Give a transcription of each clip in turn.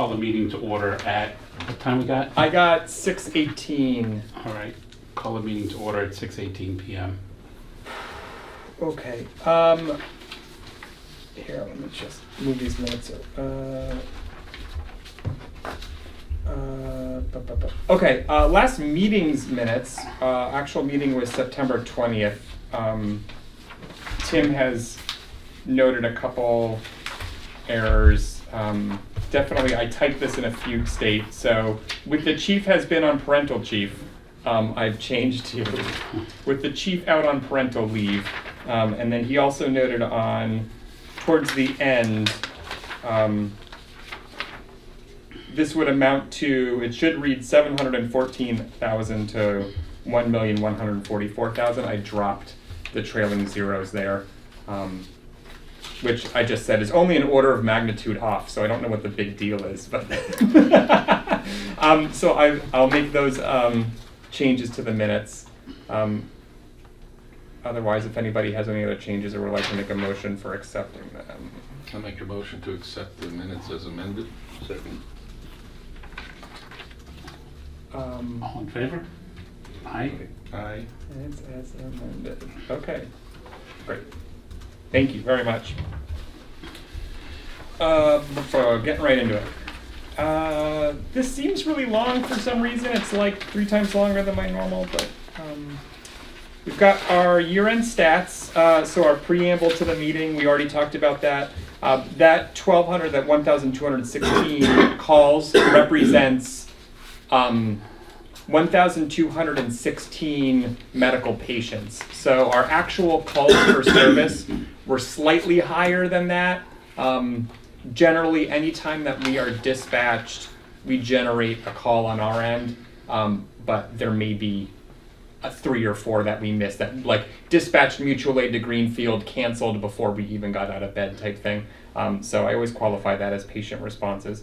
call the meeting to order at, what time we got? I got six eighteen. All right, call the meeting to order at six eighteen PM. Okay, um, here, let me just move these minutes, uh, uh, bu- bu- bu- okay, uh, last meeting's minutes, uh, actual meeting was September twentieth. Um, Tim has noted a couple errors. Um, definitely, I typed this in a fugue state, so with the chief has been on parental chief, um, I've changed to with the chief out on parental leave. Um, and then he also noted on, towards the end, um, this would amount to, it should read seven hundred and fourteen thousand to one million one hundred and forty-four thousand. I dropped the trailing zeros there. Which I just said is only an order of magnitude off, so I don't know what the big deal is, but um, so I I'll make those um, changes to the minutes. Um, otherwise, if anybody has any other changes or would like to make a motion for accepting them, I'll make a motion to accept the minutes as amended. Second. um, All in favor? Aye. Aye. it's as amended. Okay, great. Thank you very much. Uh, before getting right into it. Uh, this seems really long for some reason. It's like three times longer than my normal, but um, we've got our year-end stats. Uh, so our preamble to the meeting, we already talked about that. Uh, that 1,200, that 1,216 calls represents um, 1,216 medical patients. So our actual calls per service were slightly higher than that. Um, generally, anytime that we are dispatched, we generate a call on our end, um, but there may be a three or four that we missed that like dispatched mutual aid to Greenfield canceled before we even got out of bed type thing. Um, so I always qualify that as patient responses.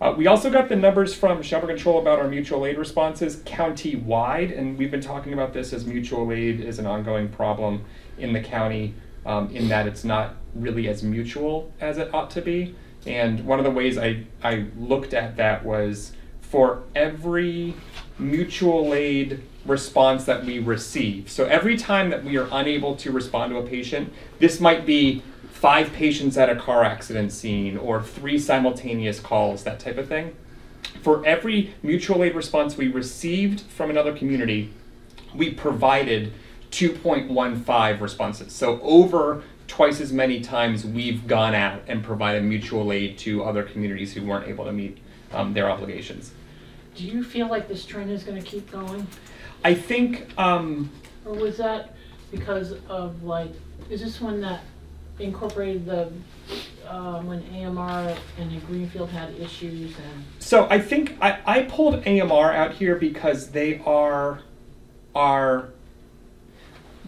Uh, we also got the numbers from Shelburne Control about our mutual aid responses county-wide, and we've been talking about this as mutual aid is an ongoing problem in the county um, in that it's not really as mutual as it ought to be. And one of the ways I, I looked at that was for every mutual aid response that we receive. So every time that we are unable to respond to a patient, this might be five patients at a car accident scene or three simultaneous calls, that type of thing. For every mutual aid response we received from another community, we provided 2.15 responses. So over twice as many times we've gone out and provided mutual aid to other communities who weren't able to meet um, their obligations. Do you feel like this trend is gonna keep going? I think um, Or was that because of like, is this one that incorporated the, uh, when AMR and Greenfield had issues and? So I think I, I pulled AMR out here because they are are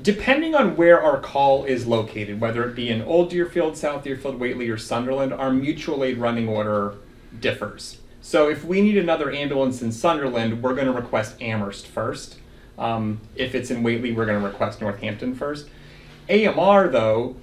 depending on where our call is located, whether it be in Old Deerfield, South Deerfield, Whately, or Sunderland, our mutual aid running order differs. So if we need another ambulance in Sunderland, we're going to request Amherst first. Um, if it's in Whately, we're going to request Northampton first. AMR though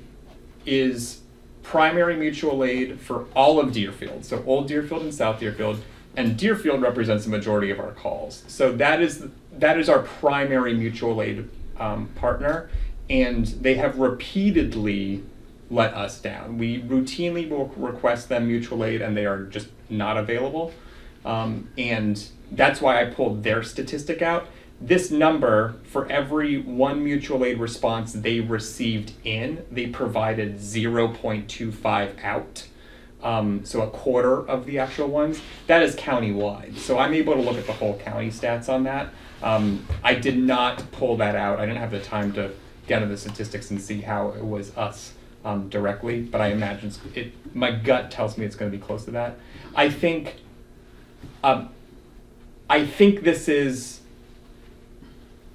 is primary mutual aid for all of Deerfield, so Old Deerfield and South Deerfield, and Deerfield represents the majority of our calls. So that is that is our primary mutual aid um, partner, and they have repeatedly let us down. We routinely will request them mutual aid, and they are just not available, um, and that's why I pulled their statistic out. This number, for every one mutual aid response they received in, they provided 0.25 out. Um, so a quarter of the actual ones. That is county-wide. So I'm able to look at the whole county stats on that. Um, I did not pull that out. I didn't have the time to get into the statistics and see how it was us um, directly, but I imagine it. My gut tells me it's going to be close to that. I think. Um, I think this is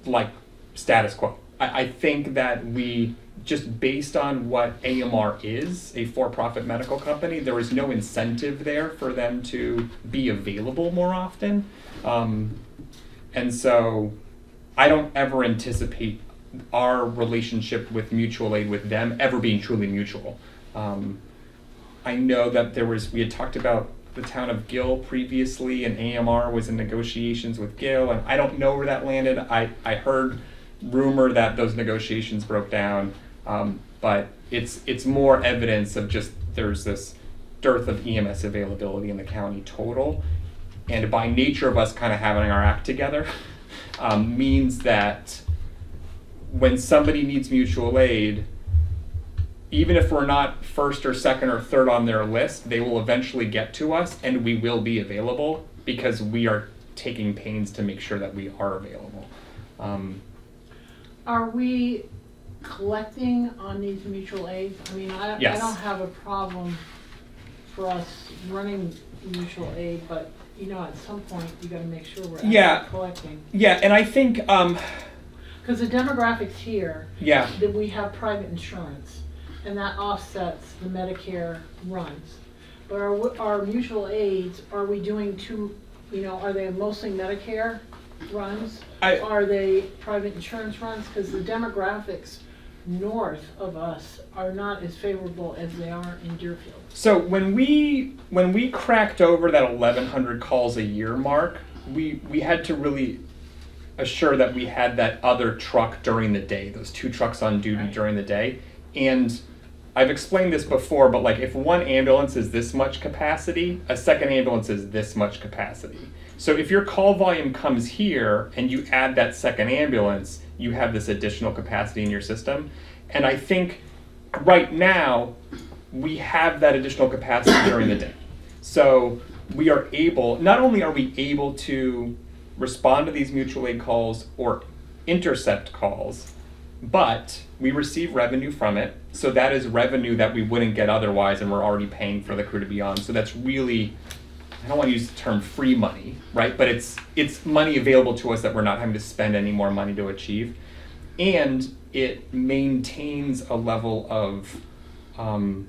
like status quo. I, I think that we just based on what AMR is, a for-profit medical company, there is no incentive there for them to be available more often. Um, and so I don't ever anticipate our relationship with mutual aid with them ever being truly mutual. Um, I know that there was, we had talked about the town of Gill previously, and AMR was in negotiations with Gill, and I don't know where that landed. I, I heard rumor that those negotiations broke down, um, but it's it's more evidence of just there's this dearth of EMS availability in the county total, and by nature of us kind of having our act together, um, means that when somebody needs mutual aid, even if we're not first or second or third on their list, they will eventually get to us and we will be available because we are taking pains to make sure that we are available. Um, Are we collecting on these mutual aids? I mean, I, I don't have a problem for us running mutual aid, but, you know, at some point, you gotta make sure we're Yeah. collecting. yeah, and I think, um, Cause the demographics here, yeah, that we have private insurance, and that offsets the Medicare runs. But are, our mutual aids, are we doing two, you know, are they mostly Medicare runs? I- Are they private insurance runs? Cause the demographics north of us are not as favorable as they are in Deerfield. So when we when we cracked over that 1100 calls a year mark, we we had to really assure that we had that other truck during the day, those two trucks on duty Right. during the day. And I've explained this before, but like if one ambulance is this much capacity, a second ambulance is this much capacity. So if your call volume comes here and you add that second ambulance, you have this additional capacity in your system. And I think right now we have that additional capacity during the day. So we are able, not only are we able to respond to these mutual aid calls or intercept calls, but we receive revenue from it. So that is revenue that we wouldn't get otherwise, and we're already paying for the crew to be on. So that's really, I don't want to use the term free money, right? But it's it's money available to us that we're not having to spend any more money to achieve, and it maintains a level of um,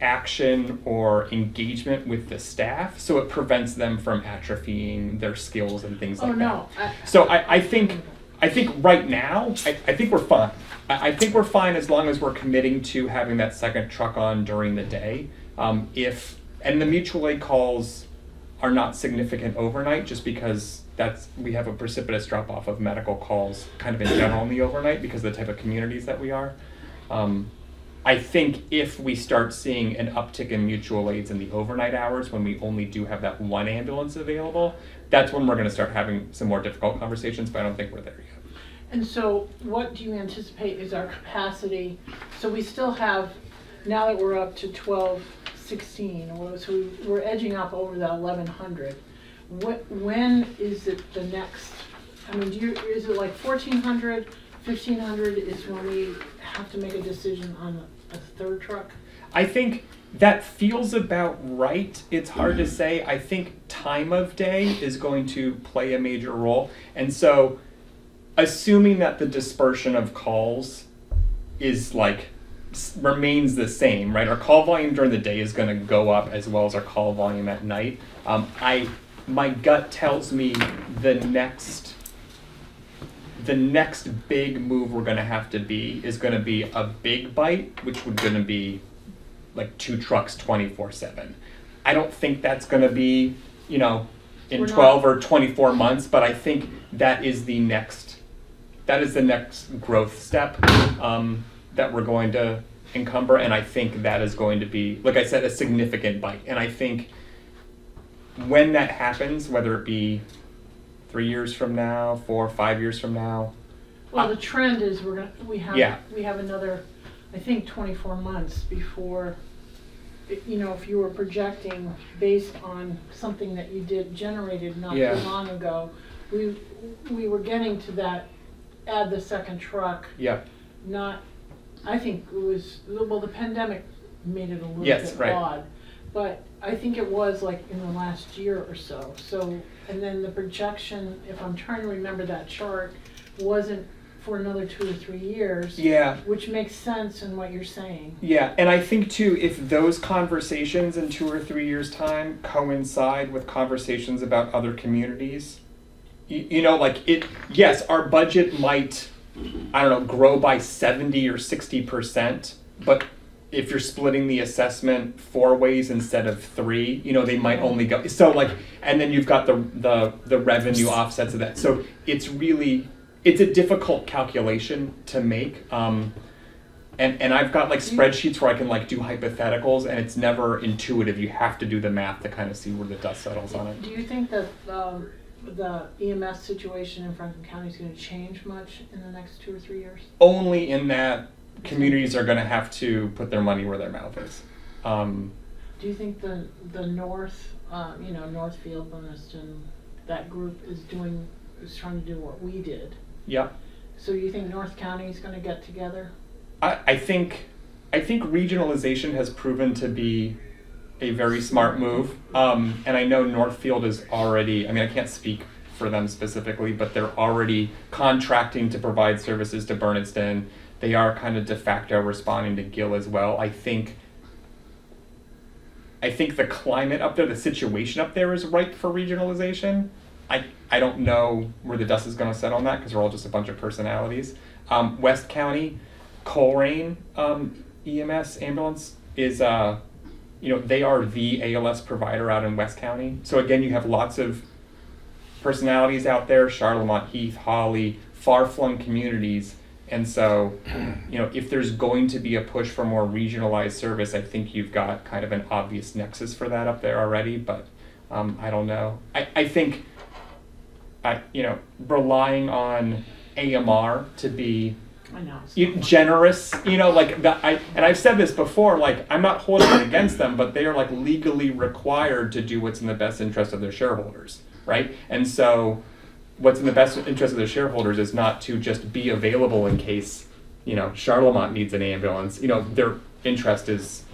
action or engagement with the staff, so it prevents them from atrophying their skills and things Oh, like no. that. So I, I think I think right now I, I think we're fine. I, I think we're fine as long as we're committing to having that second truck on during the day. Um, if and the mutual aid calls are not significant overnight just because that's we have a precipitous drop off of medical calls kind of in general in the overnight because of the type of communities that we are. Um, I think if we start seeing an uptick in mutual aids in the overnight hours when we only do have that one ambulance available, that's when we're going to start having some more difficult conversations, but I don't think we're there yet. And so what do you anticipate is our capacity? So we still have, now that we're up to twelve sixteen, or so we- we're edging up over eleven hundred. What, when is it the next, I mean, do you, is it like fourteen hundred, fifteen hundred is when we have to make a decision on a third truck? I think that feels about right. It's hard to say. I think time of day is going to play a major role. And so, assuming that the dispersion of calls is like remains the same, right? Our call volume during the day is going to go up as well as our call volume at night. Um, I my gut tells me the next the next big move we're going to have to be is going to be a big bite, which would going to be like two trucks 24/7. I don't think that's going to be, you know, in We're not- 12 or 24 months, but I think that is the next that is the next growth step um, that we're going to encumber and I think that is going to be like I said a significant bite. And I think when that happens, whether it be 3 years from now, 4 or 5 years from now, Well, the trend is we're gonna, we have, Yeah. we have another, I think, twenty-four months before, you know, if you were projecting based on something that you did, generated not too long ago, we, we were getting to that, add the second truck, yeah. not, I think it was, well, the pandemic made it a little Yes, bit right. odd. But I think it was like in the last year or so, so, and then the projection, if I'm trying to remember that chart, wasn't for another two or three years. Yeah. Which makes sense in what you're saying. Yeah, and I think too, if those conversations in two or three years' time coincide with conversations about other communities, you, you know, like it, yes, our budget might, I don't know, grow by 70 or 60%, but if you're splitting the assessment four ways instead of three, you know, they might only go so like and then you've got the the the revenue offsets of that. So it's really it's a difficult calculation to make. Um, and, and I've got like spreadsheets where I can like do hypotheticals and it's never intuitive. You have to do the math to kind of see where the dust settles on it. Do you think that, um, the EMS situation in Franklin County is gonna change much in the next two or three years? Only in that communities are going to have to put their money where their mouth is. Um, Do you think the, the north, uh, you know, Northfield, Lewiston, that group is doing, is trying to do what we did? yeah. So you think North County is gonna get together? I, I think I think regionalization has proven to be a very smart move. Um, and I know Northfield is already I mean I can't speak for them specifically, but they're already contracting to provide services to Bernardston. They are kind of de facto responding to Gill as well. I think I think the climate up there, the situation up there is ripe for regionalization. I, I don't know where the dust is going to settle on that because we're all just a bunch of personalities. Um, West County, Colrain um, EMS ambulance is, uh, you know, they are the ALS provider out in West County. So again, you have lots of personalities out there, Charlemont, Heath, Hawley, far flung communities. And so, you know, if there's going to be a push for more regionalized service, I think you've got kind of an obvious nexus for that up there already. But um, I don't know. I, I think, I you know, relying on AMR to be I know. you, generous, you know, like that. I and I've said this before. Like I'm not holding it against them, but they are like legally required to do what's in the best interest of their shareholders, right? And so, what's in the best interest of their shareholders is not to just be available in case, you know, Charlemont needs an ambulance. You know, their interest is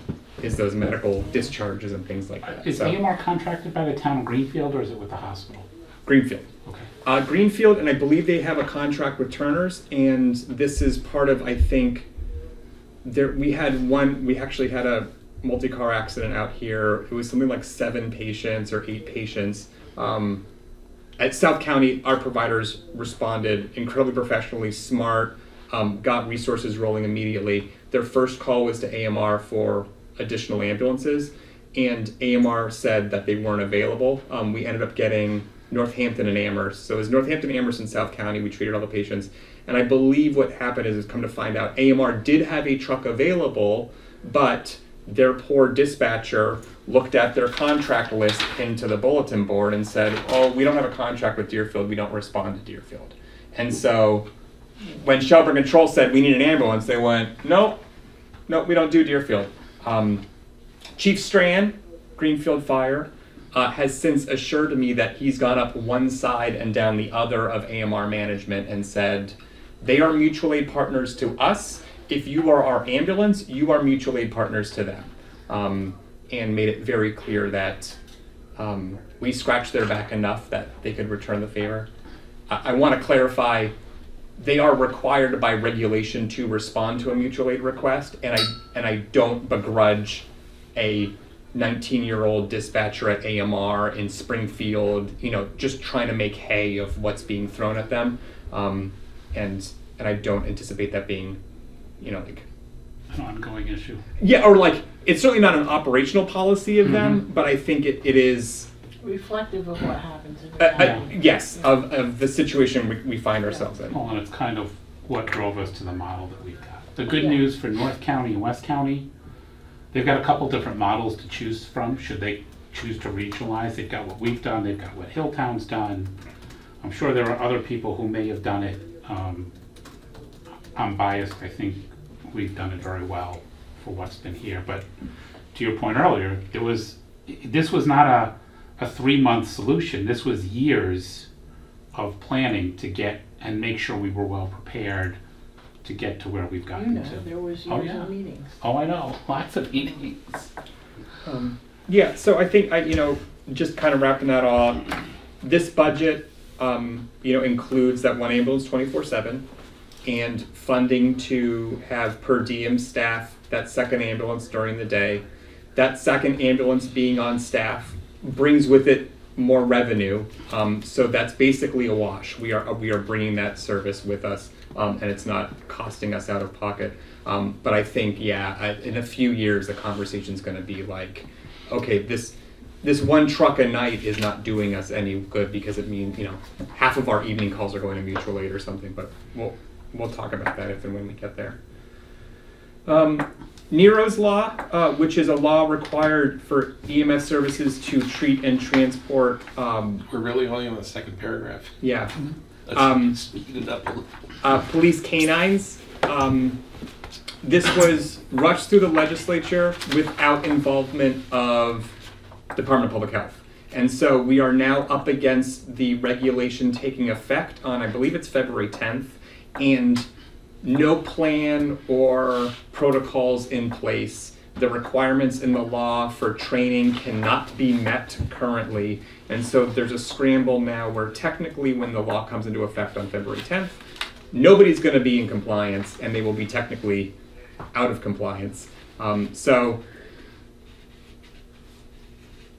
is those medical discharges and things like that. Is So, AMR contracted by the town of Greenfield or is it with the hospital? Greenfield. Uh, Greenfield, and I believe they have a contract with Turners, and this is part of, I think, there. We had one. We actually had a multi-car accident out here. It was something like seven patients or eight patients. Um, at South County, our providers responded incredibly professionally, smart, um, got resources rolling immediately. Their first call was to AMR for additional ambulances, and AMR said that they weren't available. Um, we ended up getting Northampton and Amherst. So it was Northampton, Amherst, and South County. We treated all the patients, and I believe what happened is, is come to find out, AMR did have a truck available, but their poor dispatcher looked at their contract list pinned to the bulletin board and said, "Oh, we don't have a contract with Deerfield. We don't respond to Deerfield." And so, when Shelburne Control said we need an ambulance, they went, Nope, nope, we don't do Deerfield." Um, Chief Strahan, Greenfield Fire, uh, has since assured me that he's gone up one side and down the other of AMR management and said, they are mutual aid partners to us. If you are our ambulance, you are mutual aid partners to them. Um, and made it very clear that um, we scratched their back enough that they could return the favor. I, I want to clarify they are required by regulation to respond to a mutual aid request, and I and I don't begrudge a 19 year old dispatcher at AMR in Springfield, you know, just trying to make hay of what's being thrown at them, um, and and I don't anticipate that being, you know, like An ongoing issue. yeah, or like it's certainly not an operational policy of them, but I think it, it is. Reflective of what happens in Uh, the uh, county. yes, of, of the situation we, we find ourselves in. Well, and it's kind of what drove us to the model that we've got. The good Yeah. news for North County and West County, they've got a couple different models to choose from, should they choose to regionalize. They've got what we've done, they've got what Hilltown's done. I'm sure there are other people who may have done it. Um, I'm biased, I think we've done it very well for what's been here, but to your point earlier, it was, this was not a, a three-month solution. This was years of planning to get and make sure we were well prepared to get to where we've You gotten know, to. there was Oh, years yeah. of meetings. Oh, I know, lots of meetings. Um, yeah, so I think I, you know, just kind of wrapping that all up. This budget, um, you know, includes that one ambulance twenty four seven, and funding to have per diem staff that second ambulance during the day. That second ambulance being on staff brings with it more revenue. Um, so that's basically a wash. We are we are bringing that service with us, um, and it's not costing us out of pocket. Um, but I think yeah, I, in a few years the conversation is going to be like, okay, this this one truck a night is not doing us any good because it means you know half of our evening calls are going to mutual aid or something. But we'll we'll talk about that if and when we get there. Um, Nero's Law, uh, which is a law required for EMS services to treat and transport. Um, We're really only on the second paragraph. yeah, Let's Um, speed it up uh, police canines. Um, this was rushed through the legislature without involvement of Department of Public Health. And so we are now up against the regulation taking effect on, I believe it's February 10th, and no plan or protocols in place. The requirements in the law for training cannot be met currently. And so there's a scramble now where technically, when the law comes into effect on February 10th, nobody's going to be in compliance and they will be technically out of compliance. Um, so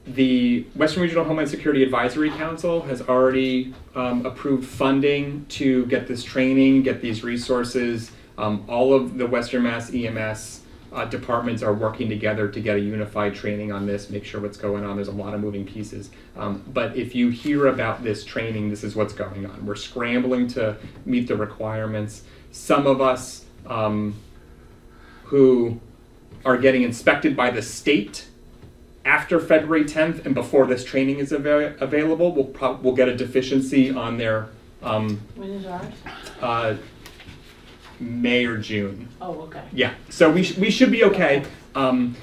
the Western Regional Homeland Security Advisory Council has already um, approved funding to get this training, get these resources. Um, all of the Western Mass EMS uh, departments are working together to get a unified training on this, make sure what's going on. There's a lot of moving pieces. Um, but if you hear about this training, this is what's going on. We're scrambling to meet the requirements. Some of us um, who are getting inspected by the state after February 10th and before this training is ava- available, we'll, we'll get a deficiency on their um, When is ours? uh, May or June. Oh, okay. Yeah, so we, sh- we should be okay. Um,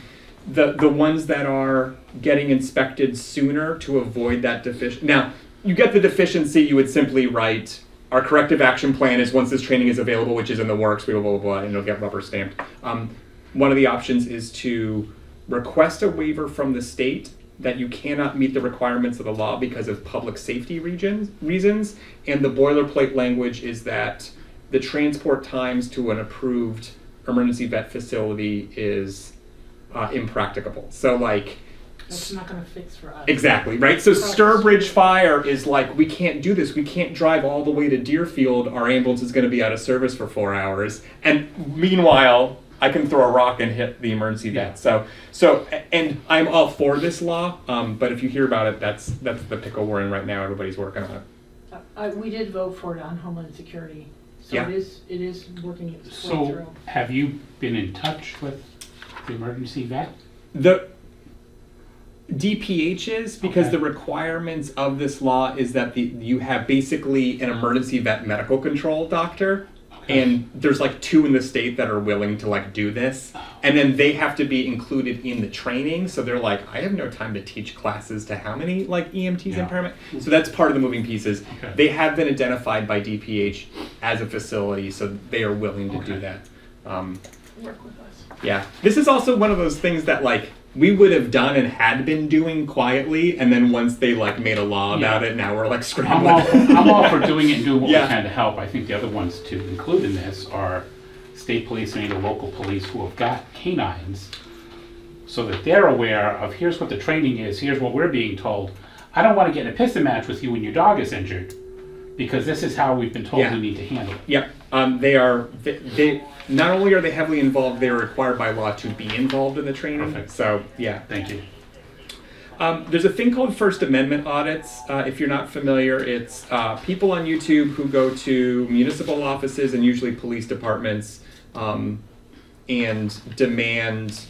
the, the ones that are getting inspected sooner to avoid that deficiency. Now, you get the deficiency, you would simply write, our corrective action plan is once this training is available, which is in the works, blah, blah, blah, blah, and it'll get rubber stamped. Um, one of the options is to request a waiver from the state that you cannot meet the requirements of the law because of public safety regions, reasons. And the boilerplate language is that the transport times to an approved emergency vet facility is uh, impracticable. So, like, That's not gonna fix for us. Exactly, right? So Sturbridge Fire is like, we can't do this. We can't drive all the way to Deerfield. Our ambulance is going to be out of service for four hours. And meanwhile, I can throw a rock and hit the emergency Yeah. vet. So, so, and I'm all for this law. Um, but if you hear about it, that's that's the pickle we're in right now. Everybody's working on it. Uh, we did vote for it on Homeland Security, so Yeah. it is, it is working its way So through. have you been in touch with the emergency vet? The DPH is because Okay. the requirements of this law is that the you have basically an emergency vet medical control doctor, Okay. And there's like two in the state that are willing to like do this, and then they have to be included in the training. So they're like, I have no time to teach classes to how many like EMTs Yeah. in paramedic. So that's part of the moving pieces. Okay. They have been identified by DPH as a facility, so they are willing to do that. Um, Work with us. yeah. This is also one of those things that like we would have done and had been doing quietly, and then once they like made a law about Yeah. it, now we're like I'm scrambling. all, I'm all for doing it and doing what Yeah. we can to help. I think the other ones to include in this are state police and the local police who have got canines so that they're aware of here's what the training is, here's what we're being told. I don't want to get in a piston match with you when your dog is injured because this is how we've been told Yeah. we need to handle it. Yep. Um, they are. They, they not only are they heavily involved, they are required by law to be involved in the training. Perfect. So yeah. Thank you. Um, there's a thing called First Amendment audits. Uh, if you're not familiar, it's uh, people on YouTube who go to municipal offices and usually police departments um, and demand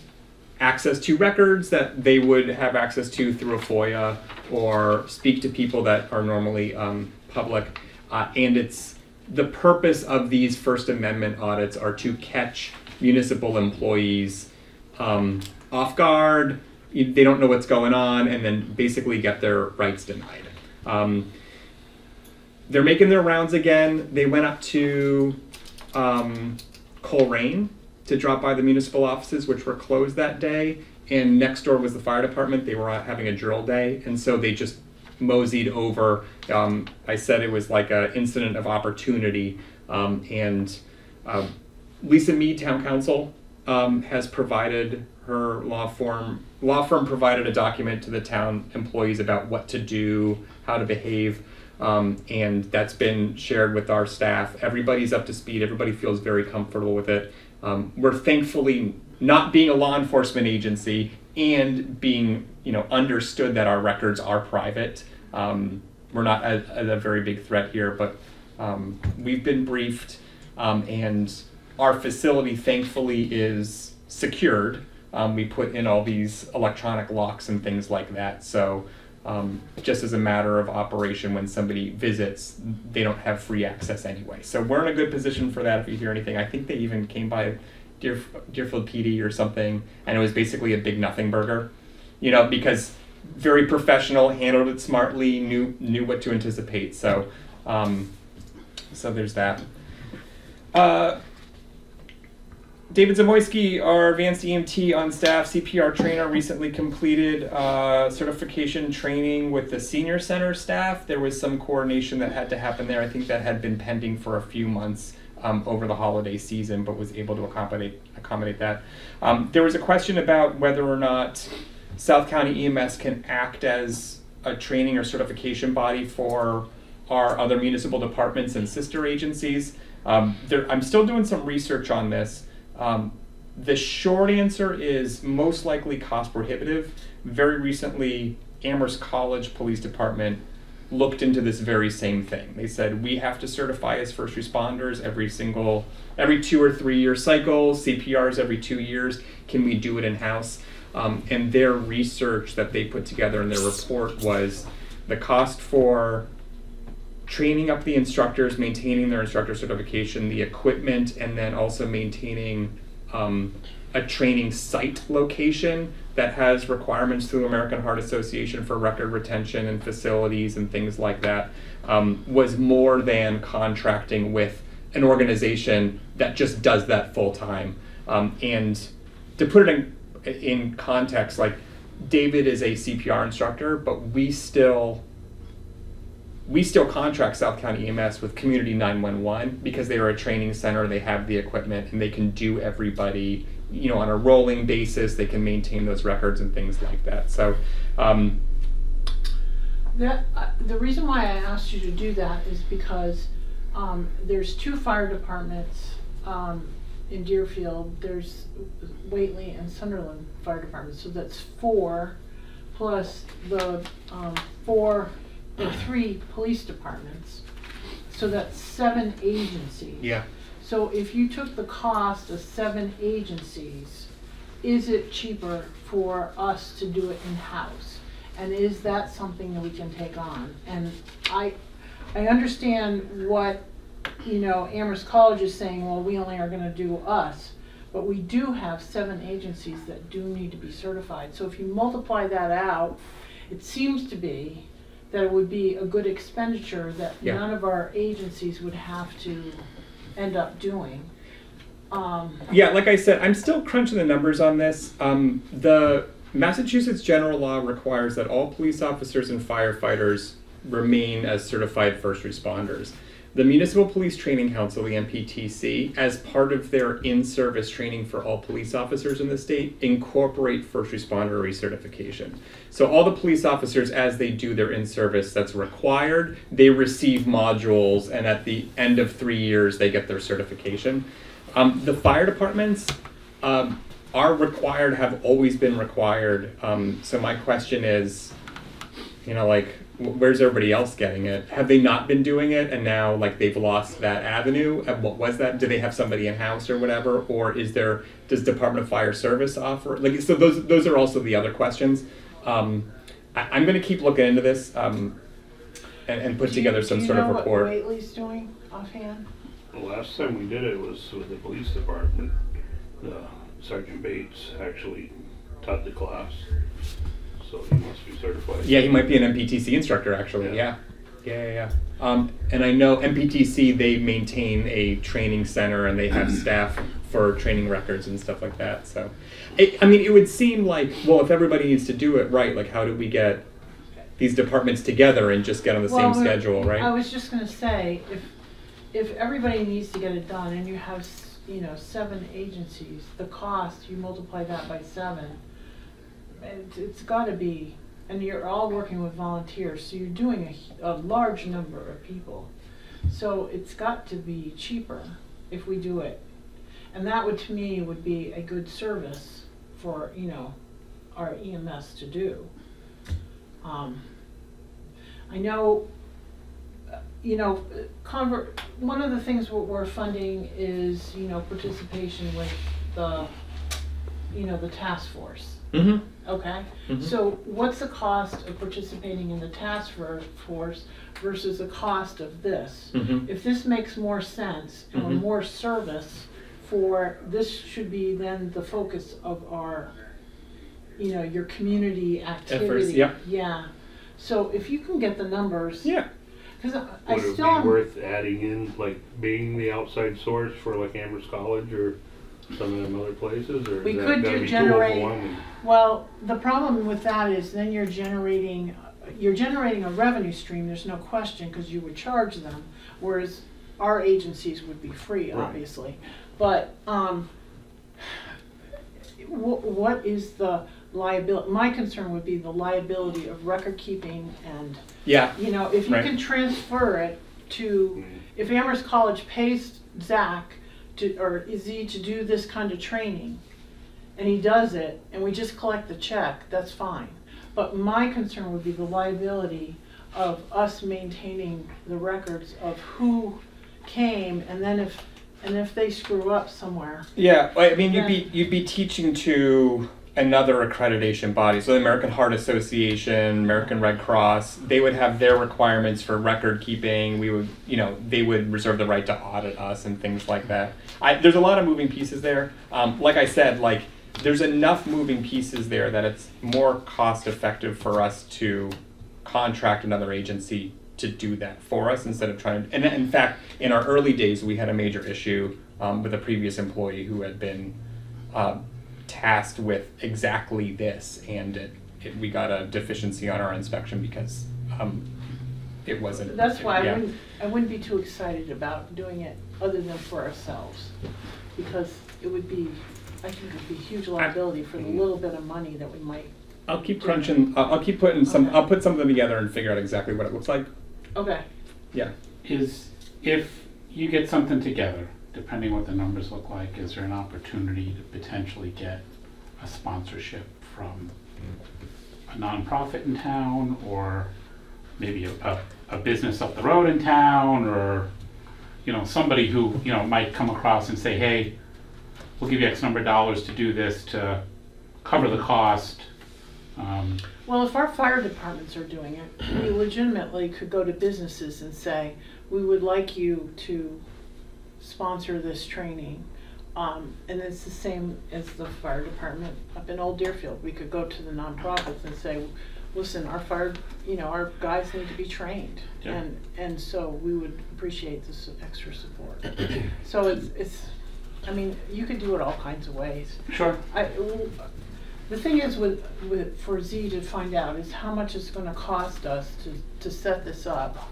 access to records that they would have access to through a FOIA or speak to people that are normally um, public. Uh, and it's the purpose of these First Amendment audits are to catch municipal employees um, off guard. They don't know what's going on, and then basically get their rights denied. Um, they're making their rounds again. They went up to um, Colrain to drop by the municipal offices, which were closed that day. And next door was the fire department. They were having a drill day, and so they just moseyed over. Um, I said it was like an incident of opportunity, um, and um, Lisa Mead, town counsel, um, has provided her law firm law firm provided a document to the town employees about what to do, how to behave, um, and that's been shared with our staff. Everybody's up to speed. Everybody feels very comfortable with it. Um, we're thankfully not being a law enforcement agency and being you know understood that our records are private. Um, we're not a, a, very big threat here, but um, we've been briefed, um, and our facility thankfully is secured. Um, we put in all these electronic locks and things like that. So, um, just as a matter of operation, when somebody visits, they don't have free access anyway. So, we're in a good position for that if you hear anything. I think they even came by Deer, Deerfield PD or something, and it was basically a big nothing burger, you know, because very professional, handled it smartly, knew knew what to anticipate. So, um, so there's that. Uh, David Zamoyski, our advanced EMT on staff, CPR trainer, recently completed uh, certification training with the senior center staff. There was some coordination that had to happen there. I think that had been pending for a few months um, over the holiday season, but was able to accommodate accommodate that. Um, there was a question about whether or not South County EMS can act as a training or certification body for our other municipal departments and sister agencies. Um, there, I'm still doing some research on this. Um, the short answer is most likely cost prohibitive. Very recently, Amherst College Police Department looked into this very same thing. They said we have to certify as first responders every single every two or three year cycle, CPRs every two years. Can we do it in house? Um, and their research that they put together in their report was the cost for training up the instructors, maintaining their instructor certification, the equipment, and then also maintaining um, a training site location that has requirements through American Heart Association for record retention and facilities and things like that um, was more than contracting with an organization that just does that full time. Um, and to put it in, in context, like David is a CPR instructor, but we still we still contract South County EMS with Community 911 because they are a training center, they have the equipment, and they can do everybody, you know, on a rolling basis. They can maintain those records and things like that. So, um, that uh, the reason why I asked you to do that is because um, there's two fire departments um, in Deerfield. There's Whately and Sunderland fire departments, so that's four plus the um, four or three police departments. So that's seven agencies. yeah. So if you took the cost of seven agencies, is it cheaper for us to do it in-house? And is that something that we can take on? And I, I understand what, you know, Amherst College is saying, well, we only are gonna do us. But we do have seven agencies that do need to be certified. So if you multiply that out, it seems to be that it would be a good expenditure that Yeah. none of our agencies would have to end up doing. Um, Yeah, like I said, I'm still crunching the numbers on this. Um, the Massachusetts general law requires that all police officers and firefighters remain as certified first responders. The Municipal Police Training Council, the MPTC, as part of their in service training for all police officers in the state, incorporate first responder recertification. So, all the police officers, as they do their in service that's required, they receive modules, and at the end of three years, they get their certification. Um, the fire departments um, are required, have always been required. Um, so, my question is, you know, like, where's everybody else getting it? Have they not been doing it and now like they've lost that avenue? And what was that? Do they have somebody in house or whatever? Or is there does Department of Fire Service offer like so those those are also the other questions. Um, I, I'm gonna keep looking into this um, and, and put do you- together some do you sort of know report. what Whately's doing offhand? The last time we did it was with the police department. Uh, Sergeant Bates actually taught the class, so he must be certified. Yeah, he might be an MPTC instructor actually. Yeah. Yeah. Yeah, yeah, yeah. Um, and I know MPTC they maintain a training center and they have staff for training records and stuff like that. So, it, I mean, it would seem like well, if everybody needs to do it right, like how do we get these departments together and just get on the Well, same schedule, right? I was just gonna say, if, if everybody needs to get it done and you have you know, seven agencies, the cost, you multiply that by seven. It's, it's gotta be, and you're all working with volunteers, so you're doing a, a large number of people. So it's got to be cheaper if we do it. And that would, to me, would be a good service for, you know, our EMS to do. Um, I know, you know, convert, one of the things what we're funding is, you know, participation with the, you know, the task force, Mm-hmm. Okay? Mhm. So what's the cost of participating in the task for- force versus the cost of this? Mm-hmm. If this makes more sense and Mhm. more service for, this should be then the focus of our, you know, your community activity. yeah. Yeah. So if you can get the numbers. Yeah. Cause I- I Would it still. am- be worth adding in, like, being the outside source for like Amherst College or some of them other places, or We is that could gonna do be too generate- overwhelming? Well, the problem with that is then you're generating, you're generating a revenue stream, there's no question, because you would charge them, whereas our agencies would be free, Right. obviously. But, um, wh- what is the liability, my concern would be the liability of record keeping and, Yeah. you know, if you Right. can transfer it to, if Amherst College pays Zach to, or Z to do this kind of training, and he does it, and we just collect the check, that's fine. But my concern would be the liability of us maintaining the records of who came, and then if, and if they screw up somewhere. Yeah, I mean, you'd be you'd be teaching to another accreditation body. So the American Heart Association, American Red Cross, they would have their requirements for record keeping. We would, you know, they would reserve the right to audit us and things like that. I, there's a lot of moving pieces there. Um, like I said, like there's enough moving pieces there that it's more cost effective for us to contract another agency to do that for us instead of trying to. And in fact, in our early days, we had a major issue um, with a previous employee who had been uh, tasked with exactly this, and it, it, we got a deficiency on our inspection because um, it wasn't. That's why I wouldn't, I wouldn't be too excited about doing it other than for ourselves. Because it would be, I think it'd be huge liability for the little bit of money that we might, I'll keep crunching. I'll, I'll keep putting some. Okay. I'll put something together and figure out exactly what it looks like. okay. Yeah. Is, if you get something together, depending what the numbers look like, is there an opportunity to potentially get a sponsorship from a nonprofit in town, or maybe a, a, a business up the road in town, or, you know, somebody who, you know, might come across and say, hey, we'll give you X number of dollars to do this to cover the cost. Um, Well, if our fire departments are doing it, we legitimately could go to businesses and say, we would like you to sponsor this training. Um, and it's the same as the fire department up in Old Deerfield. We could go to the nonprofits and say, listen, our fire, you know, our guys need to be trained. Yeah. And, and so we would appreciate this extra support. So it's, it's, I mean, you could do it all kinds of ways. Sure. I, the thing is with, with, for Z to find out is how much it's gonna cost us to, to set this up.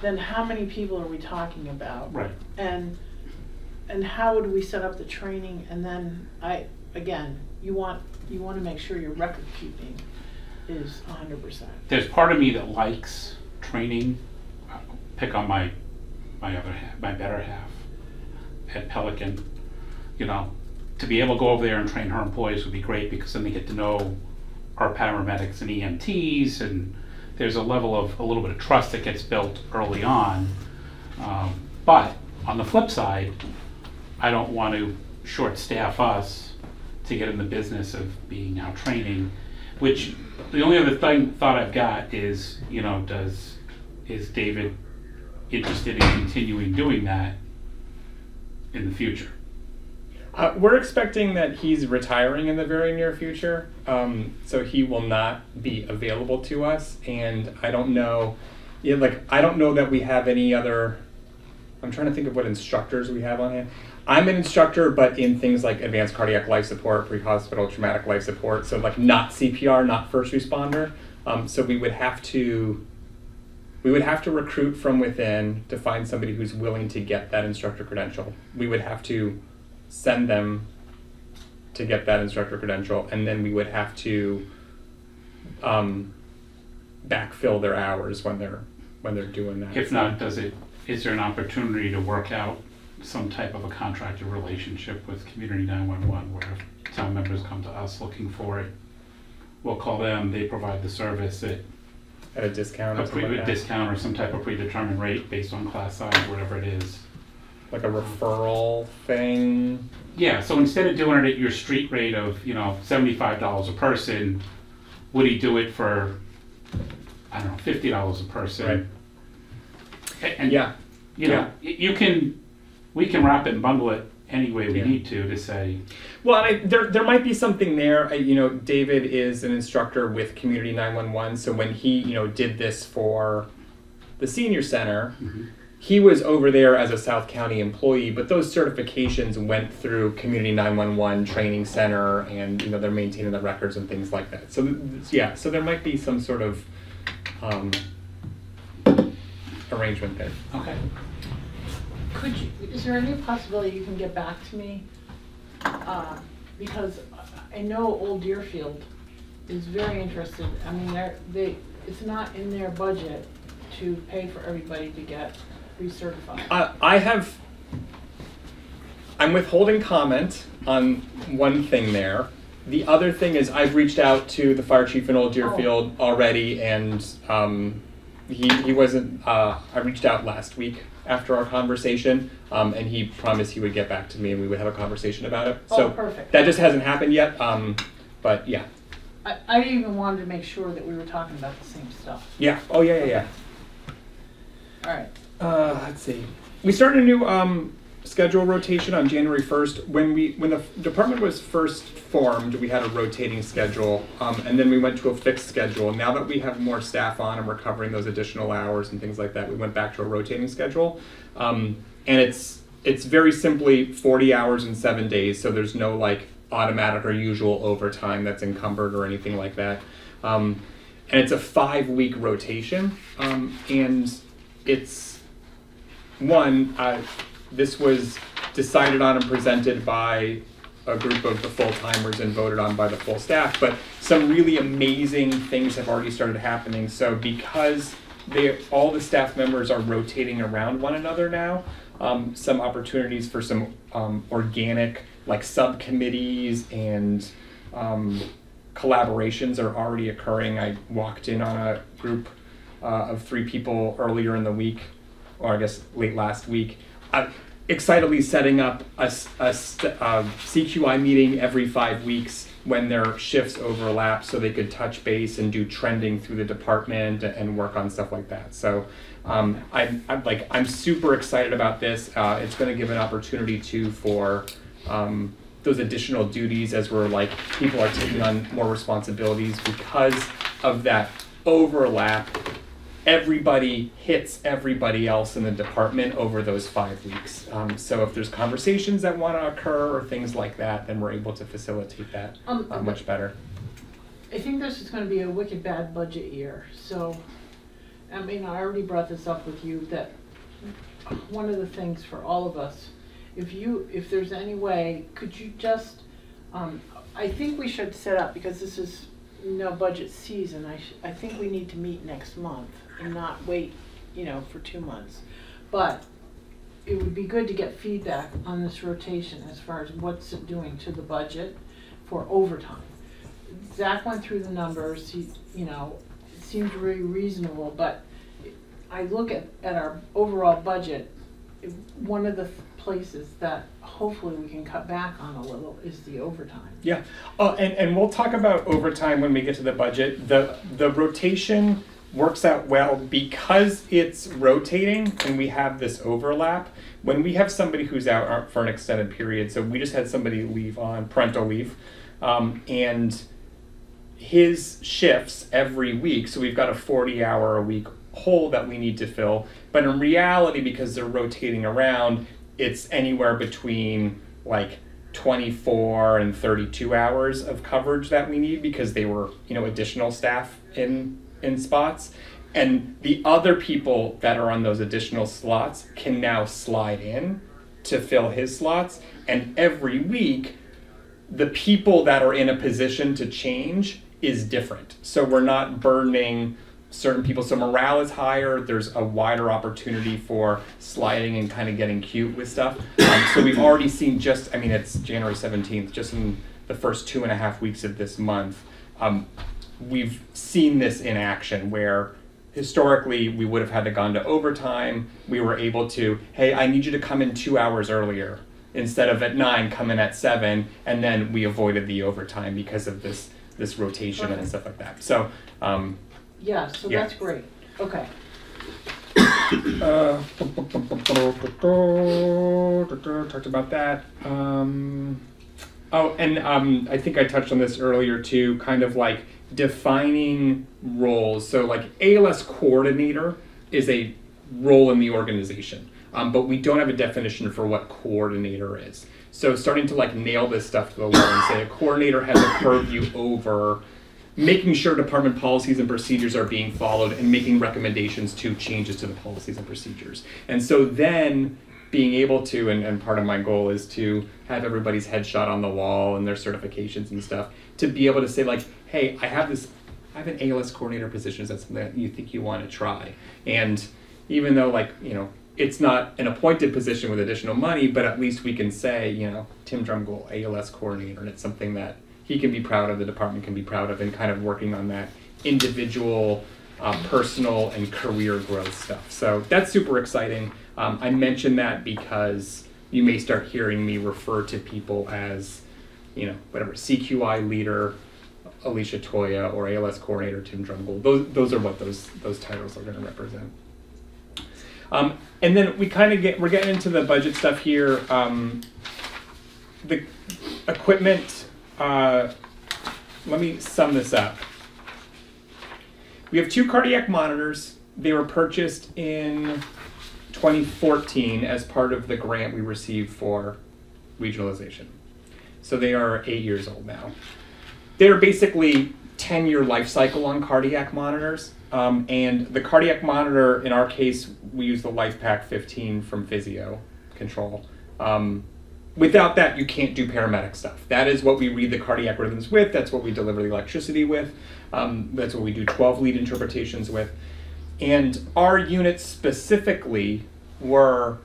Then how many people are we talking about? Right. And, and how would we set up the training? And then I, again, you want, you wanna make sure your record keeping is hundred percent. there's part of me that likes training. Pick on my my other half, my better half at Pelican. You know, to be able to go over there and train her employees would be great because then they get to know our paramedics and EMTs, and there's a level of a little bit of trust that gets built early on. Um, but on the flip side, I don't want to short staff us to get in the business of being now training, which the only other thing thought I've got is, you know, does is David interested in continuing doing that in the future? Uh, we're expecting that he's retiring in the very near future, um, so he will not be available to us. And I don't know, yeah, like I don't know that we have any other. I'm trying to think of what instructors we have on hand. I'm an instructor, but in things like advanced cardiac life support, pre-hospital traumatic life support, so like not CPR, not first responder. Um, so we would have to we would have to recruit from within to find somebody who's willing to get that instructor credential. We would have to send them to get that instructor credential, and then we would have to um, backfill their hours when they're when they're doing that. If not, does it, is there an opportunity to work out some type of a contracted relationship with Community 911 where if town members come to us looking for it, we'll call them, they provide the service at at a discount, or a something pre- like, that. discount or some type of predetermined rate based on class size, whatever it is. like a referral thing. Yeah, so instead of doing it at your street rate of, you know, seventy-five dollars a person, would he do it for, I don't know, fifty dollars a person? A- And, Yeah, you know, y- you can, we can wrap it and bundle it any way we Yeah. need to, to say, Well, I, there there might be something there. I, you know, David is an instructor with Community 911, so when he you know did this for the senior center, Mhm. he was over there as a South County employee, but those certifications went through Community 911 Training Center, and you know they're maintaining the records and things like that. So yeah, so there might be some sort of um, arrangement there. okay. Could you, is there any possibility you can get back to me? Uh, Because I know Old Deerfield is very interested, I mean, they're, they, it's not in their budget to pay for everybody to get recertified. Uh, I have. I'm withholding comment on one thing there. The other thing is I've reached out to the fire chief in Old Deerfield already, and um, he he wasn't. Uh, I reached out last week after our conversation, um, and he promised he would get back to me and we would have a conversation about it. Oh, So perfect. that just hasn't happened yet. Um, but yeah, I, I even wanted to make sure that we were talking about the same stuff. yeah. Oh yeah, yeah, yeah. All right, Uh, let's see. We started a new um, schedule rotation on January first. When we when the department was first formed, we had a rotating schedule, um, and then we went to a fixed schedule. Now that we have more staff on and we're covering those additional hours and things like that, we went back to a rotating schedule, um, and it's it's very simply forty hours in seven days. So there's no like automatic or usual overtime that's encumbered or anything like that. Um, and it's a five week rotation, um, and it's one, uh, this was decided on and presented by a group of the full timers and voted on by the full staff. But some really amazing things have already started happening. So because they, all the staff members are rotating around one another now, um, some opportunities for some um, organic like subcommittees and um, collaborations are already occurring. I walked in on a group uh, of three people earlier in the week, or I guess late last week. I'm excitedly setting up a, a a CQI meeting every five weeks when their shifts overlap so they could touch base and do trending through the department and work on stuff like that. So um, I'm, I'm like I'm super excited about this. Uh, it's going to give an opportunity too for um, those additional duties as we're like people are taking on more responsibilities because of that overlap everybody hits everybody else in the department over those five weeks. Um, so if there's conversations that want to occur or things like that then we're able to facilitate that Um, uh, much better. I think this is gonna be a wicked bad budget year, so, I mean, I already brought this up with you, that one of the things for all of us, if you, if there's any way, could you just, um, I think we should set up, because this is no budget season, I sh I think we need to meet next month and not wait, you know, for two months. But it would be good to get feedback on this rotation as far as what's it doing to the budget for overtime. Zach went through the numbers, he, you know, it seemed very reasonable, but I look at, at our overall budget, one of the places that hopefully we can cut back on a little is the overtime. yeah oh, and, and we'll talk about overtime when we get to the budget the the rotation works out well because it's rotating and we have this overlap when we have somebody who's out uh, for an extended period so we just had somebody leave on parental leave um, and his shifts every week. So we've got a 40 hour a week hole that we need to fill. But in reality, because they're rotating around, it's anywhere between like 24 and 32 hours of coverage that we need because they were, you know, additional staff in in spots. And the other people that are on those additional slots can now slide in to fill his slots. And every week, the people that are in a position to change is different. So we're not burdening certain people. So morale is higher. There's a wider opportunity for sliding and kind of getting cute with stuff. Um, so we've already seen just, I mean, it's January 17th, just in the first two and a half weeks of this month, um, we've seen this in action where historically we would have had to gone to overtime. We were able to, hey, I need you to come in two hours earlier instead of at nine, come in at seven, and then we avoided the overtime because of this this rotation and stuff like that. So, um, Yeah, so Yeah. that's great, okay. uh, talked about that. Um, oh, and um, I think I touched on this earlier too. Kind of like defining roles. So, like ALS coordinator is a role in the organization, um, but we don't have a definition for what coordinator is. So, starting to like nail this stuff to the law and say a coordinator has a purview over making sure department policies and procedures are being followed and making recommendations to changes to the policies and procedures. And so then being able to, and, and part of my goal is to have everybody's headshot on the wall and their certifications and stuff, to be able to say like, hey, I have this, I have an ALS coordinator position. Is that something that you think you want to try? And even though like, you know, it's not an appointed position with additional money, but at least we can say, you know, Tim Drumgold, ALS coordinator, and it's something that he can be proud of, the department can be proud of, and kind of working on that individual, uh, personal, and career growth stuff. So that's super exciting. Um, I mention that because you may start hearing me refer to people as, you know, whatever, CQI leader, Alicia Toya, or ALS coordinator, Tim Drumgold. Those, those are what those, those titles are going to represent. Um, and then we kind of get we're getting into the budget stuff here. Um, the equipment. Uh, let me sum this up. We have two cardiac monitors. They were purchased in 2014 as part of the grant we received for regionalization. So they are eight years old now. They're basically 10 year life cycle on cardiac monitors. Um, and the cardiac monitor, in our case, we use the LifePak 15 from Physio Control. Um, without that, you can't do paramedic stuff. That is what we read the cardiac rhythms with, that's what we deliver the electricity with, um, that's what we do 12 lead interpretations with. And our units specifically were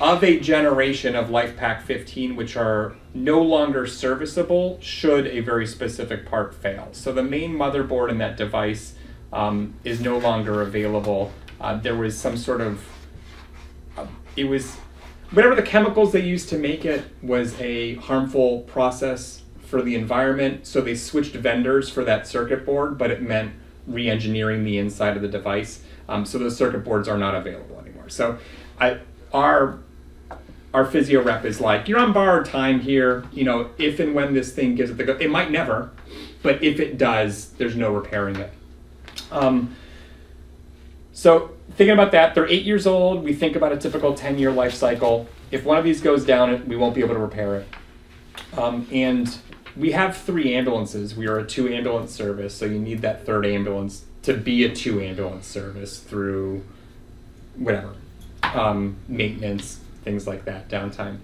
of a generation of LifePak 15 which are no longer serviceable should a very specific part fail. So the main motherboard in that device um, is no longer available. Uh, there was some sort of, uh, it was, whatever the chemicals they used to make it was a harmful process for the environment. So they switched vendors for that circuit board, but it meant re engineering the inside of the device. Um, so those circuit boards are not available anymore. So I, our our physio rep is like, you're on borrowed time here. You know, if and when this thing gives it the go, it might never, but if it does, there's no repairing it. Um, so thinking about that, they're eight years old. We think about a typical 10 year life cycle. If one of these goes down, we won't be able to repair it. Um, and we have three ambulances. We are a two ambulance service, so you need that third ambulance to be a two ambulance service through whatever um, maintenance, things like that, downtime.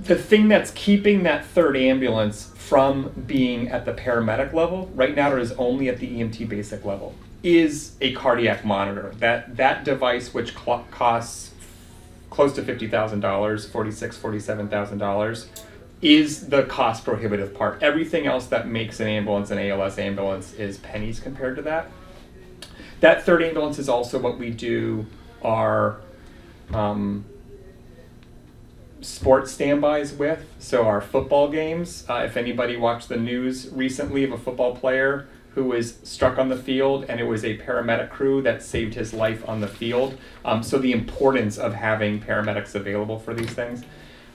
The thing that's keeping that third ambulance from being at the paramedic level right now, it is only at the EMT basic level, is a cardiac monitor. That that device, which costs close to fifty thousand dollars, forty six, forty seven thousand dollars, is the cost prohibitive part. Everything else that makes an ambulance an ALS ambulance is pennies compared to that. That third ambulance is also what we do our um, sports standbys with. So our football games. Uh, if anybody watched the news recently of a football player who was struck on the field, and it was a paramedic crew that saved his life on the field. Um, so the importance of having paramedics available for these things.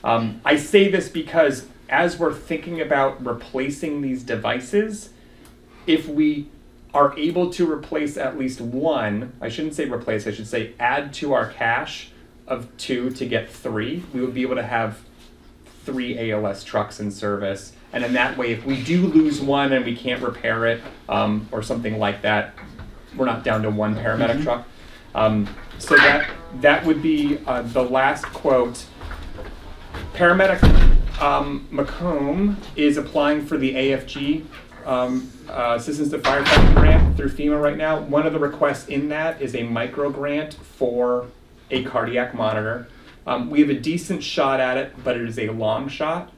Um, I say this because as we're thinking about replacing these devices, if we are able to replace at least one, I shouldn't say replace, I should say add to our cache of two to get three, we would be able to have three ALS trucks in service. And in that way, if we do lose one and we can't repair it um, or something like that, we're not down to one paramedic truck. Um, so that that would be uh, the last quote. Paramedic um, Macomb is applying for the AFG um, uh, Assistance to Firefighting Grant through FEMA right now. One of the requests in that is a micro grant for a cardiac monitor. Um, we have a decent shot at it, but it is a long shot.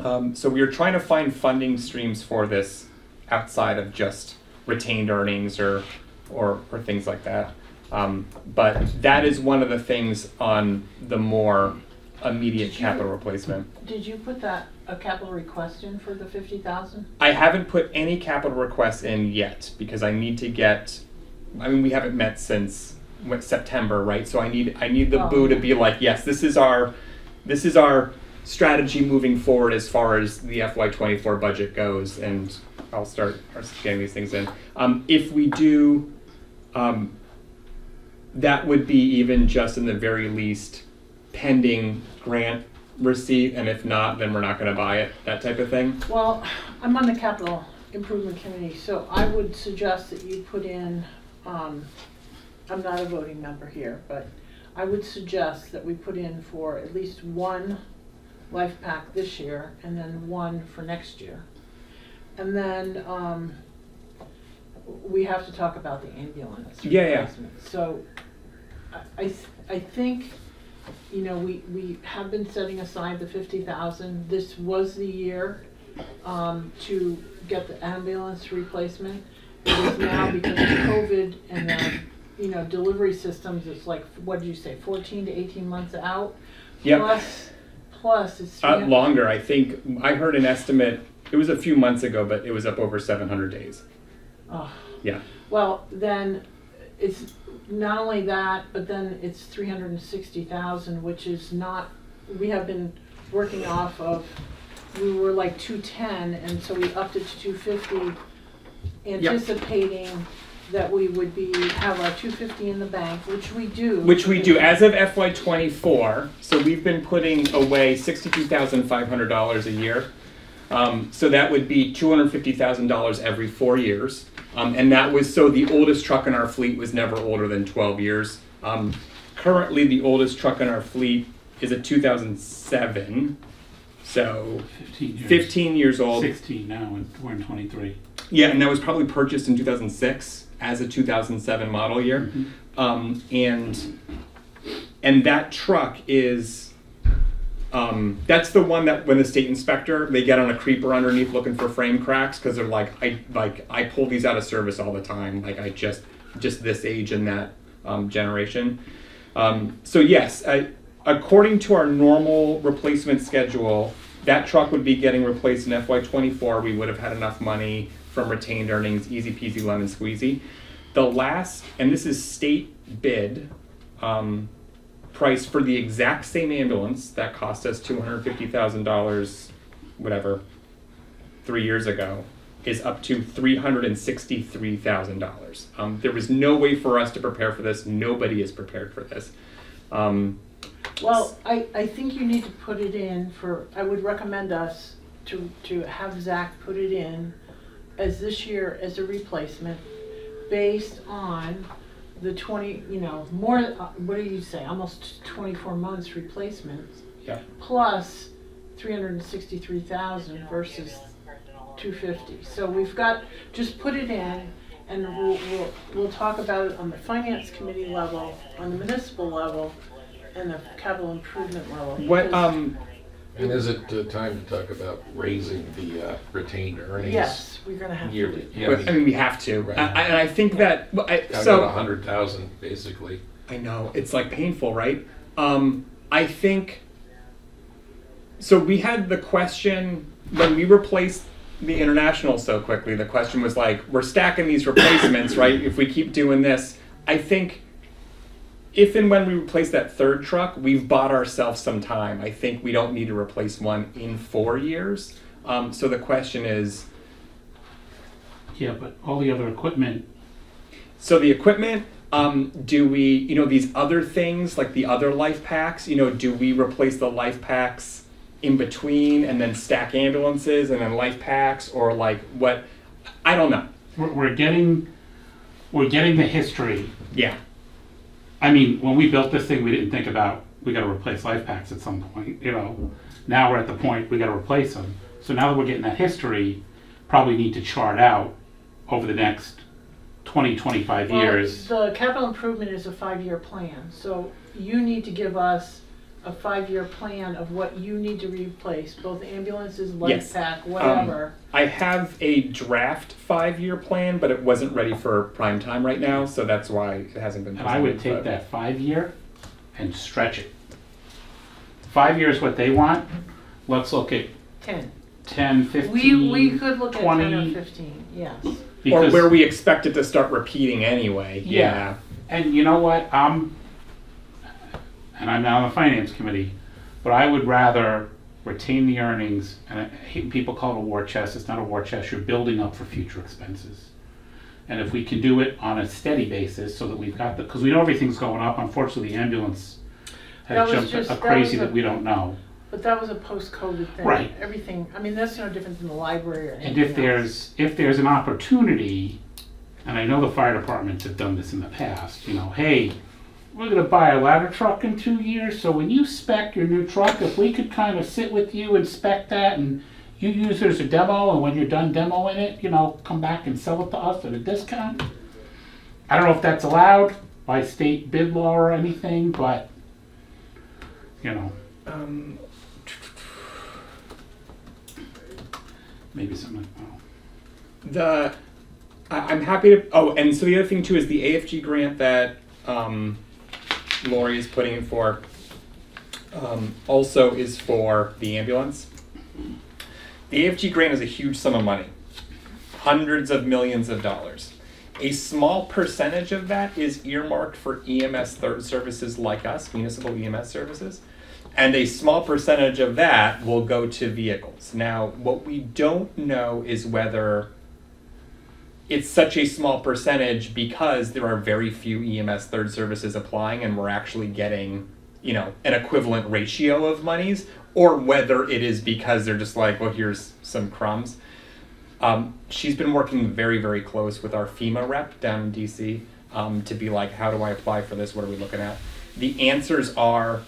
Um, so we are trying to find funding streams for this outside of just retained earnings or or, or things like that. Um, but that is one of the things on the more immediate Did you- capital replacement. Did you put that, a capital request in for the fifty thousand? I haven't put any capital requests in yet because I need to get. I mean, we haven't met since September, right? So I need I need the Oh. boo to be like, yes, this is our, this is our strategy moving forward as far as the FY24 budget goes, and I'll start getting these things in. Um, if we do, um, that would be even just in the very least pending grant receipt, and if not, then we're not going to buy it. That type of thing. Well, I'm on the capital improvement committee, so I would suggest that you put in, um, I'm not a voting member here, but I would suggest that we put in for at least one LifePak this year and then one for next year. And then, um, we have to talk about the ambulance Yeah, yeah. replacement. So, I, I, th- I think, you know, we, we have been setting aside the fifty thousand. This was the year, um, to get the ambulance replacement. It is now because of COVID and the, you know, delivery systems, it's like, what did you say, fourteen to eighteen months out? Yep. Plus, plus it's. Uh, longer, I think. I heard an estimate. It was a few months ago, but it was up over 700 days. Oh. Yeah. Well, then, it's not only that, but then it's three hundred and sixty thousand, which is not, we have been working off of, we were like two ten, and so we upped it to two fifty, anticipating that we would be, have our two fifty in the bank, which we do. Which we do as of FY24. So we've been putting away $62,500 a year. Um, so that would be $250,000 every four years. Um, and that was so the oldest truck in our fleet was never older than 12 years. Um, currently, the oldest truck in our fleet is a 2007. So Fifteen years. 15 years old. Sixteen now, and we're in twenty-three. Yeah, and that was probably purchased in 2006 as a 2007 model year. Um, and and that truck is um, that's the one that when the state inspector they get on a creeper underneath looking for frame cracks because they're like I like I pull these out of service all the time like I just just this age and that um, generation. Um, so yes, I, according to our normal replacement schedule, that truck would be getting replaced in FY24. We would have had enough money from retained earnings, easy peasy lemon squeezy. The last, and this is state bid, um, price for the exact same ambulance that cost us two hundred fifty thousand dollars, whatever, three years ago, is up to three hundred and sixty-three thousand dollars. Um, there was no way for us to prepare for this. Nobody is prepared for this. Um, Well, I, I think you need to put it in for, I would recommend us to, to have Zach put it in as this year as a replacement based on the twenty, you know, more, uh, what do you say, almost twenty-four months replacement yeah. plus three hundred and sixty-three thousand versus two fifty. So we've got, just put it in and we'll, we'll, we'll talk about it on the finance committee level, on the municipal level, and the capital improvement level. What um, And is it uh, time to talk about raising the uh, retained earnings? Yes, we're gonna have to Yearly, do. yeah, I but, mean, I mean, we have to, Right. I, I- and I think that well, I, I've got a so hundred thousand, basically. I know it's like painful, right? Um, I think. So we had the question when we replaced the international so quickly. The question was like, we're stacking these replacements, right? If we keep doing this, I think. If and when we replace that third truck, we've bought ourselves some time. I think we don't need to replace one in four years. Um, so the question is, Yeah, but all the other equipment, So the equipment, um, do we, you know, these other things like the other LifePaks, you know, do we replace the LifePaks in between and then stack ambulances and then life packs or like what? I don't know. we're, we're getting, we're getting the history. Yeah. I mean, when we built this thing, we didn't think about, we gotta replace LifePaks at some point, you know? Now we're at the point, we gotta replace them. So now that we're getting that history, probably need to chart out over the next 20, 25 Well, years. The capital improvement is a five-year plan, so you need to give us a five-year plan of what you need to replace, both ambulances, life Yes. pack, um, whatever. I have a draft five-year plan, but it wasn't ready for prime time right now, so that's why it hasn't been. And I would presented, take but- that five-year and stretch it. Five years what they want, let's look at Ten. 10, 15. We, we could look at ten or 20, fifteen, yes. Or because- where we expect it to start repeating anyway. Yeah. And you know what, I'm, and I'm now on the finance committee, but I would rather retain the earnings, and I hate people call it a war chest, it's not a war chest, you're building up for future expenses. And if we can do it on a steady basis, so that we've got the, because we know everything's going up, unfortunately, the ambulance That has was jumped just- a that crazy was a- that we don't know. But that was a post-COVID thing. Right. Everything, I mean, that's no different than the library or And anything if else. there's, if there's an opportunity, and I know the fire departments have done this in the past, you know, hey, we're gonna buy a ladder truck in two years, so when you spec your new truck, if we could kind of sit with you and spec that and you use it as a demo, and when you're done demoing it, you know, come back and sell it to us at a discount. I don't know if that's allowed by state bid law or anything, but, you know, Um, maybe something, oh. the I, I'm happy to. Oh, and so the other thing too is the AFG grant that um, Lori is putting in for. Um, also is for the ambulance. The AFG grant is a huge sum of money, hundreds of millions of dollars. A small percentage of that is earmarked for EMS third services like us, municipal EMS services. And a small percentage of that will go to vehicles. Now, what we don't know is whether it's such a small percentage because there are very few EMS third services applying and we're actually getting, you know, an equivalent ratio of monies, or whether it is because they're just like, well, here's some crumbs. Um, she's been working very, very close with our FEMA rep down in DC um, to be like, how do I apply for this? What are we looking at? The answers are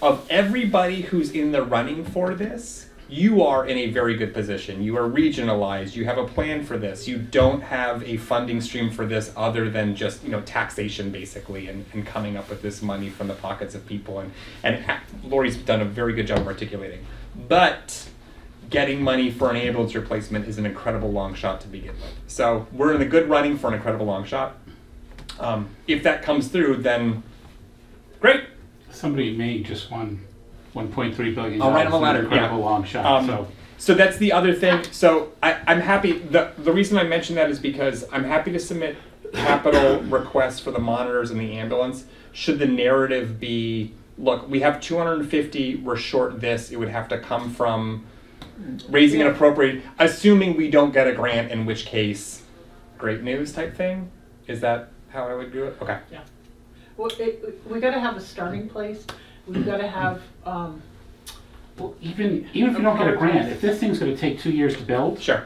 of everybody who's in the running for this, you are in a very good position. You are regionalized. You have a plan for this. You don't have a funding stream for this other than just you know taxation basically, and, and coming up with this money from the pockets of people. And and Lori's done a very good job of articulating. But getting money for an ambulance replacement is an incredible long shot to begin with. So we're in the good running for an incredible long shot. Um, if that comes through, then great. Somebody may just won 1.3 billion. I'll write him a dollars, letter, an Incredible yeah. long shot. Um, so So that's the other thing. So I, I'm happy. The, the reason I mention that is because I'm happy to submit capital requests for the monitors and the ambulance. Should the narrative be, look, we have 250, we're short this, it would have to come from raising and appropriate, assuming we don't get a grant, in which case, great news type thing? Is that how I would do it? Okay. Yeah. Well, it, we gotta have a starting place, we've gotta have, um, well, even even if you don't get a grant, if this thing's going to take two years to build, Sure.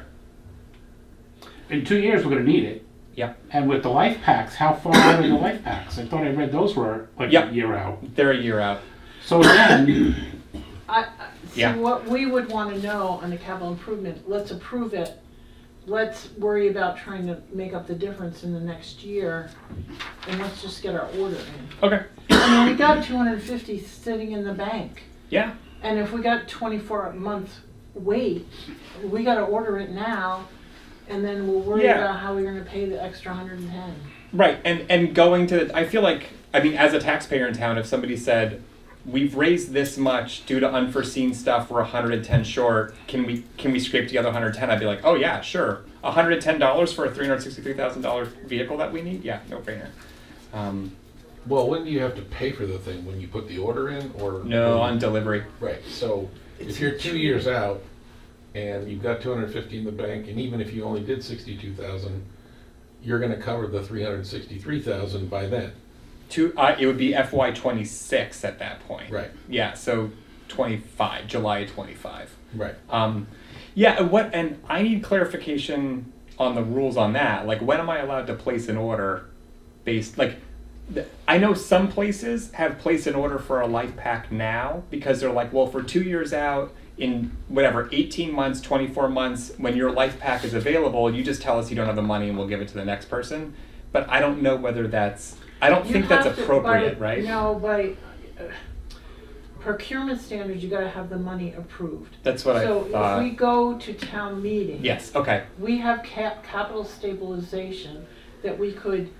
in two years we're going to need it. Yep. And with the LifePaks, how far out are the LifePaks? I thought I read those were like Yep. a year out. They're a year out. So again, I, I, see, Yeah. what we would wanna know on the capital improvement, let's approve it. Let's worry about trying to make up the difference in the next year, and let's just get our order in. Okay. I mean, we got two hundred and fifty sitting in the bank, Yeah. and if we got twenty-four month wait, we gotta order it now, and then we'll worry Yeah. about how we're gonna pay the extra hundred and ten. Right, and and going to, I feel like, I mean, as a taxpayer in town, if somebody said, we've raised this much due to unforeseen stuff, we're 110 short, can we can we scrape together 110? I'd be like, oh yeah, sure. 110 dollars for a 363 thousand dollar vehicle that we need? Yeah, no brainer. Um, Well, when do you have to pay for the thing? When you put the order in or? no, on delivery. Right, so if you're two years out and you've got two hundred and fifty in the bank, and even if you only did sixty-two thousand, you're gonna cover the three hundred and sixty-three thousand by then. Two, uh, it would be FY 26 at that point. Right. Yeah, so 25, July 25. Right. Um, yeah, and what and I need clarification on the rules on that. Like, when am I allowed to place an order based like I know some places have placed an order for a LifePak now because they're like, well, for two years out, in whatever, 18 months, 24 months, when your LifePak is available, you just tell us you don't have the money and we'll give it to the next person. But I don't know whether that's, I don't You think that's have to- appropriate, by- right? No, by uh, procurement standards, you gotta have the money approved. That's what I So if we thought. go to town meeting. Yes, okay. We have cap, capital stabilization that we could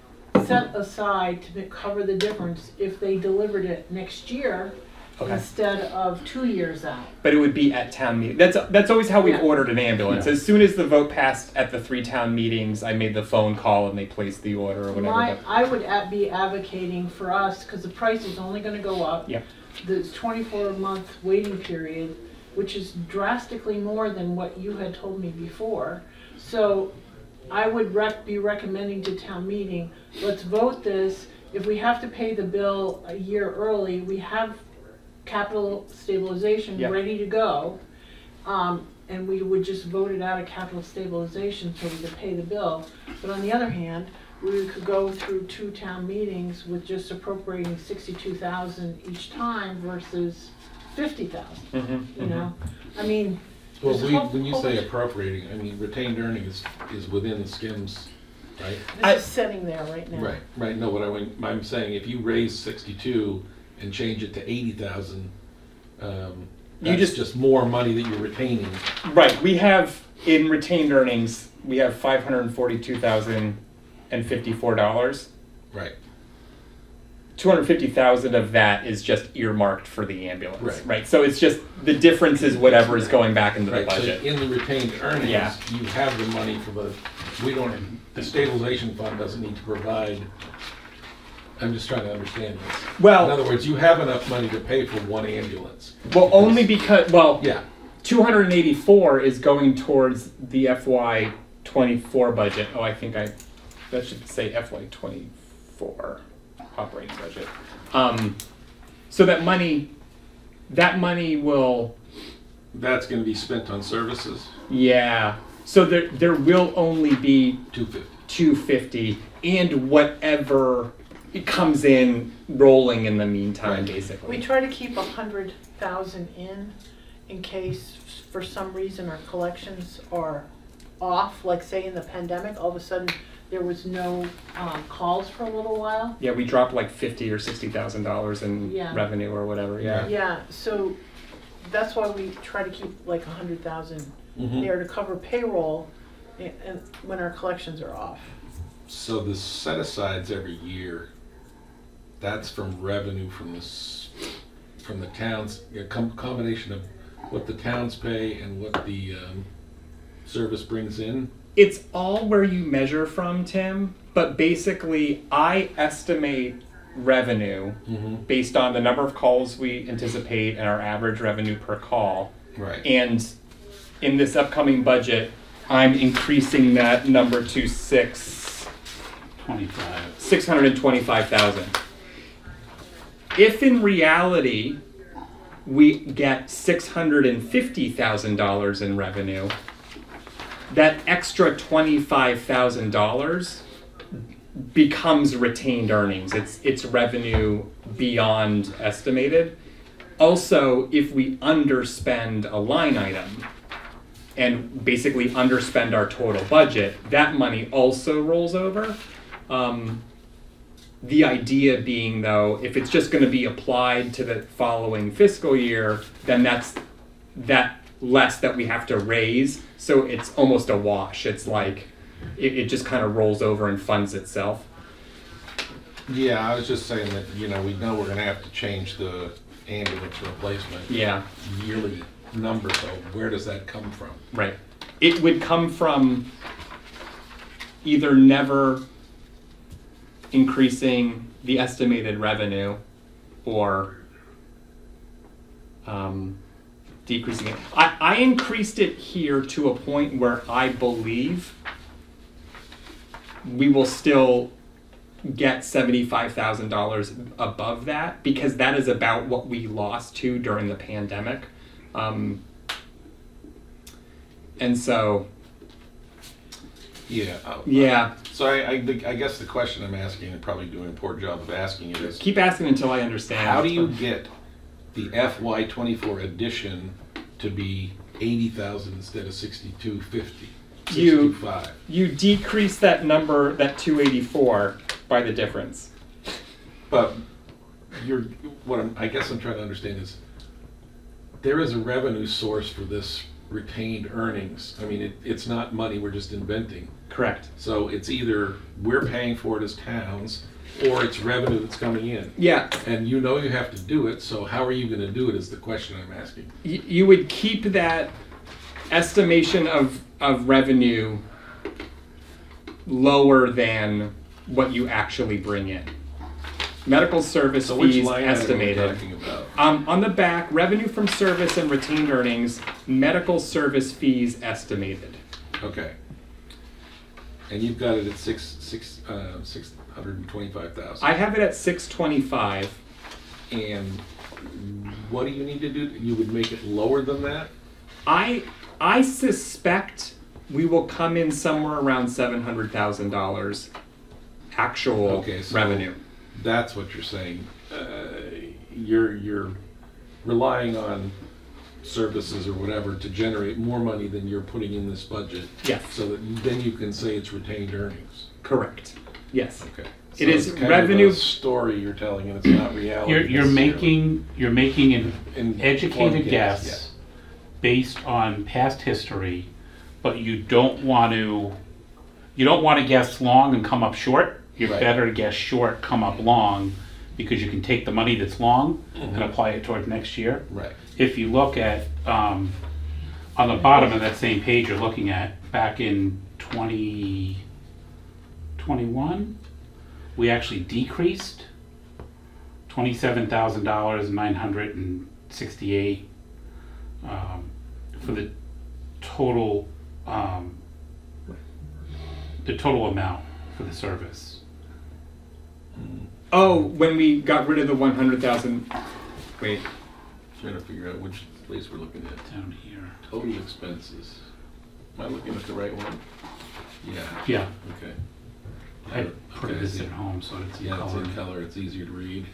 set aside to cover the difference if they delivered it next year Okay. instead of two years out. But it would be at town meeting. That's that's always how we've Yeah. ordered an ambulance. Yeah. As soon as the vote passed at the three town meetings, I made the phone call and they placed the order or whatever. My, I would be advocating for us, because the price is only gonna go up. Yep. There's twenty-four month waiting period, which is drastically more than what you had told me before. So I would rec, be recommending to town meeting, let's vote this. If we have to pay the bill a year early, we have capital stabilization Yep. ready to go. Um, and we would just vote it out of capital stabilization so we could pay the bill. But on the other hand, we could go through two town meetings with just appropriating sixty-two thousand each time versus fifty thousand, Mhm, you know? I mean, Well, There's we, whole- when you say bunch- appropriating, I mean retained earnings is within the skims, right? I- this is sitting there right now. Right, right, no, what I, I'm saying, if you raise sixty-two and change it to eighty thousand, um, You that's just- just more money that you're retaining. Right. We have in retained earnings, we have five hundred and forty-two thousand and fifty-four dollars. Right. Two hundred fifty thousand of that is just earmarked for the ambulance. Right. So it's just the difference is whatever is going back into the Right, so budget. in the retained earnings, Yeah. you have the money for the, we don't, the stabilization fund doesn't need to provide, I'm just trying to understand this. Well- In other words, you have enough money to pay for one ambulance. well, only because well, Yeah, two hundred and eighty-four is going towards the FY twenty-four budget. Oh, I think I that should say FY twenty-four operating budget. Um, so that money, that money will. that's gonna be spent on services, Yeah. So there there will only be two fifty. 250 and whatever it comes in rolling in the meantime Right. basically. We try to keep a hundred thousand in, in case for some reason our collections are off, like say in the pandemic, all of a sudden there was no, um, calls for a little while. yeah, we dropped like 50 or 60,000 dollars in Yeah. revenue or whatever. Yeah. Yeah, so that's why we try to keep like a hundred thousand Mm-hmm. there to cover payroll and, and when our collections are off. So the set asides every year, that's from revenue from the from the towns, a com- combination of what the towns pay and what the um, service brings in. It's all where you measure from, Tim, but basically, I estimate revenue mm-hmm. based on the number of calls we anticipate and our average revenue per call. Right. And in this upcoming budget, I'm increasing that number to six. 25. 625,000. If in reality we get six hundred and fifty thousand dollars in revenue, that extra twenty-five thousand dollars becomes retained earnings. It's it's revenue beyond estimated. Also, if we underspend a line item and basically underspend our total budget, that money also rolls over. Um, the idea being, though, if it's just going to be applied to the following fiscal year, then that's that less that we have to raise. So it's almost a wash. It's like it, it just kind of rolls over and funds itself. Yeah, I was just saying that, you know, we know we're gonna have to change the ambulance replacement Yeah, yearly number, so where does that come from? right. It would come from either never increasing the estimated revenue or um, decreasing it. I, I increased it here to a point where I believe we will still get $75,000 above that because that is about what we lost to during the pandemic. Um, and so Yeah. uh, Yeah. So I, I, I guess the question I'm asking, and probably doing a poor job of asking it is, Keep asking until I understand. how do you get the FY twenty-four addition to be eighty thousand instead of sixty-two fifty? You- You decrease that number, that 284, by the difference. But you're, what I'm, I guess I'm trying to understand is, there is a revenue source for this retained earnings. I mean, it, it's not money we're just inventing. Correct. So it's either we're paying for it as towns, or it's revenue that's coming in. Yeah. And you know you have to do it, so how are you gonna do it is the question I'm asking. Y- you would keep that estimation of, of revenue lower than what you actually bring in. Medical service So fees line item are we estimated. Um, on the back, revenue from service and retained earnings, medical service fees estimated. Okay. And you've got it at six, six, uh, six hundred and twenty-five thousand. I have it at six twenty-five. And what do you need to do? You would make it lower than that? I I suspect we will come in somewhere around seven hundred thousand dollars actual Okay, so- revenue. That's what you're saying. Uh, You're, you're relying on services or whatever to generate more money than you're putting in this budget. Yes. So that then you can say it's retained earnings. Correct. Yes. Okay. So is it's kind of revenue- a Story you're telling and it's not reality. You're, you're making, you're making an educated guess, guess based on past history, but you don't want to, you don't want to guess long and come up short. You're Right. better to guess short, come up long, because you can take the money that's long and Mhm. apply it toward next year. Right. If you look at, um, on the bottom of that same page you're looking at, back in twenty twenty-one, we actually decreased twenty-seven thousand dollars, nine hundred and sixty-eight, um, for the total, um, the total amount for the service. Oh, when we got rid of the one hundred thousand. Wait. Trying to figure out which place we're looking at. Down here. Total expenses. Am I looking at the right one? Yeah. Yeah, Okay. I Okay, put I this see. at home, so it's in Yeah, it's color. in color, it's easier to read.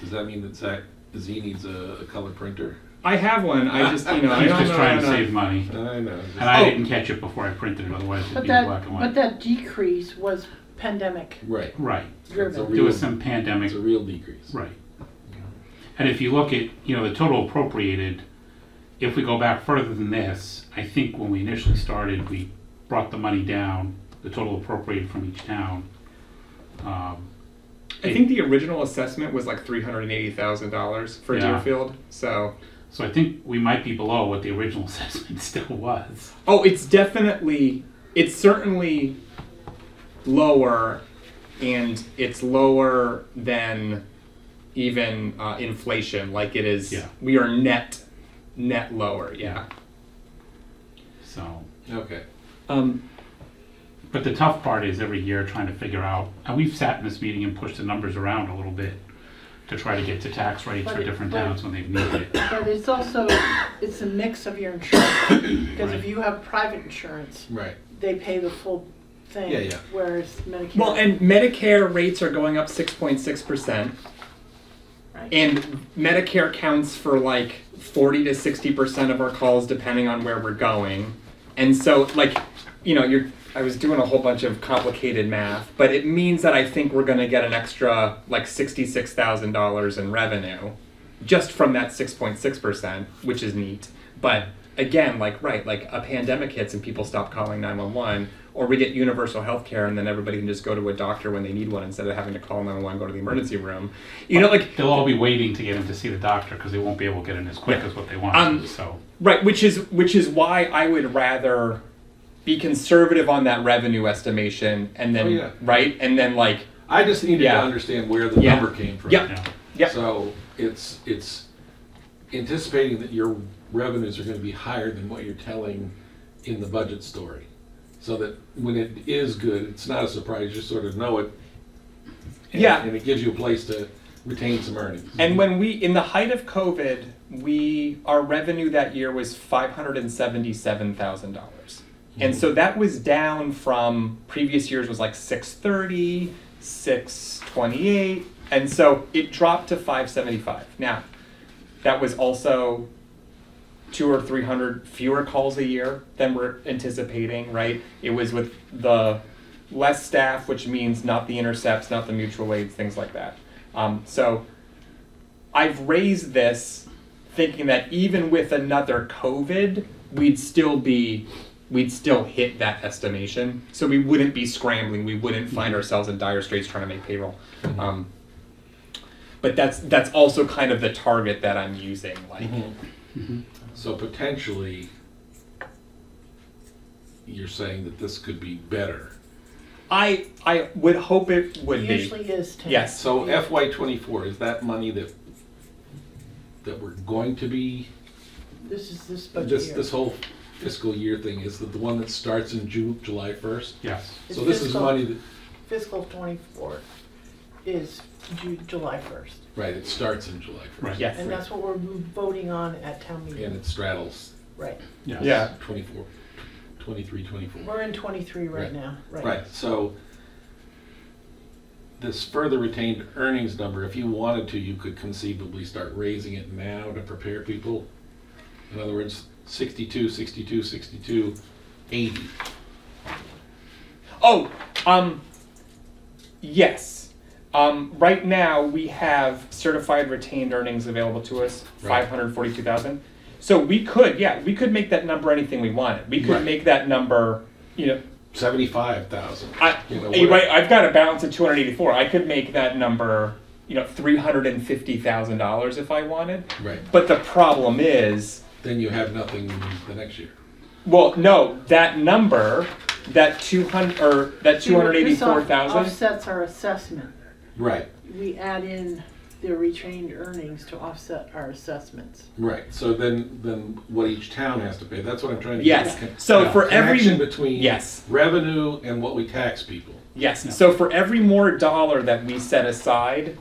Does that mean that Zach, Z needs a, a color printer? I have one. I just you know I He's don't just know. trying to how save money. I know. And I Oh. didn't catch it before I printed it, otherwise it'd But be in black that, and white. but that decrease was pandemic Right. Right, It's a driven. there real- was some pandemic, It's a real decrease. right. And if you look at, you know, the total appropriated, if we go back further than this, I think when we initially started, we brought the money down, the total appropriated from each town. Um, I think the original assessment was like three hundred and eighty thousand dollars for Yeah. Deerfield. So So I think we might be below what the original assessment still was. oh, it's definitely it's certainly lower, and it's lower than even uh, inflation. Like it is. Yeah. We are net net lower. Yeah. So, Okay. Um, but the tough part is every year trying to figure out, and we've sat in this meeting and pushed the numbers around a little bit to try to get to tax rates But for it- different but- towns when they've needed it. But it's also, it's a mix of your insurance, because if you have private insurance, Right. they pay the full thing. Yeah, yeah. Whereas Medicare. well, and Medicare rates are going up six point six percent. Right. And Medicare counts for like 40 to 60% of our calls depending on where we're going. And so like, you know, you're I was doing a whole bunch of complicated math, but it means that I think we're going to get an extra like $66,000 in revenue just from that 6.6%, which is neat. But again, like right, like a pandemic hits and people stop calling 911 or we get universal health care and then everybody can just go to a doctor when they need one instead of having to call 911 go to the emergency room. You know like They'll all be waiting to get in to see the doctor because they won't be able to get in as quick as what they want, Um, so. Right, which is which is why I would rather be conservative on that revenue estimation and then Oh, yeah. right and then like I just needed to understand where the Yeah. number came from. yeah Yeah. So it's, it's anticipating that your revenues are gonna be higher than what you're telling in the budget story. So that when it is good, it's not a surprise, you sort of know it. and- Yeah. And it gives you a place to retain some earnings. and when we in the height of COVID, we our revenue that year was five hundred and seventy seven thousand dollars. And so that was down from previous years was like 630, 628, and so it dropped to 575. Now, that was also two or three hundred fewer calls a year than we're anticipating, right? It was with the less staff, which means not the intercepts, not the mutual aids, things like that. Um, so I've raised this thinking that even with another COVID, we'd still be, we'd still hit that estimation. So we wouldn't be scrambling. We wouldn't find ourselves in dire straits trying to make payroll. Um, but that's that's also kind of the target that I'm using. Like, So potentially, you're saying that this could be better. I I would hope it would It be. usually is, Tim. Yes. So FY twenty-four, is that money that, that we're going to be, This is this budget this, year. this whole fiscal year thing, is it the one that starts in Ju- July first? Yes. It's So this is fiscal- money that, Fiscal twenty-four is Ju- July first. right, it starts in July Right. first. Yes. And that's what we're voting on at town meeting. And meeting. it straddles Right. Yeah. 24, 23, 24. We're in twenty-three right Right. now, right? Right, so this further retained earnings number, if you wanted to, you could conceivably start raising it now to prepare people. In other words, 62, 62, 62, 80. Oh, um, yes. Um, right now we have certified retained earnings available to us, Right. five hundred forty-two thousand. So we could, yeah, we could make that number anything we wanted. We could Right. make that number, you know, 75,000. I, You know, you're what- right. I've got a balance of two hundred eighty-four. I could make that number, you know, three hundred and fifty thousand dollars if I wanted. Right, But the problem is, then you have nothing the next year. well, no, that number, that two hundred or that See, two hundred this off- eighty-four thousand. Offsets our assessment. Right, We add in the retained earnings to offset our assessments. right, so then, then what each town has to pay, that's what I'm trying to. get Yes. at. So Yeah. for every Connection between. yes. Revenue and what we tax people. Yes. So for every more dollar that we set aside,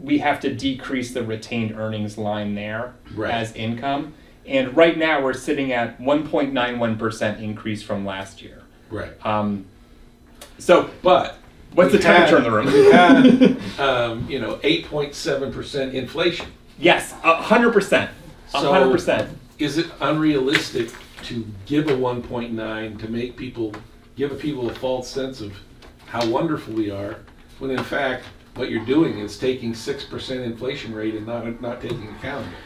we have to decrease the retained earnings line there Right. as income. And right now we're sitting at 1.91% increase from last year. Right. Um, so But. What's the we temperature had- in the room? We had, um, you know, eight point seven percent inflation. yes, a hundred percent, a hundred percent. Is it unrealistic to give a one point nine to make people, give people a false sense of how wonderful we are, when in fact, what you're doing is taking six percent inflation rate and not, not taking account of it.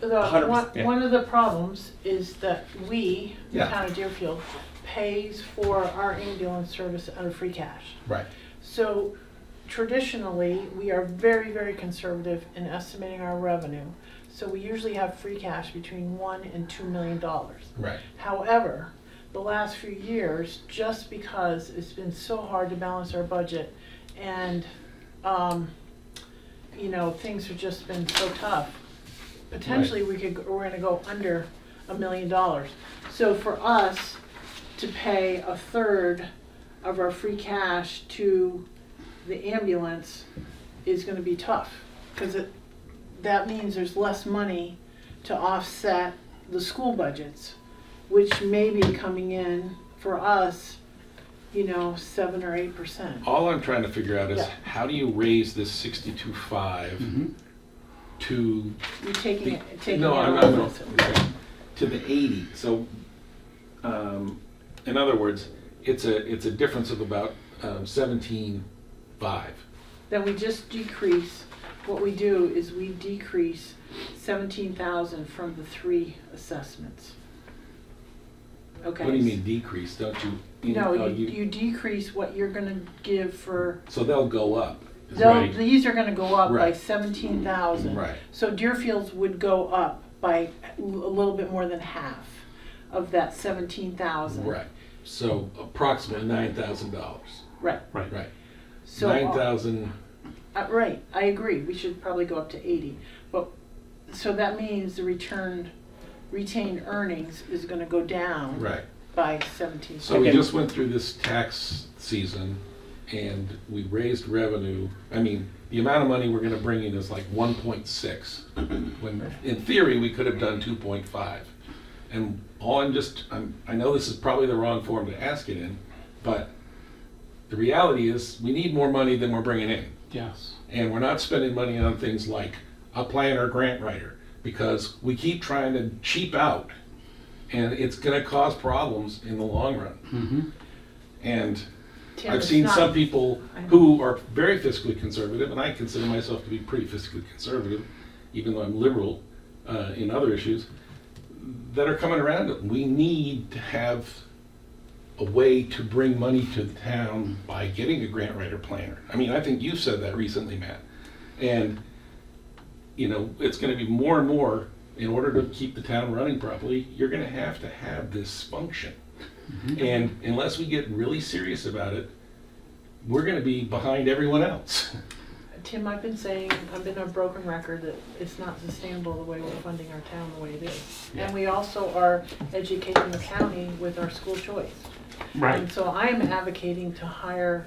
The, the, one, yeah. one of the problems is that we, the Yeah. town of Deerfield, pays for our ambulance service out of free cash. Right. So traditionally, we are very, very conservative in estimating our revenue. So we usually have free cash between one and two million dollars. Right. However, the last few years, just because it's been so hard to balance our budget and, um, you know, things have just been so tough, potentially we could, we're gonna go under a million dollars. So for us to pay a third of our free cash to the ambulance is gonna be tough. Cause it, that means there's less money to offset the school budgets, which may be coming in for us, you know, seven or eight percent. All I'm trying to figure out is Yeah. how do you raise this sixty-two five Mhm. to You're taking it, taking it No, I'm, out I'm, of it. to the eighty, so, um, in other words, it's a, it's a difference of about, um, seventeen five. Then we just decrease, what we do is we decrease seventeen thousand from the three assessments. Okay? What do you mean decrease, don't you? No, oh, you, you decrease what you're gonna give for, So they'll go up. is they'll, right. these are gonna go up by Right. seventeen thousand. Right, So Deerfields would go up by a little bit more than half of that seventeen thousand. right, so approximately nine thousand dollars, Right, Right. right. so. Nine thousand, Uh, right, I agree, we should probably go up to eighty, but, so that means the returned, retained earnings is gonna go down right. by seventeen. So we Okay. just went through this tax season and we raised revenue. I mean, the amount of money we're gonna bring in is like one point six. When, in theory, we could have done two point five. And all I'm just, I'm, I know this is probably the wrong form to ask it in, but the reality is, we need more money than we're bringing in. Yes. And we're not spending money on things like a planner grant writer, because we keep trying to cheap out, and it's gonna cause problems in the long run. Mm-hmm. And Tim, I've seen not- some people who are very fiscally conservative, and I consider myself to be pretty fiscally conservative, even though I'm liberal uh, in other issues, that are coming around. We need to have a way to bring money to the town by getting a grant writer planner. I mean, I think you said that recently, Matt. And, you know, it's gonna be more and more, in order to keep the town running properly, you're gonna have to have this function. Mm-hmm. And unless we get really serious about it, we're gonna be behind everyone else. Tim, I've been saying, I've been a broken record that it's not sustainable the way we're funding our town the way it is. Yeah. And we also are educating the county with our school choice. Right. And so I am advocating to hire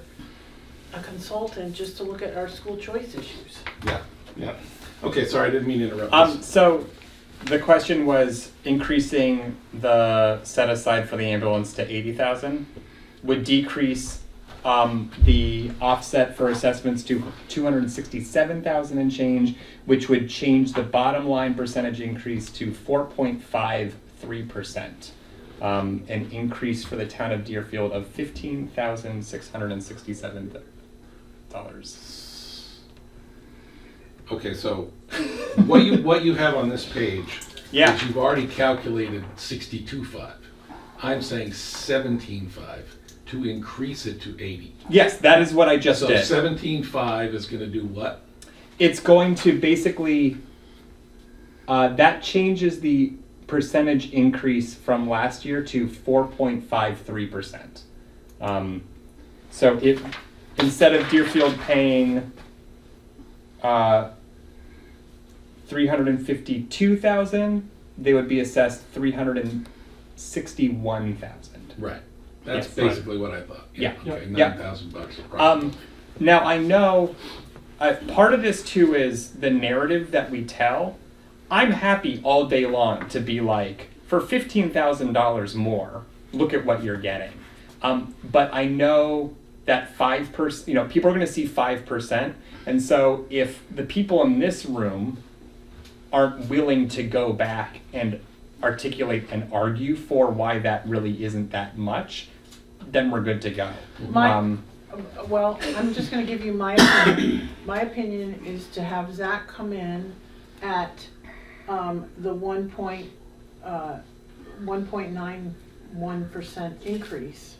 a consultant just to look at our school choice issues. Yeah, yeah. Okay, sorry, I didn't mean to interrupt. Um, this. so the question was increasing the set aside for the ambulance to eighty thousand would decrease um, the offset for assessments to two hundred and sixty-seven thousand and change, which would change the bottom line percentage increase to four point five three percent. Um, an increase for the town of Deerfield of fifteen thousand six hundred and sixty-seven dollars. Okay, so what you, what you have on this page Yeah. is you've already calculated sixty-two five. I'm saying seventeen five to increase it to eighty. Yes, that is what I just So did. seventeen five is gonna do what? it's going to basically uh, that changes the percentage increase from last year to 4.53%. Um, so if instead of Deerfield paying uh, 352,000, they would be assessed 361,000. Right. That's Yes. basically what I thought. Yeah. Okay, Yeah. nine thousand bucks. Um, now I know uh, part of this too is the narrative that we tell. I'm happy all day long to be like, for fifteen thousand dollars more, look at what you're getting. Um, but I know that five percent, you know, people are going to see five percent, and so if the people in this room aren't willing to go back and articulate and argue for why that really isn't that much, then we're good to go. My- Um, Well, I'm just gonna give you my opinion. My opinion is to have Zach come in at, um, the one point, uh, one point nine one percent increase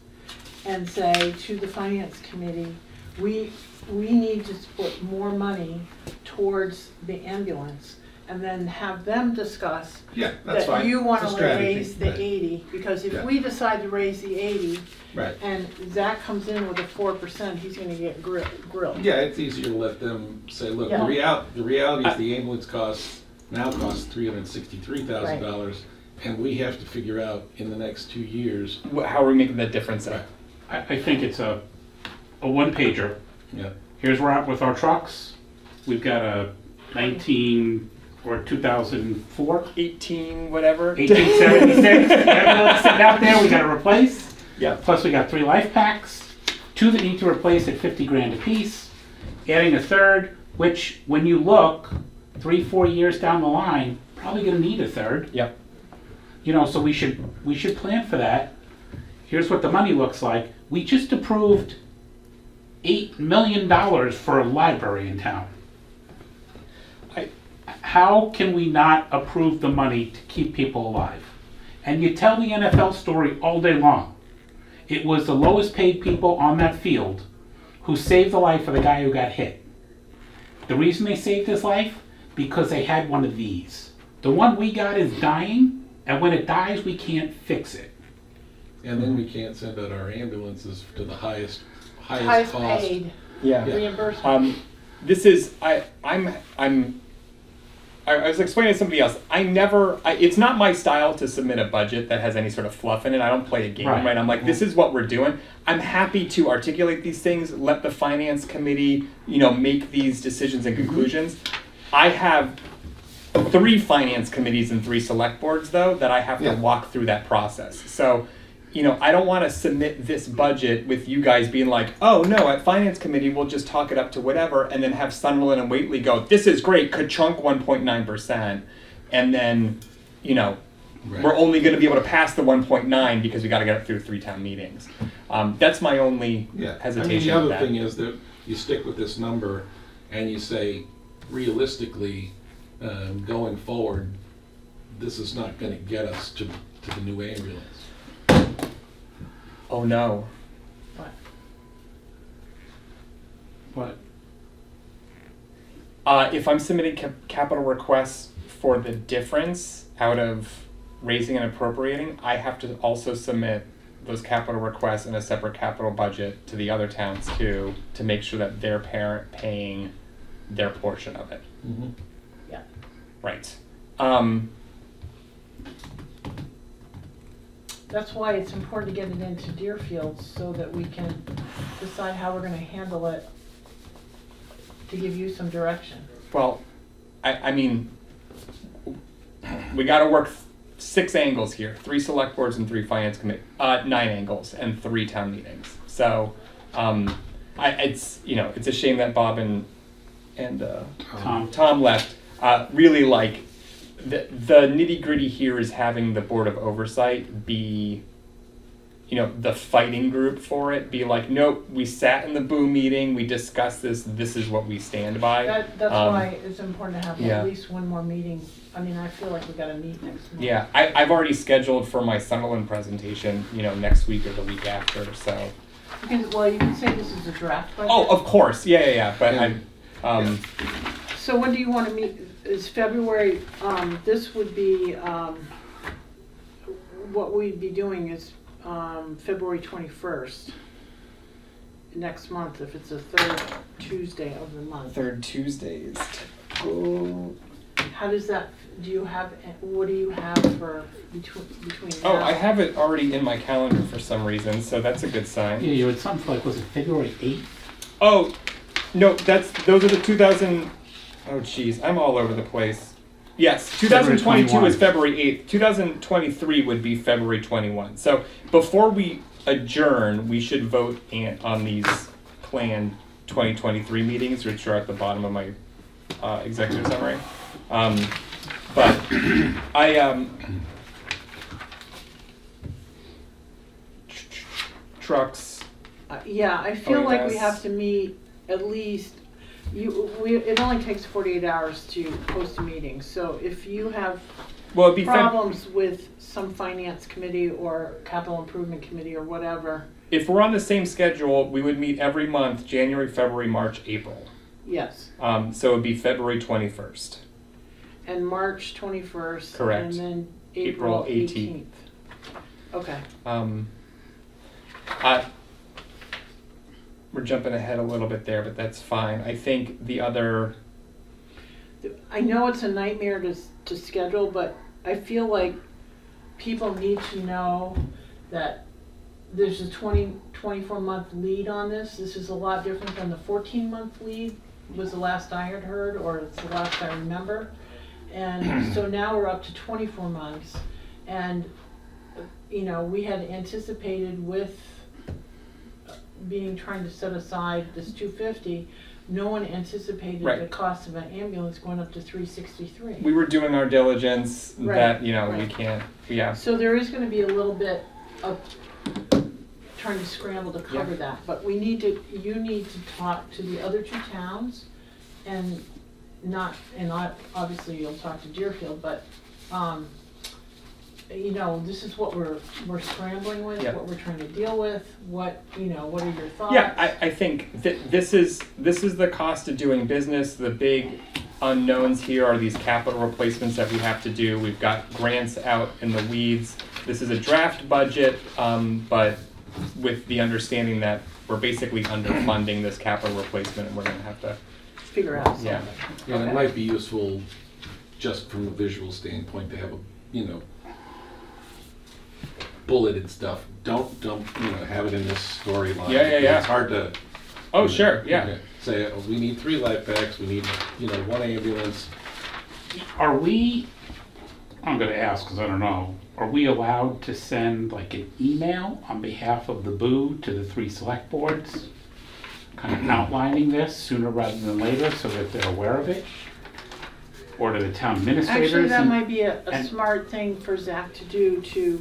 and say to the finance committee, we, we need to put more money towards the ambulance. And then have them discuss Yeah, that's that fine. you wanna raise the Right. eighty, because if Yeah. we decide to raise the eighty, Right. and Zach comes in with a four percent, he's gonna get grill, grilled. Yeah, it's easier to let them say, look, the Yeah. real, the reality is the ambulance costs, now costs three hundred and sixty-three thousand dollars. And we have to figure out in the next two years, Wh- How are we making that difference? Right. I, I think it's a, a one pager. yeah, Here's where we're at with our trucks. We've got a nineteen or two thousand four 18, whatever. 1876 ambulance sitting out there we gotta replace. Yeah. Plus we got three LifePaks, two that need to replace at 50 grand apiece, adding a third, which when you look three, four years down the line, probably gonna need a third. Yep. You know, so we should, we should plan for that. Here's what the money looks like. We just approved eight million dollars for a library in town. I- How can we not approve the money to keep people alive? And you tell the NFL story all day long. It was the lowest paid people on that field who saved the life of the guy who got hit. The reason they saved his life? Because they had one of these. The one we got is dying, and when it dies, we can't fix it. and then we can't send out our ambulances to the highest, highest Highest cost. paid Yeah. reimbursement. Um, this is I I'm I'm. I, I was explaining to somebody else. I never. I, it's not my style to submit a budget that has any sort of fluff in it. I don't play a game, Right. right? I'm like, this is what we're doing. I'm happy to articulate these things. Let the finance committee, you know, make these decisions and mm-hmm. conclusions. I have three finance committees and three select boards though that I have to walk through that process. So, you know, I don't want to submit this budget with you guys being like, "Oh no, at finance committee we'll just talk it up to whatever," and then have Sunderland and Whately go, "This is great, could chunk 1.9 percent," and then, you know, Right. we're only going to be able to pass the 1.9 because we got to get it through three town meetings. Um, that's my only Yeah, I hesitation. mean, the other thing is that you stick with this number and you say realistically, um, going forward, this is not gonna get us to, to the new ambulance. Oh no. What? Uh, if I'm submitting cap- capital requests for the difference out of raising and appropriating, I have to also submit those capital requests in a separate capital budget to the other towns too, to make sure that they're parent paying their portion of it. Yeah. Right. Um, That's why it's important to get it into Deerfield so that we can decide how we're gonna handle it to give you some direction. well, I, I mean, we got to work six angles here: three select boards and three finance committee, uh, nine angles and three town meetings. So, um, I, it's you know, it's a shame that Bob and and uh, Tom? Tom left. Uh, really, like the the nitty gritty here is having the board of oversight be, you know, the fighting group for it. Be like, nope, we sat in the boo meeting, we discussed this. This is what we stand by. That, that's Um, why it's important to have yeah. at least one more meeting. I mean, I feel like we gotta meet next month. Yeah, I, I've already scheduled for my Sunderland presentation, you know, next week or the week after, so. You can, well, you can say this is a draft budget. Oh, of course, yeah, yeah, yeah, but Yeah. I, um, So when do you wanna meet? Is February, um, this would be, um, what we'd be doing is, um, February twenty-first. Next month, if it's the third Tuesday of the month. third Tuesdays. typical. How does that, do you have, what do you have for between, between now? Oh, I have it already in my calendar for some reason, so that's a good sign. Yeah, sign. you had something like, was it February eighth? Oh, no, that's, those are the two thousand, oh jeez, I'm all over the place. Yes, two thousand twenty-two is February eighth, two thousand twenty-three would be February twenty-one. So before we adjourn, we should vote on these planned twenty twenty-three meetings, which are at the bottom of my, uh, executive summary. Um, but I, um, trucks, Uh, Yeah, I feel like we yes. have to meet at least, you, we, it only takes forty-eight hours to post a meeting, so if you have well, it'd be Feb- problems with some finance committee or capital improvement committee or whatever, if we're on the same schedule, we would meet every month, January, February, March, April. yes. Um, so it'd be February twenty-first. And March twenty-first. Correct. And then April April 18th. eighteenth. Okay, Um, I, we're jumping ahead a little bit there, but that's fine. I think the other, I know it's a nightmare to, to schedule, but I feel like people need to know that there's a 20, 24 month lead on this. This is a lot different than the fourteen month lead was the last I had heard, or it's the last I remember. And so now we're up to twenty-four months, and, you know, we had anticipated with being, trying to set aside this two fifty, no one anticipated the cost of an ambulance going up to three sixty-three. we were doing our diligence that, you know, we right. can't, yeah. So there is gonna be a little bit of trying to scramble to cover that, but we need to, you need to talk to the other two towns and not, and I, obviously you'll talk to Deerfield, but, um, you know, this is what we're, we're scrambling with, Yeah. what we're trying to deal with, what, you know, what are your thoughts? Yeah, I, I think that this is, this is the cost of doing business. The big unknowns here are these capital replacements that we have to do. We've got grants out in the weeds. This is a draft budget, um, but with the understanding that we're basically underfunding this capital replacement and we're gonna have to, Figure out something. Yeah. And Okay. it might be useful, just from a visual standpoint, to have a, you know, bulleted stuff. Don't, don't, you know, have it in this storyline. Yeah, yeah, yeah. It's hard to. oh, you know, sure, yeah. okay, Say, oh, we need three LifePaks, we need, you know, one ambulance, Are we, I'm gonna ask, cause I don't know, are we allowed to send like an email on behalf of the Boo to the three select boards? Kind of outlining this sooner rather than later so that they're aware of it? Or to the town administrators? Actually, that and- might be a, a and- smart thing for Zach to do to,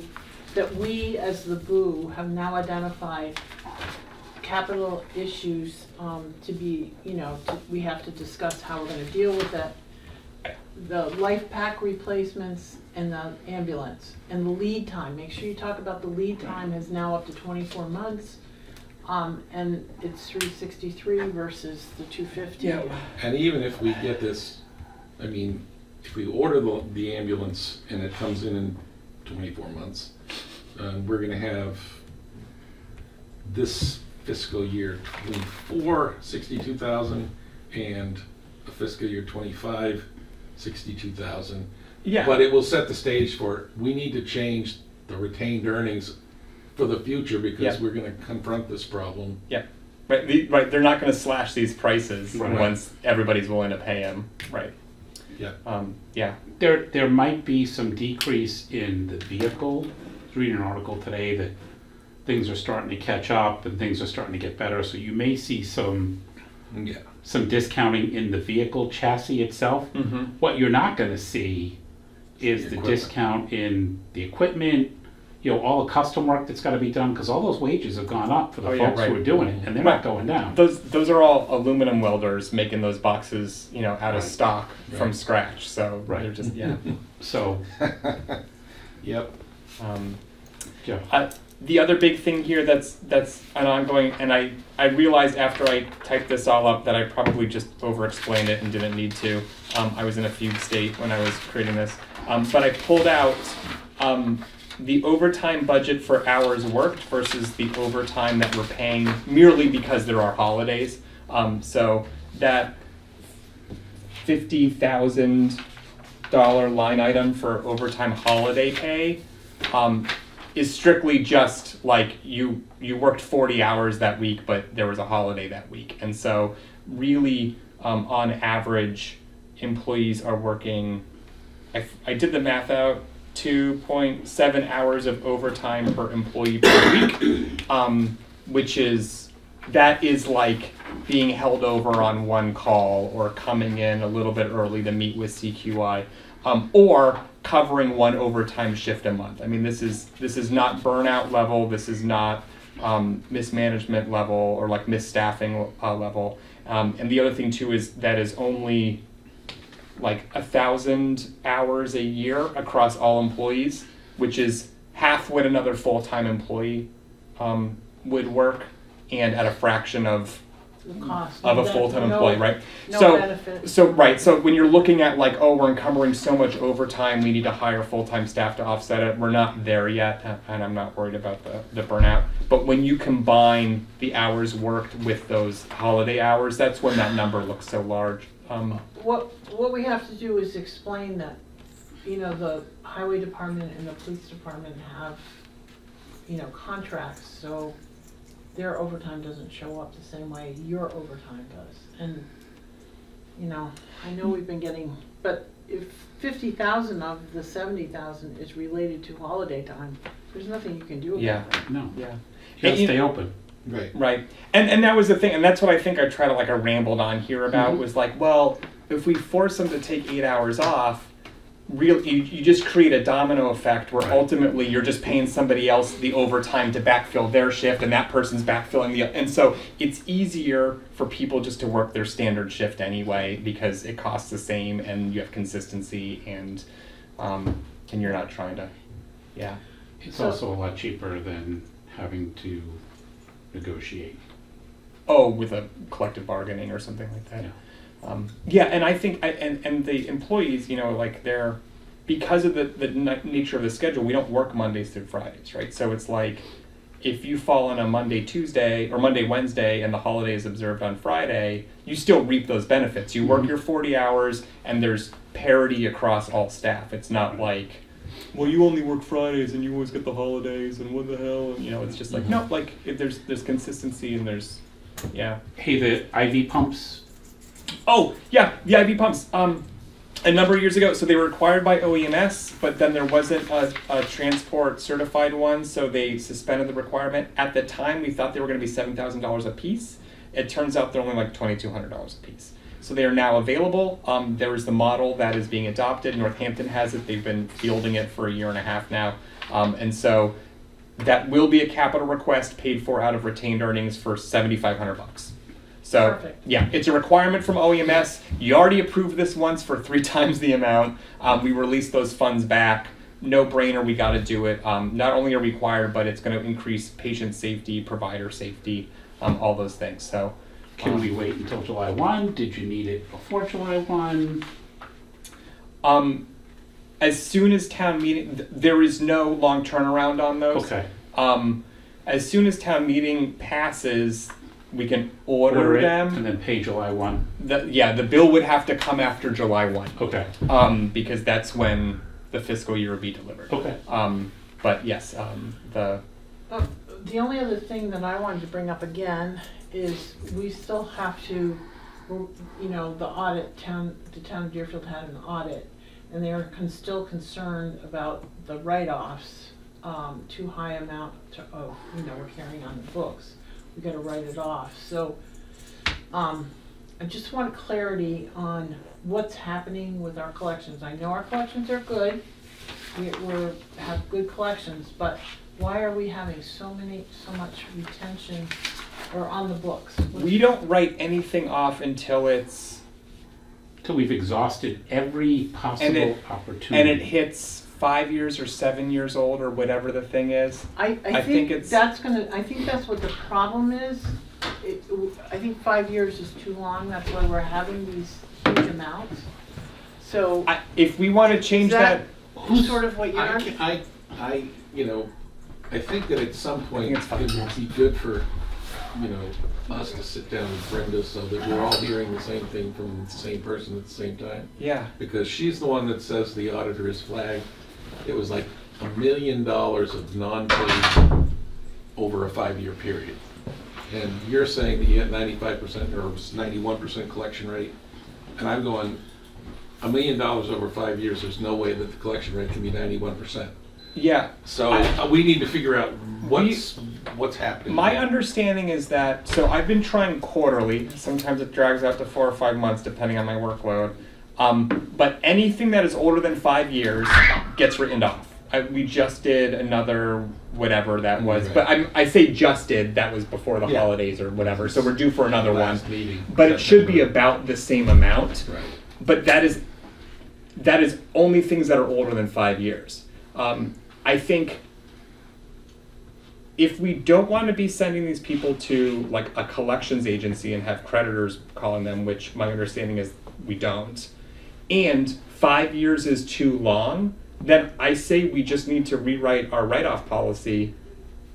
that we as the Boo have now identified capital issues, um, to be, you know, to- we have to discuss how we're gonna deal with that. The LifePak replacements and the ambulance and the lead time, make sure you talk about the lead time is now up to twenty-four months. Um, and it's three sixty-three versus the two fifty. Yeah. And even if we get this, I mean, if we order the, the ambulance and it comes in in twenty-four months, uh, we're gonna have this fiscal year twenty-four, sixty-two thousand, and a fiscal year twenty-five, sixty-two thousand. Yeah. But it will set the stage for, we need to change the retained earnings for the future because Yeah. we're gonna confront this problem. Yeah, right. The, right. They're not going to slash these prices Right. once everybody's willing to pay them. Right. Yeah. Um, yeah. There, there might be some decrease in the vehicle. I was reading an article today that things are starting to catch up and things are starting to get better, so you may see some, Yeah. some discounting in the vehicle chassis itself. Mm-hmm. What you're not gonna see is the Equipment. discount in the equipment, you know, all the custom work that's gotta be done, cause all those wages have gone up for Oh, the yeah, folks who are doing it, and they're Right. not going down. Those those are all aluminum welders making those boxes, you know, out of stock from scratch. So Right. they're just yeah. So, Yep. Um, yeah, Uh, the other big thing here that's that's an ongoing, and I I realized after I typed this all up that I probably just over-explained it and didn't need to. Um, I was in a fugue state when I was creating this, um, but I pulled out um, the overtime budget for hours worked versus the overtime that we're paying merely because there are holidays. Um, so that fifty thousand dollar line item for overtime holiday pay um, is strictly just like you you worked 40 hours that week but there was a holiday that week. And so really um, on average employees are working I, I did the math out 2.7 hours of overtime per employee per week um, which is that is like being held over on one call or coming in a little bit early to meet with CQI um, or covering one overtime shift a month. I mean, this is this is not burnout level. This is not um, mismanagement level or like misstaffing uh, level. Um, and the other thing too is that is only like a thousand hours a year across all employees, which is half what another full time employee um, would work, and at a fraction of The cost. of a full time no- employee, right? No so benefit. so right, so when you're looking at like, oh, we're encumbering so much overtime, we need to hire full-time staff to offset it. We're not there yet, uh, and I'm not worried about the, the burnout. But when you combine the hours worked with those holiday hours, that's when that number looks so large. Um, What, what we have to do is explain that, you know, the highway department and the police department have, you know, contracts, so their overtime doesn't show up the same way your overtime does. And, you know, I know we've been getting, but if fifty thousand of the seventy thousand is related to holiday time, there's nothing you can do Yeah. about that. no, yeah. you gotta And you- stay open. Right. Right. And and that was the thing, and that's what I think I tried to like I rambled on here about Mhm. was like, well, if we force them to take eight hours off, real you, you just create a domino effect where ultimately you're just paying somebody else the overtime to backfill their shift and that person's backfilling the and so it's easier for people just to work their standard shift anyway because it costs the same and you have consistency and um, and you're not trying to yeah. It's So- also a lot cheaper than having to negotiate. Oh, with a collective bargaining or something like that. Yeah. Um, yeah, and I think, I, and and the employees, you know, like they're because of the the nature of the schedule, we don't work Mondays through Fridays, right? So it's like if you fall on a Monday, Tuesday, or Monday, Wednesday, and the holiday is observed on Friday, you still reap those benefits. You work Mhm. your forty hours, and there's parity across all staff. It's not like. Well, you only work Fridays and you always get the holidays, and what the hell? And you know, it's just like no, like it, there's there's consistency and there's, yeah. Hey, the IV pumps, Oh, yeah, the IV pumps. Um, a number of years ago, so they were acquired by OEMS, but then there wasn't a, a transport certified one, so they suspended the requirement. At the time, we thought they were going to be seven thousand dollars a piece. It turns out they're only like twenty two hundred dollars a piece. So they are now available. Um, there is the model that is being adopted. Northampton has it. They've been fielding it for a year and a half now, um, and so that will be a capital request paid for out of retained earnings for seventy five hundred bucks. So Perfect. yeah, it's a requirement from OEMS. You already approved this once for three times the amount. Um, we released those funds back. No brainer, we got to do it. Um, not only are we required, but it's going to increase patient safety, provider safety, um, all those things. So Can we wait until July one? Did you need it before July one? um, as soon as town meeting, th- there is no long turnaround on those. Okay. Um, as soon as town meeting passes, we can order, it, them. And then pay July one. The, yeah, the bill would have to come after July one. Okay, um, because that's when the fiscal year would be delivered. okay. Um, but yes, um, the Uh, The only other thing that I wanted to bring up again is we still have to, you know, the audit, town, the town of Deerfield had an audit, and they're con- still concerned about the write-offs, um, too high amount to, of, you know, we're carrying on the books. We gotta write it off, so, um, I just want clarity on what's happening with our collections. I know our collections are good, we, we're, have good collections, but why are we having so many, so much retention or on the books? What's- we don't write anything off until it's Till we've exhausted every possible it- opportunity. and it hits five years or seven years old or whatever the thing is. I, I I think think it's- that's gonna, I think that's what the problem is. It, I think five years is too long, that's why we're having these huge amounts. So, I, if we want to change Is that- that, sort of what you're, I, ca- I, I, you know, I think that at some point, it's fine. it would be good for, you know, us to sit down with Brenda so that we're all hearing the same thing from the same person at the same time. yeah, Because she's the one that says the auditor is flagged. It was like a million dollars of non-paid over a five-year period. And you're saying that you had ninety-five percent or ninety-one percent collection rate. And I'm going, a million dollars over five years, there's no way that the collection rate can be ninety-one percent. yeah. So I- we need to figure out what's, what's happening. My understanding is that so I've been trying quarterly. Sometimes it drags out to four or five months depending on my workload. Um, but anything that is older than five years gets written off. I, we just did another whatever that was, Right. but I'm, I say just did. That was before the Yeah. holidays or whatever. So we're due for another one. Meeting. But it should be about the same amount. Right. But that is that is only things that are older than five years. Um, I think if we don't want to be sending these people to like a collections agency and have creditors calling them, which my understanding is we don't, and five years is too long, then I say we just need to rewrite our write-off policy.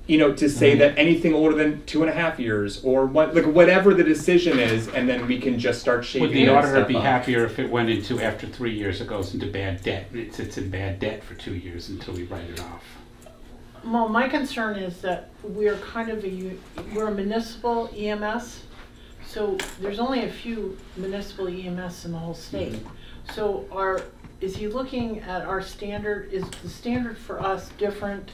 You know, to say Mhm. that anything older than two and a half years or what, like whatever the decision is, and then we can just start shaking. Would the auditor stuff be up. happier if it went into, after three years, it goes into bad debt, and it sits in bad debt for two years until we write it off? well, my concern is that we're kind of a, u- we're a municipal EMS. So there's only a few municipal EMS in the whole state. So are, is he looking at our standard, is the standard for us different?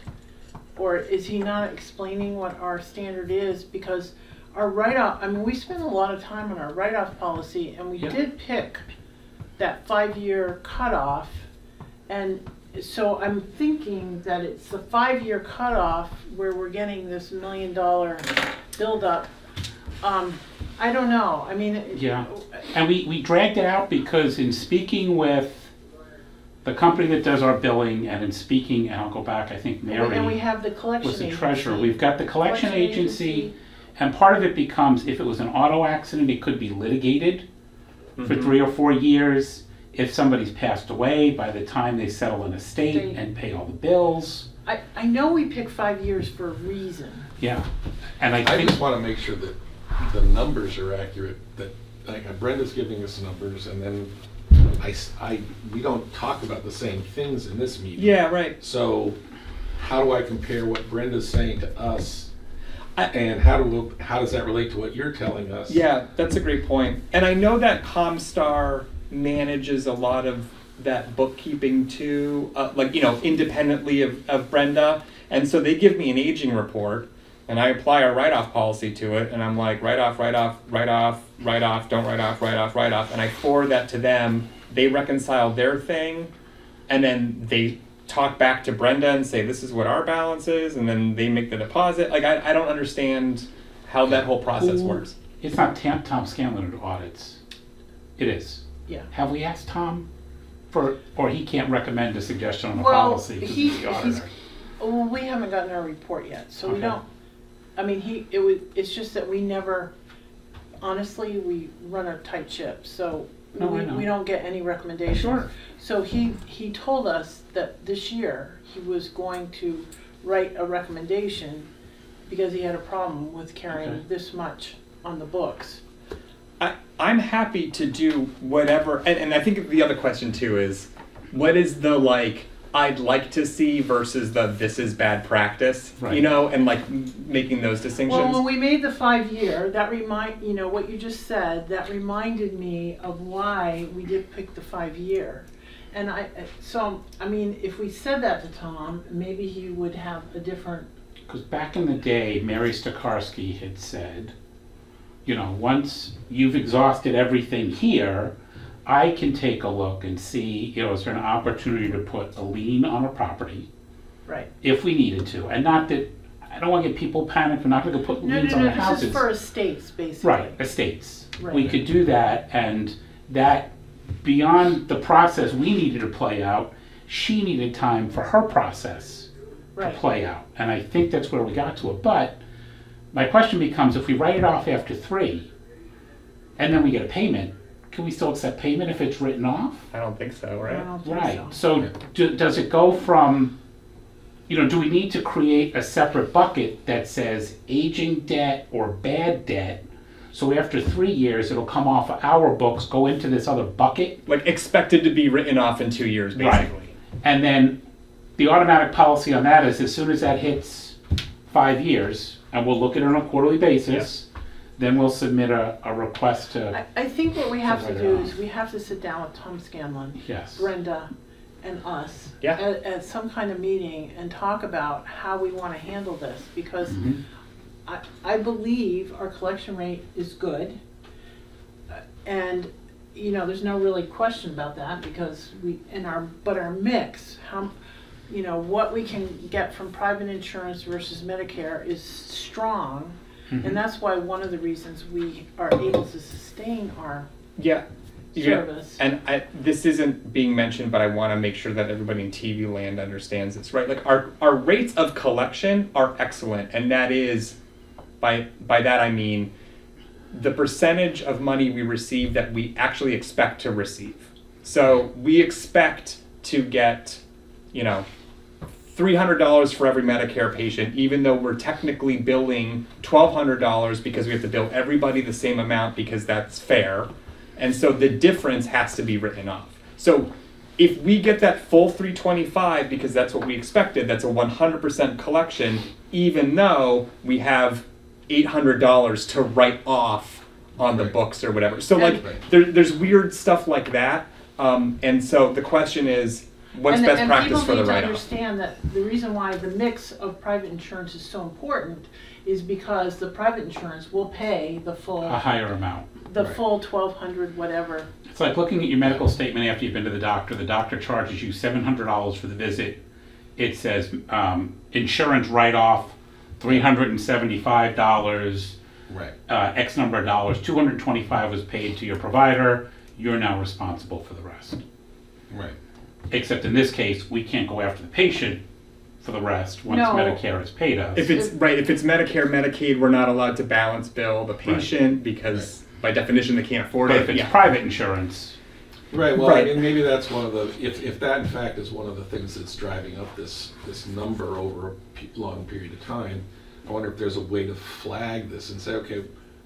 Or is he not explaining what our standard is? Because our write-off, I mean, we spend a lot of time on our write-off policy and we did pick that five-year cutoff. And so I'm thinking that it's the five-year cutoff where we're getting this million-dollar buildup. Um, I don't know, I mean. it- Yeah. And we, we dragged it out because in speaking with the company that does our billing, and in speaking, and I'll go back, I think Mary And we Mary have the collection was the agency. treasurer. We've got the collection agency, and part of it becomes, if it was an auto accident, it could be litigated for Mhm. three or four years. If somebody's passed away, by the time they settle an estate Estate. and pay all the bills, I, I know we picked five years for a reason. yeah. And I I think, just want to make sure that the numbers are accurate, that, like Brenda's giving us numbers, and then I, I, we don't talk about the same things in this meeting. Yeah, right. So how do I compare what Brenda's saying to us? I- And how do, how does that relate to what you're telling us? Yeah, that's a great point. And I know that Comstar manages a lot of that bookkeeping too, uh, like you know, independently of, of Brenda. And so they give me an aging report, and I apply a write-off policy to it, and I'm like, write off, write off, write off, write off, don't write off, write off, write off, and I forward that to them. They reconcile their thing, and then they talk back to Brenda and say, this is what our balance is, and then they make the deposit. Like I, I don't understand how that whole process Who- works. It's not Tom, Tom Scanlon who audits. It is. Yeah. Have we asked Tom for, or he can't recommend a suggestion on a Well, policy because he- he's the he's- auditor? Well, we haven't gotten our report yet, so we Okay. don't, I mean, he, it would, it's just that we never, honestly, we run a tight ship, so No, I we, know. we don't get any recommendations. Sure. So he, he told us that this year, he was going to write a recommendation because he had a problem with carrying Okay. this much on the books. I, I'm happy to do whatever, and, and I think the other question too is, what is the like I'd like to see versus the this is bad practice, you know, and like m- making those distinctions. Well, when we made the five-year, that remind, you know, what you just said, that reminded me of why we did pick the five-year. And I, uh, so, I mean, if we said that to Tom, maybe he would have a different, Because back in the day, Mary Stakarsky had said, you know, once you've exhausted everything here, I can take a look and see, you know, is there an opportunity to put a lien on a property right. if we needed to? And not that, I don't want to get people panicked, we're not going to put No, liens no, on no, the this houses. is for estates, basically. Right, estates. We Right. could do that, and that, beyond the process we needed to play out, she needed time for her process to Right. play out. And I think that's where we got to it. But my question becomes, if we write it off after three, and then we get a payment, can we still accept payment if it's written off? I don't think so, I right? don't think Right, so. so do, does it go from, you know, do we need to create a separate bucket that says aging debt or bad debt? So after three years, it'll come off of our books, go into this other bucket? Like expected to be written off in two years, Right. basically. And then the automatic policy on that is as soon as that hits five years, and we'll look at it on a quarterly basis, then we'll submit a, a request to, I, I think what we have to Right do is we have to sit down with Tom Scanlon, yes. Brenda, and us. Yeah. At, at some kind of meeting and talk about how we wanna handle this, because Mhm. I, I believe our collection rate is good. Uh, And, you know, there's no really question about that because we, in our, but our mix, how, you know, what we can get from private insurance versus Medicare is strong. Mhm. And that's why one of the reasons we are able to sustain our Yeah. Yeah. And I, this isn't being mentioned, but I want to make sure that everybody in TV land understands this, right? Like our, our rates of collection are excellent, and that is, by by that I mean, the percentage of money we receive that we actually expect to receive. So we expect to get, you know, three hundred dollars for every Medicare patient, even though we're technically billing twelve hundred dollars because we have to bill everybody the same amount because that's fair. And so the difference has to be written off. So if we get that full 325 because that's what we expected, that's a 100% collection, even though we have $800 to write off on the Right. books or whatever. So like Right. there, there's weird stuff like that. Um, and so the question is, what's And- best and practice for the people need to write-off? understand that the reason why the mix of private insurance is so important is because the private insurance will pay the full, A higher amount. the Right. full twelve hundred, whatever. It's like looking at your medical statement after you've been to the doctor. The doctor charges you seven hundred dollars for the visit. It says, um, insurance write-off, three hundred and seventy-five dollars, Right. uh, X number of dollars, two hundred and twenty-five was paid to your provider, you're now responsible for the rest. Right. Except in this case, we can't go after the patient for the rest once No. Medicare has paid us. If it's right, if it's Medicare, Medicaid, we're not allowed to balance bill the patient because by definition they can't afford But it. if it's Yeah. private insurance, Right, well, Right. and maybe that's one of the, if, if that in fact is one of the things that's driving up this, this number over a pe- long period of time, I wonder if there's a way to flag this and say, okay,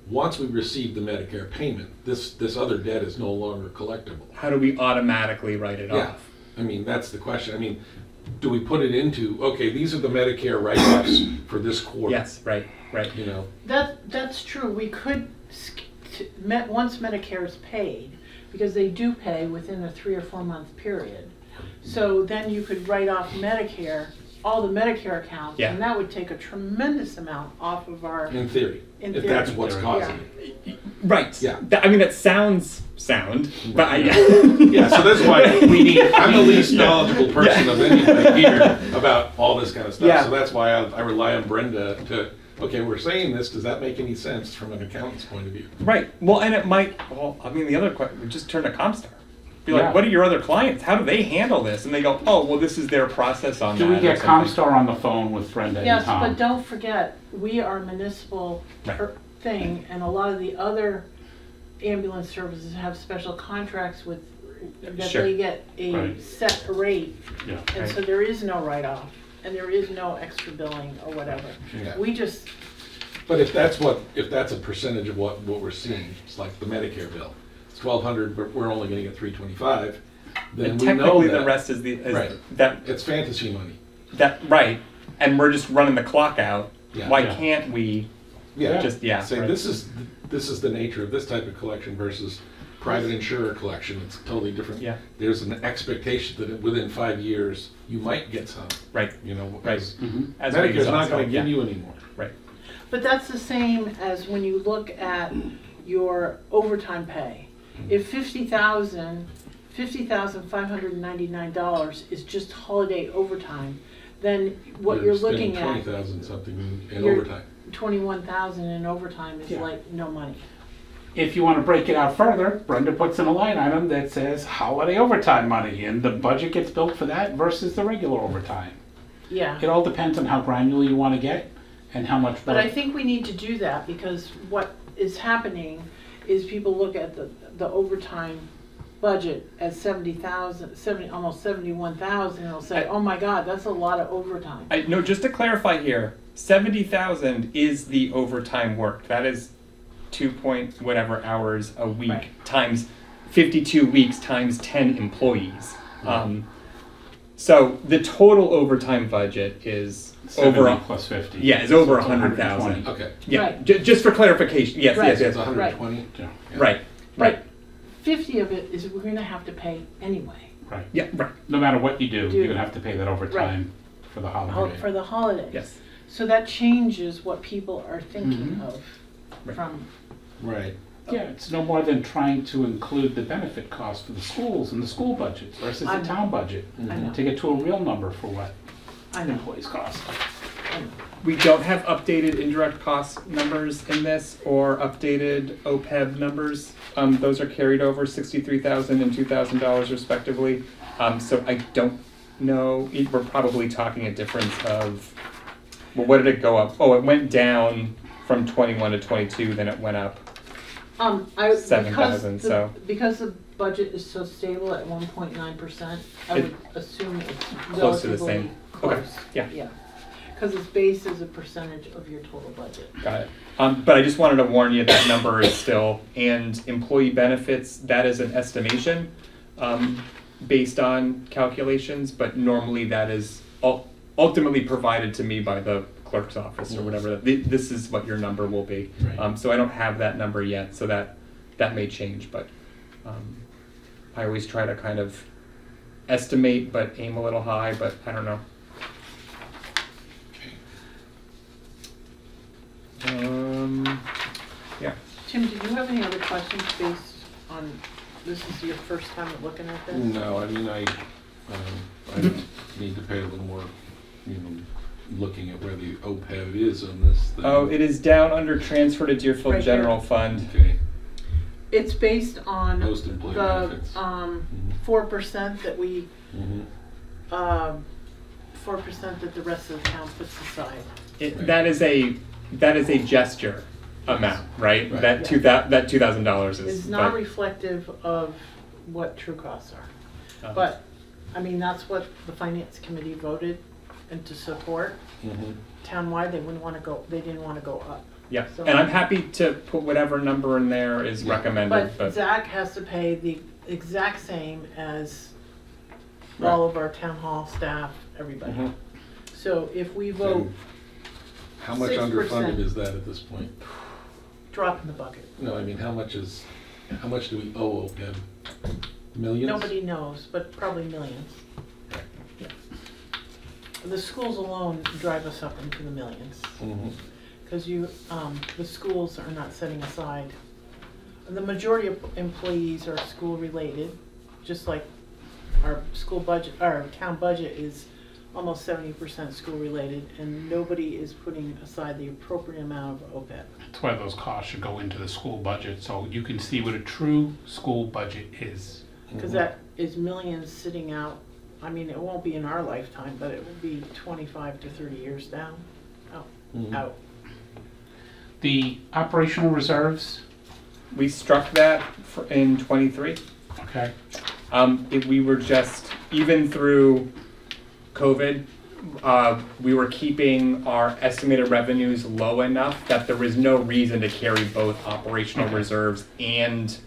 once we receive the Medicare payment, this, this other debt is no longer collectible. How do we automatically write it Yeah, off? I mean, that's the question. I mean, do we put it into, okay, these are the Medicare write-offs for this quarter? Yes, right, right. You know, That, that's true, we could, sk- t- met, once Medicare is paid, because they do pay within a three or four month period. So then you could write off Medicare, all the Medicare accounts, Yeah. and that would take a tremendous amount off of our, In theory, In if that's theory. what's Yeah. causing it. Right. Yeah. That- I mean, that sounds sound, but I. Yeah, so that's why We need- I'm the least knowledgeable person of anything here about all this kind of stuff. Yeah. So that's why I, I rely on Brenda to, okay, we're saying this, does that make any sense from an accountant's point of view? Right. Well, and it might. Well, I mean, the other question would just turn to Comstar. Be like, Yeah. what are your other clients? How do they handle this? And they go, oh, well, this is their process on Do that. we get. Comstar on the phone with Brenda and yes, but don't forget, we are a municipal Right. per- thing, and a lot of the other ambulance services have special contracts with, that Sure. they get a Right. set rate, Yeah. and so there is no write-off, and there is no extra billing or whatever. Yeah. We just, But if that's what, if that's a percentage of what, what we're seeing, it's like the Medicare bill. It's twelve hundred, but we're only gonna get three twenty-five, then And we know technically, the that. rest is the is Right. that It's fantasy money. that right, and we're just running the clock out. Yeah. Why Yeah. can't we? Yeah. Just- yeah, Say, right. this is, this is the nature of this type of collection versus private insurer collection. It's totally different. Yeah. There's an expectation that within five years, you might get some, Right. you know. Right. as- Mhm. As Medicare's not exhaust- gonna give yeah. you anymore. Right. but that's the same as when you look at your overtime pay. If fifty thousand, fifty thousand five hundred and ninety-nine dollars is just holiday overtime, then what you're looking Twenty at, thousand something in- in You're- overtime. twenty-one thousand in overtime is Yeah. like no money. If you want to break it out further, Brenda puts in a line item that says holiday overtime money, and the budget gets built for that versus the regular overtime. Yeah. It all depends on how granular you want to get and how much. But I work- think we need to do that because what is happening is people look at the, the overtime budget as seventy thousand, seventy, almost seventy-one thousand, and they'll say, I- oh my God, that's a lot of overtime. I, no, just to clarify here, seventy thousand is the overtime work. That is two point whatever hours a week Right. times fifty-two weeks times ten employees. Um, so the total overtime budget is over. 70 plus 50. Yeah, it's over So a hundred thousand. Okay. Yeah, Right. ju- just for clarification. Yes, Right. yes, It's yes. hundred and twenty? Yeah, Right, right, But fifty of it is we're gonna have to pay anyway, right. yeah, right. No matter what you do, Do- you're gonna have to pay that overtime for the ho- holiday. for the holidays. Yes. So that changes what people are thinking Mhm. of Right. from, Right. Yeah, it's no more than trying to include the benefit cost for the schools and the school budgets versus I the know. town budget. I know. To get to a real number for what I know, employees cost. We don't have updated indirect cost numbers in this or updated OPEB numbers. Um, those are carried over sixty-three thousand and two thousand dollars respectively. Um, so I don't know, it- we're probably talking a difference of, well, what did it go up? Oh, it went down from twenty-one to twenty-two, then it went up. Um, I, because thousand, the, so- because the budget is so stable at one point nine percent, I It- would assume it's Close to the same. Okay, yeah. Yeah, cause it's based as a percentage of your total budget. Got it. Um, but I just wanted to warn you that number is still, and employee benefits, that is an estimation, um, based on calculations, but normally that is ul- ultimately provided to me by the clerk's office or whatever. Th- This is what your number will be. Right. Um, so I don't have that number yet, so that, that may change, but, um, I always try to kind of estimate, but aim a little high, but I don't know. Um, yeah. Tim, did you have any other questions based on, this is your first time looking at this? No, I mean, I, um, I need to pay a little more, you know, looking at where the OPEB is on this thing. Oh, it is down under transfer to Deerfield Right there. General Fund. Okay, It's based on post-employee the, benefits. um, Mhm. four percent that we, Mhm. um, four percent that the rest of the town puts aside. It, that is a, that is a gesture amount, right? Right. That two thou, that two thousand dollars is. It's not but, reflective of what true costs are. uh, But, I mean, that's what the finance committee voted and to support. Mhm. Townwide, they wouldn't wanna go, they didn't wanna go up. Yeah, so- and I'm happy to put whatever number in there is Yeah. recommended, But but, Zach has to pay the exact same as all of our town hall staff, everybody. Mhm. So if we vote, And How much 6%. underfunded is that at this point? drop in the bucket. No, I mean, how much is, How much do we owe OPEB? Millions? Nobody knows, but probably millions. Yeah. The schools alone drive us up into the millions, Mhm. because you, um, the schools are not setting aside. The majority of employees are school-related, just like our school budget, our town budget is almost seventy percent school-related, and nobody is putting aside the appropriate amount of OPEB. That's why those costs should go into the school budget, so you can see what a true school budget is. Because Mhm. that is millions sitting out, I mean, it won't be in our lifetime, but it will be twenty-five to thirty years down, out, Mhm. out. The operational reserves, We struck that for, in twenty-three. okay, Um, if we were just, even through COVID, uh, we were keeping our estimated revenues low enough that there was no reason to carry both operational Okay. reserves and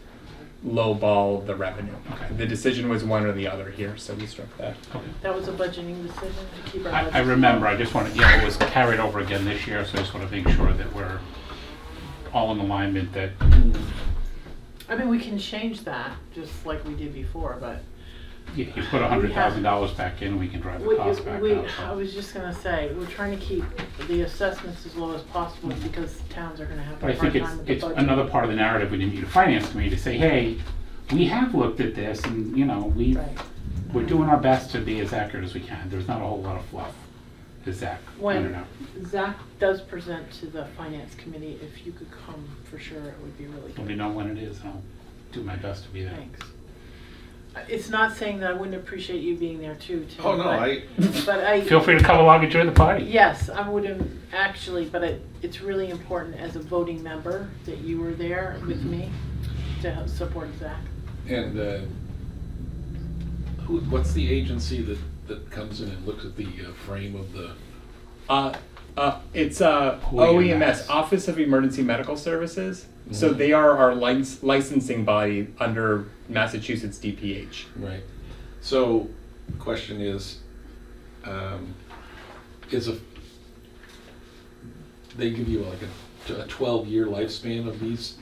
lowball the revenue. Okay. The decision was one or the other here, so we struck that. okay. That was a budgeting decision to keep our I, budget. I remember, I just wanted, you know, it was carried over again this year, so I just want to make sure that we're all in alignment, that, I mean, we can change that, just like we did before, but you you put a hundred thousand dollars back in, we can drive the we, cost back we, out. I so. was just gonna say, we're trying to keep the assessments as low as possible mm-hmm. because towns are gonna have But I a hard think it's, time with the it's budget. another part of the narrative we need to finance committee to say, hey, we have looked at this and, you know, we, Right. we're doing our best to be as accurate as we can. There's not a whole lot of fluff, is Zach When- pointed out. Zach does present to the finance committee, if you could come, for sure, it would be really Let me good. know when it is, and I'll do my best to be there. Thanks. It's not saying that I wouldn't appreciate you being there too, Tim. Oh, no, but- I, But I. Feel free to come along and join the party. Yes, I would have, actually, but it, it's really important as a voting member that you were there with me to help support Zach. and, uh, who, what's the agency that, that comes in and looks at the uh, frame of the, Uh, uh, it's uh, OEMS. OEMS, Office of Emergency Medical Services. So Mhm. they are our lic- licensing body under Massachusetts DPH. right? So, the question is, um, is a, they give you like a, a twelve-year lifespan of these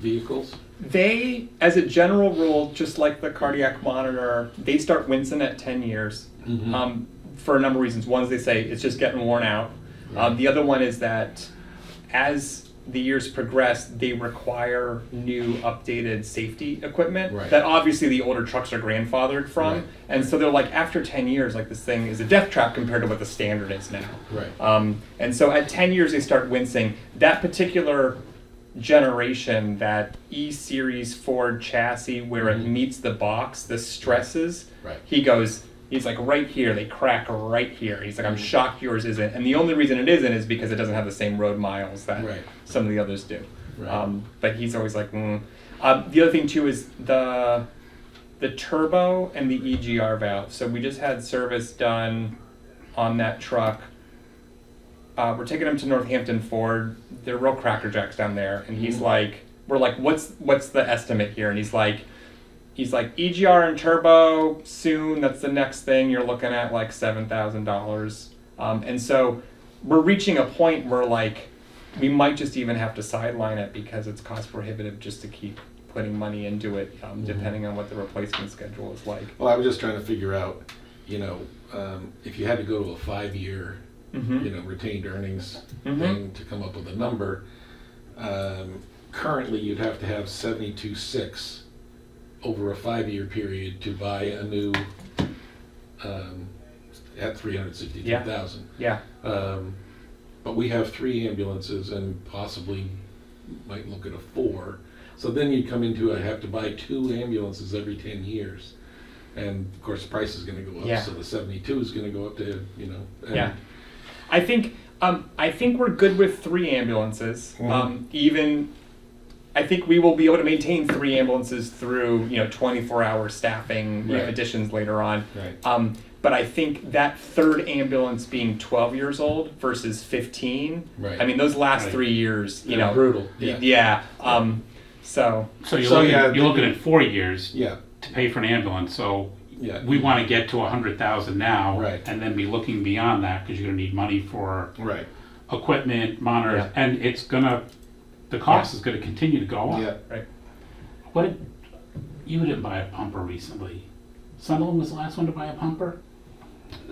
vehicles? They, as a general rule, just like the cardiac monitor, they start wincing at 10 years Mhm. um, for a number of reasons. One is they say it's just getting worn out. Um, the other one is that as the years progress, they require new updated safety equipment Right. that obviously the older trucks are grandfathered from. Right. And so they're like, after 10 years, like this thing is a death trap compared to what the standard is now. Right. Um, and so at 10 years, they start wincing. That particular generation, that E Series Ford chassis, where it Mhm. meets the box, the stresses, Right. he goes, he's like, right here, they crack right here. He's like, I'm Mhm. shocked yours isn't. And the only reason it isn't is because it doesn't have the same road miles that Right. some of the others do. Right. Um, but he's always like, mm. um, the other thing too is the the turbo and the EGR valve. So we just had service done on that truck. Uh, we're taking him to Northampton Ford. They're real cracker jacks down there, and he's Mhm. like, we're like, what's what's the estimate here? And he's like, he's like EGR and turbo soon. That's the next thing. You're looking at like seven thousand dollars. Um, and so we're reaching a point where like we might just even have to sideline it because it's cost prohibitive just to keep putting money into it, um, Mhm. depending on what the replacement schedule is like. Well, I was just trying to figure out, you know, um, if you had to go to a five-year, Mhm. you know, retained earnings Mhm. thing to come up with a number, um, currently you'd have to have seventy-two six over a five-year period to buy a new, um, at three hundred sixty-two thousand. Yeah. Um, but we have three ambulances and possibly might look at a four. So then you'd come into, I have to buy two ambulances every ten years. And of course, the price is gonna go Yeah. up, so the seventy-two is gonna go up to, you know. and- Yeah. I think um, I think we're good with three ambulances. Mhm. Um, even I think we will be able to maintain three ambulances through you know 24 hour staffing you know, Right. additions later on. Right. Um, but I think that third ambulance being 12 years old versus 15. Right. I mean those last Right. three years, you They're know, brutal, y- yeah. Yeah. Um, so So you're So, looking, yeah, you're looking the- at four years Yeah, to pay for an ambulance, so yeah. we want to get to a hundred thousand now. Right. And then be looking beyond that, because you're gonna need money for Right, equipment, monitors, Yeah. and it's gonna, the cost is gonna continue to go up. yeah. right. What did, you didn't buy a pumper recently. Sunderland was the last one to buy a pumper.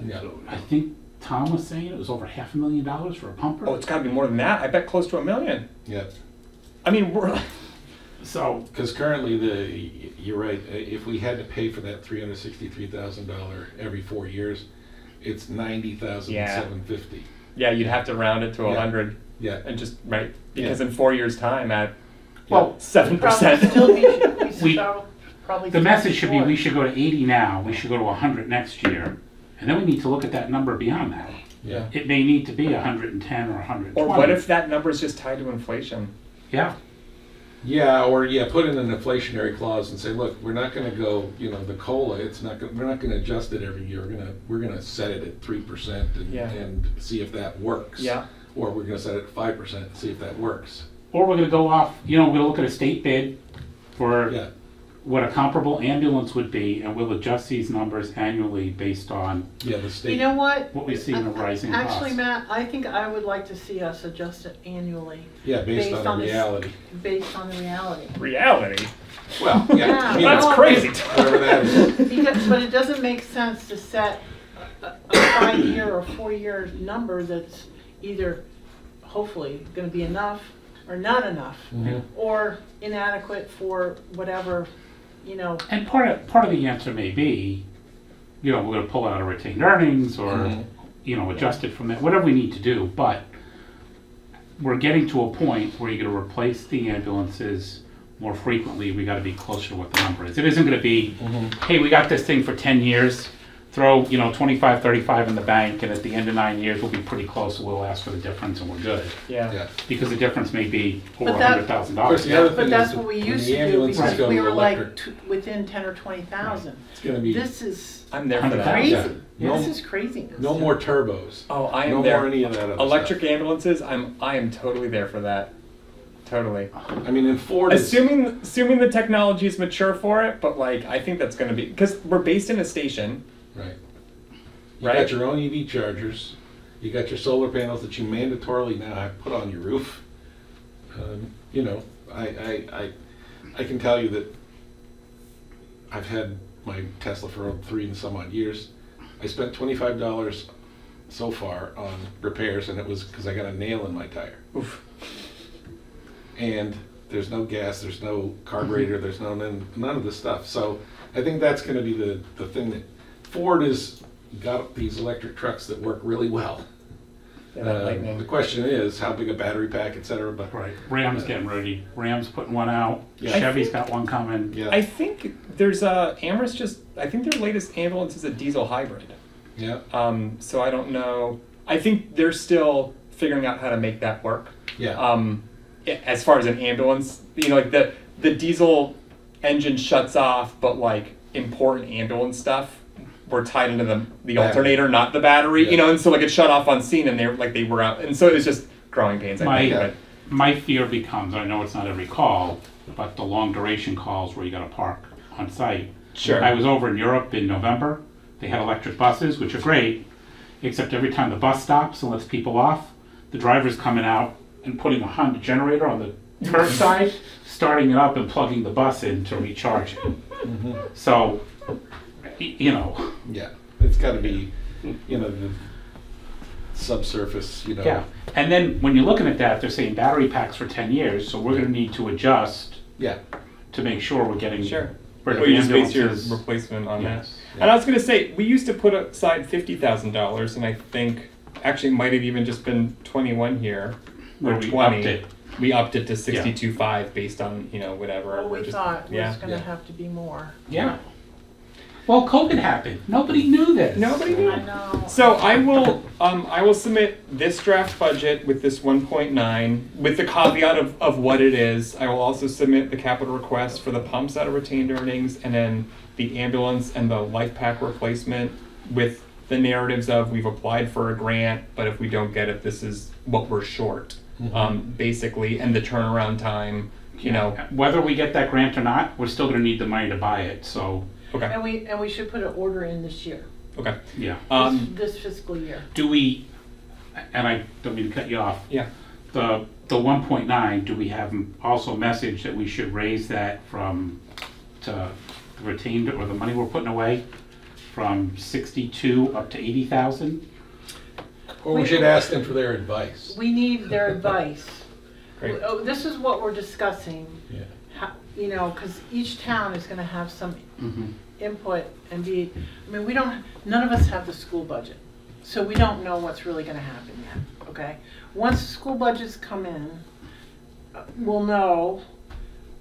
Yeah. So, I think Tom was saying it was over half a million dollars for a pumper. Oh, it's got to be more than that. I bet close to a million. Yeah, I mean, we're So, because currently the, you're right, uh, if we had to pay for that three hundred sixty-three thousand dollar every four years, it's ninety thousand Yeah. seven fifty. yeah, you'd have to round it to a Yeah. hundred Yeah, and just right because in four years' time, at well, seven Probably percent. still, we we We- probably. the message should be, we should go to eighty now, we should go to hundred next year. And then we need to look at that number beyond that. yeah. It may need to be hundred and ten or hundred Or what if that number is just tied to inflation? Yeah, Yeah, or yeah, put in an inflationary clause and say, look, we're not gonna go, you know, the COLA, it's not, gonna we're not gonna adjust it every year. We're gonna, we're gonna set it at three percent and, Yeah. and see if that works. Yeah. Or we're gonna set it at five percent and see if that works. or we're gonna go off, you know, we're gonna look at a state bid for Yeah, what a comparable ambulance would be, and we'll adjust these numbers annually based on yeah, the You know what? what we see in the uh, rising costs. Actually, Matt, I think I would like to see us adjust it annually, yeah, based based on on the this- reality. based on the reality. Reality. Well, Yeah, yeah, you That's know, well- crazy. whatever that is. Because, but it doesn't make sense to set a, a five-year or four-year number that's either, hopefully, gonna be enough or not enough, Mhm. or inadequate for whatever, you know, And part of, part of the answer may be, you know, we're gonna pull out our retained earnings or, Mhm. you know, adjust it from that, whatever we need to do, but we're getting to a point where you're gonna replace the ambulances more frequently, we gotta be closer to what the number is. It isn't gonna be, hey, we got this thing for ten years, throw, you know, 25, 35 in the bank, and at the end of nine years, we'll be pretty close, so we'll ask for the difference and we're good. Yeah. Yeah. Because the difference may be over But a that- hundred thousand Of course, dollars. the other but thing that's what we when used the to do, ambulances because go we were like electric, t- within ten or twenty thousand. It's gonna be This is I'm there for Hundred that. thousand. crazy, Yeah. this No- is craziness. no more turbos. Oh, I am No there. more any of that other Electric stuff. ambulances. I'm I am totally there for that. Totally. I mean, in Ford, it's- Assuming assuming the technology is mature for it, but like I think that's going to be because we're based in a station. Right. You Right. got your own EV chargers. You got your solar panels that you mandatorily now have put on your roof. Um, you know, I, I, I, I can tell you that I've had my Tesla for three and some odd years. I spent twenty-five dollars so far on repairs, and it was because I got a nail in my tire. Oof. and there's no gas, there's no carburetor, there's no none, none of the stuff. So I think that's going to be the, the thing that Ford has got these electric trucks that work really well. Yeah, that lightning. the question is how big a battery pack, et cetera. But Right, Ram's getting ready, Ram's putting one out, Yeah. Chevy's got one coming. yeah, I think there's a Amherst just. I think their latest ambulance is a diesel hybrid. yeah, Um, so I don't know. I think they're still figuring out how to make that work. yeah, Um, i- as far as an ambulance, you know, like the the diesel engine shuts off, but like important ambulance stuff were tied into the the Battery. alternator, not the battery. Yeah. You know, and so like it shut off on scene, and they were like they were out, and so it was just growing pains. I My- think, Yeah. but My fear becomes, I know it's not every call, but the long duration calls where you gotta park on site. Sure. I was over in Europe in November, they had electric buses, which are great, except every time the bus stops and lets people off, the driver's coming out and putting a Honda generator on the curbside, starting it up and plugging the bus in to recharge it. Mm-hmm. So, y- you know, yeah. It's got to be, you know, the subsurface. You know, yeah. And then when you're looking at that, they're saying battery packs for ten years, so we're gonna need to adjust yeah. to make sure we're getting sure. rid of Well, you just base your ambulances. replacement on that. Yes. And I was going to say, we used to put aside fifty thousand dollars, and I think actually it might have even just been twenty-one here, Where or we twenty. upped it. We upped it to sixty-two five based on you know whatever. What We're we just- thought was yeah. gonna Yeah. have to be more. Yeah. Well, COVID happened. Nobody knew this. Nobody knew. I know. So I will, um, I will submit this draft budget with this one point nine, with the caveat of, of what it is. I will also submit the capital request for the pumps out of retained earnings, and then the ambulance and the LifePak replacement with the narratives of we've applied for a grant, but if we don't get it, this is what we're short, um, basically, and the turnaround time, you know. Whether we get that grant or not, we're still gonna need the money to buy it, so, Okay, And we, and we should put an order in this year, okay. yeah. Um, this this fiscal year. Do we, and I don't mean to cut you off, yeah. the, the one point nine, do we have also message that we should raise that from, to retained, or the money we're putting away, from sixty-two up to eighty thousand? Or we should ask them for their advice. We need their advice. Great. Oh, This is what we're discussing, Yeah. You know, because each town is gonna have some Mm-hmm. input and be, I mean, we don't, none of us have the school budget. So we don't know what's really gonna happen yet, okay? Once the school budgets come in, uh, we'll know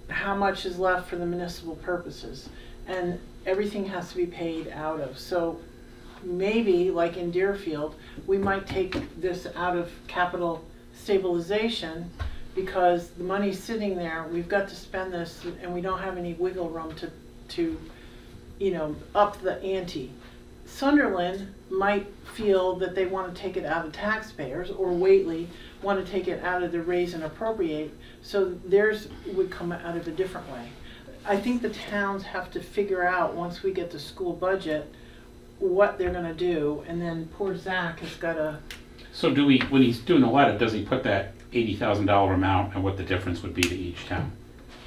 how much is left for the municipal purposes. And everything has to be paid out of, so maybe, like in Deerfield, we might take this out of capital stabilization because the money's sitting there, we've got to spend this, and we don't have any wiggle room to, to, you know, up the ante. Sunderland might feel that they want to take it out of taxpayers, or Whately want to take it out of the raise and appropriate, so theirs would come out of a different way. I think the towns have to figure out, once we get the school budget, what they're gonna do, and then poor Zach has gotta, So do we, when he's doing the letter, does he put that eighty thousand dollar amount and what the difference would be to each town?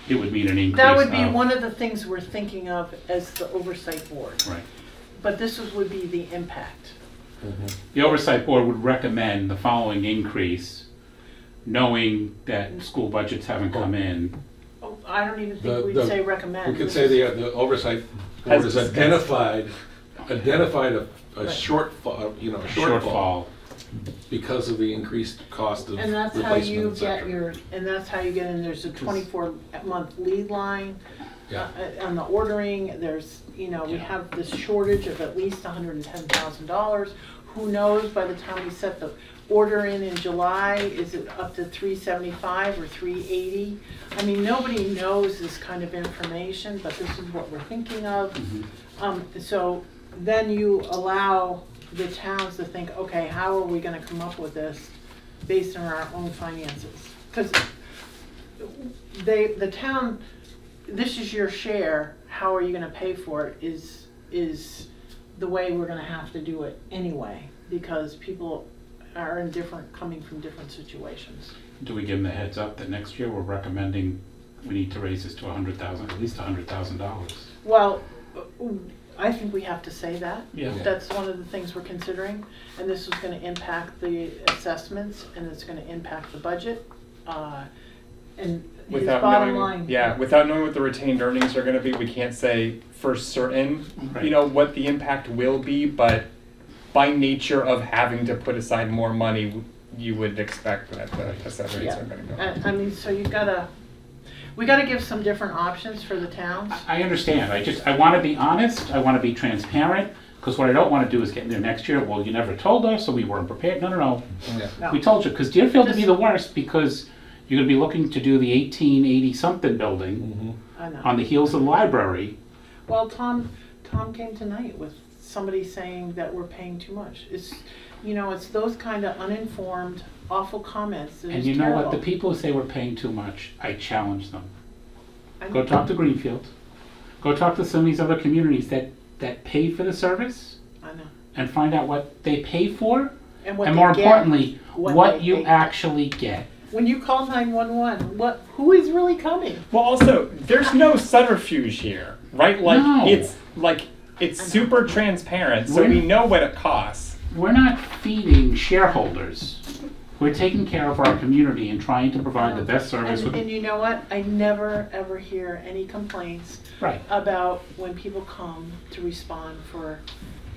It would mean an increase that would be of- one of the things we're thinking of as the oversight board. Right. But this is- would be the impact. Mm-hmm. The oversight board would recommend the following increase, knowing that mm. school budgets haven't come oh. in. Oh, I don't even The- think we'd the- say recommend. We could This say is- the, uh, the oversight board Has has discussed. identified, identified a, a Right. shortfall, you know, a shortfall Shortfall, because of the increased cost of And that's how replacement, you et cetera. get your, and that's how you get in, there's a twenty-four month lead line. Yeah. uh, On the ordering, there's, you know, we Yeah. have this shortage of at least hundred and ten thousand dollars. Who knows, by the time we set the order in in July, is it up to three seventy-five or three eighty? I mean, nobody knows this kind of information, but this is what we're thinking of. Mm-hmm. Um, so then you allow the towns to think, okay, how are we gonna come up with this based on our own finances? Cause they, the town, this is your share, how are you gonna pay for it is, is the way we're gonna have to do it anyway, because people are in different, coming from different situations. do we give them the heads up that next year we're recommending we need to raise this to a hundred thousand, at least a hundred thousand dollars? Well, I think we have to say that. Yeah. That's one of the things we're considering, and this is gonna impact the assessments, and it's gonna impact the budget. uh, And his Without bottom knowing, line. yeah, without knowing what the retained earnings are gonna be, we can't say for certain, Right. you know, what the impact will be, but by nature of having to put aside more money, you would expect that the assessments Yeah. are gonna go. I, I mean, so you've gotta, we gotta give some different options for the towns. I understand, I just, I wanna be honest, I wanna be transparent, because what I don't wanna do is get in there next year, well, you never told us, so we weren't prepared, no, no, no. Yeah. No. We told you, because Deerfield would be the worst, because you're gonna be looking to do the eighteen eighty-something building Mhm. I know. on the heels of the library. Well, Tom, Tom came tonight with somebody saying that we're paying too much. It's, you know, it's those kind of uninformed, awful comments And is you know what, the people who say we're paying too much, I challenge them. I- Go talk to Greenfield, go talk to some of these other communities that, that pay for the service, I know. and find out what they pay for, And what and more get importantly, when what you pay. actually get. When you call nine-one-one, what, who is really coming? Well, also, there's no subterfuge here, right? Like No. it's like it's super transparent, so we know what it costs. We're not feeding shareholders. We're taking care of our community and trying to provide the best service And, with, and you know what? I never, ever hear any complaints right. about when people come to respond for,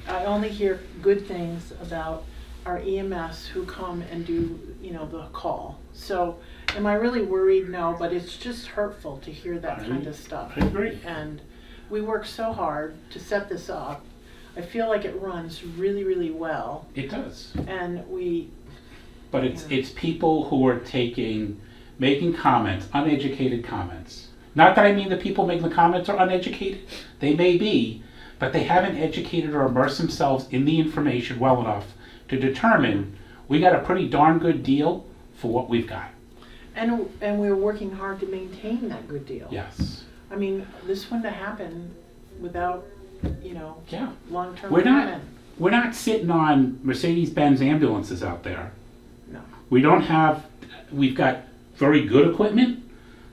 I only hear good things about our EMS who come and do, you know, the call. So, am I really worried? No, but it's just hurtful to hear that kind of stuff. I agree. And we work so hard to set this up. I feel like it runs really, really well, It does. and we, But it's, Yeah. it's people who are taking, making comments, uneducated comments. Not that I mean the people making the comments are uneducated, they may be, but they haven't educated or immersed themselves in the information well enough to determine we got a pretty darn good deal for what we've got. and, and we're working hard to maintain that good deal. Yes. I mean, this wouldn't have happened without, you know, Yeah. long-term We're not- planning. We're not sitting on Mercedes-Benz ambulances out there. No. We don't have, we've got very good equipment,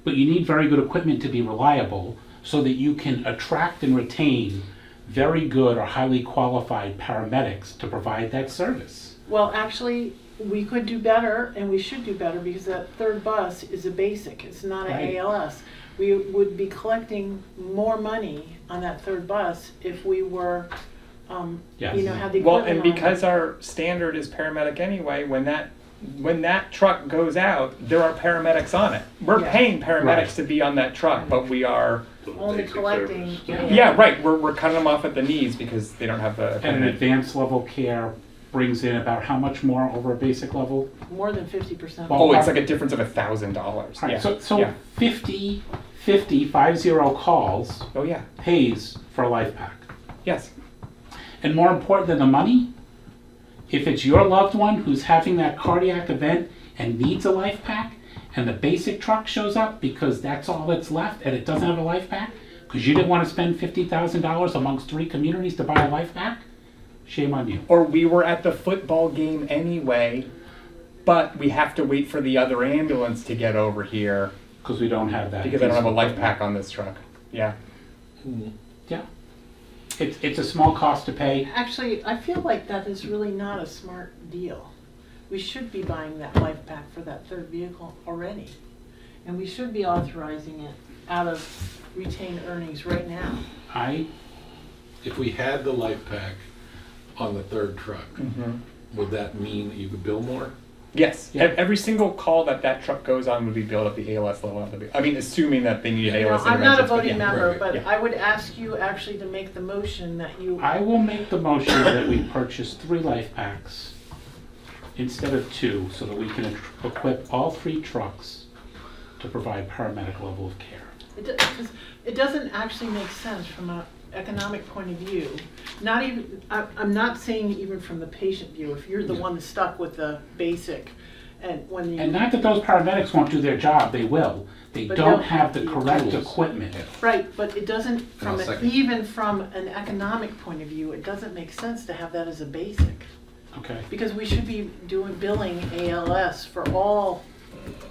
but you need very good equipment to be reliable so that you can attract and retain very good or highly qualified paramedics to provide that service. Well, actually, we could do better, and we should do better, because that third bus is a basic, it's not an Right. ALS. We would be collecting more money on that third bus if we were, um, Yes. you know, had the equipment Well, equipment and on because our standard is paramedic anyway, when that when that truck goes out, there are paramedics on it. We're Yeah. paying paramedics Right. to be on that truck, but we are Only basic collecting, service. yeah. yeah, right. We're, we're cutting them off at the knees because they don't have the And an advanced level care brings in about how much more over a basic level? More than fifty percent. Well, Oh, it's like a difference of a thousand dollars. Right, Yeah. so, so yeah. 50, 50, calls Oh yeah. pays for a LifePak. Yes. And more important than the money, if it's your loved one who's having that cardiac event and needs a LifePak, and the basic truck shows up because that's all that's left and it doesn't have a LifePak, because you didn't want to spend fifty thousand dollars amongst three communities to buy a LifePak, shame on you. Or we were at the football game anyway, but we have to wait for the other ambulance to get over here Because we don't have that. because I don't have a LifePak on this truck. Yeah. Hmm. Yeah. It's, it's a small cost to pay. Actually, I feel like that is really not a smart deal. We should be buying that LifePak for that third vehicle already. And we should be authorizing it out of retained earnings right now. I, If we had the life pack on the third truck, mm-hmm. would that mean that you could bill more? Yes. Yeah. Every single call that that truck goes on would be billed at the ALS level. not the B- I mean, assuming that they need You know, ALS I'm not a but voting yeah. member, right, but yeah. I would ask you actually to make the motion that you, I will make the motion that we purchase three LifePaks instead of two, so that we can e- equip all three trucks to provide paramedic level of care. it do- 'cause it doesn't actually make sense from an economic point of view. Not even, I, I'm not saying even from the patient view, if you're the Yeah. one stuck with the basic and when you. And not that those paramedics won't do their job, they will. They But don't they'll have the have the correct tools. equipment. Right, but it doesn't, from, a- second. even from an economic point of view, it doesn't make sense to have that as a basic. Okay. Because we should be doing billing ALS for all,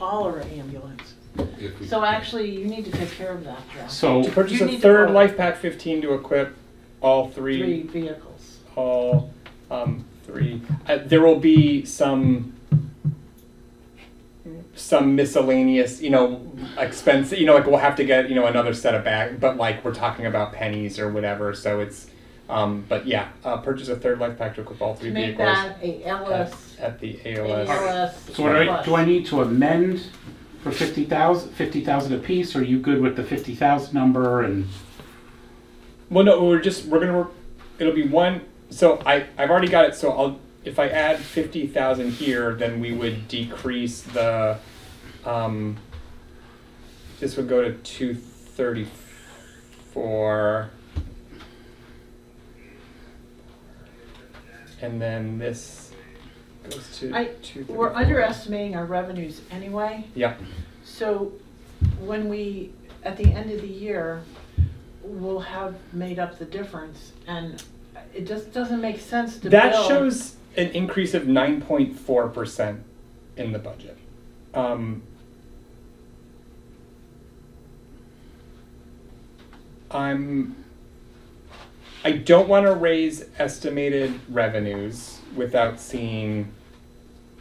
all our ambulance. If we- So actually, you need to take care of that, Jeff. So, To purchase You a need to third vote. LifePak 15 to equip all Three three, vehicles. all um, three. Uh, there will be some some miscellaneous, you know, expense. You know, like we'll have to get you know another set of bag, but like we're talking about pennies or whatever. So it's, um, but yeah, uh, purchase a third LifePak to equip all To three make vehicles that a at, LS, at the AOS. ALS. so what do I, do I need to amend for fifty thousand, fifty thousand apiece, or are you good with the fifty thousand number and? Well, no, we're just we're gonna. It'll be one. So I I've already got it. So I'll if I add fifty thousand here, then we would decrease the. Um, this would go to two thirty four. And then this goes to I- two. We're underestimating our revenues anyway, Yeah. so when we, at the end of the year, we'll have made up the difference, and it just doesn't make sense to bill. That shows an increase of nine point four percent in the budget. Um, I'm. I don't want to raise estimated revenues without seeing,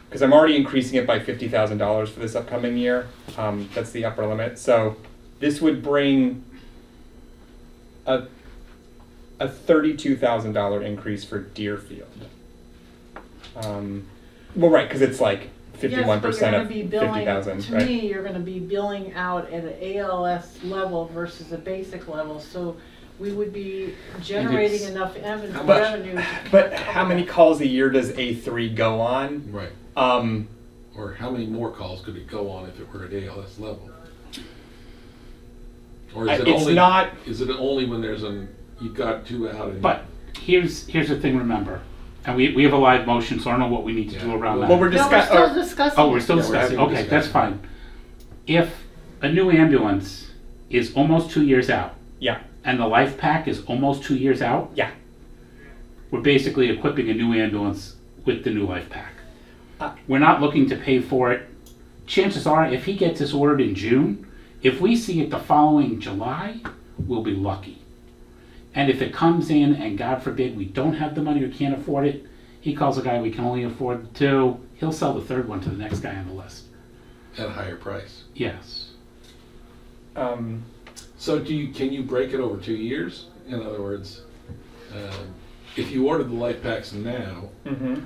because I'm already increasing it by fifty thousand dollars for this upcoming year. Um, that's the upper limit. So this would bring a a thirty-two thousand dollar increase for Deerfield. Um, well, right, because it's like fifty-one percent of Yes, but you're gonna be thousand, billing, to right? me, you're gonna be billing out at an ALS level versus a basic level, so we would be generating enough ev- How much- revenue. to But how many calls a year does A three go on? Right, Um, or how many more calls could it go on if it were at ALS level? Or is it it's only, not. is it only when there's an, you've got two out and? But here's, here's the thing, remember, and we, we have a live motion, so I don't know what we need to do Yeah. around that. Well, we're No, we're discuss- still or- discussing. Oh, we're still Yeah, we're discussing, having okay, that's discussion. fine. If a new ambulance is almost two years out, Yeah, and the LifePak is almost two years out, yeah. we're basically equipping a new ambulance with the new LifePak. Uh, We're not looking to pay for it chances are, if he gets this ordered in June, if we see it the following July, we'll be lucky. And if it comes in and God forbid we don't have the money or can't afford it, he calls a guy we can only afford two, he'll sell the third one to the next guy on the list. At a higher price. Yes. Um, So do you, can you break it over two years? In other words, uh, if you order the LifePaks now, mhm.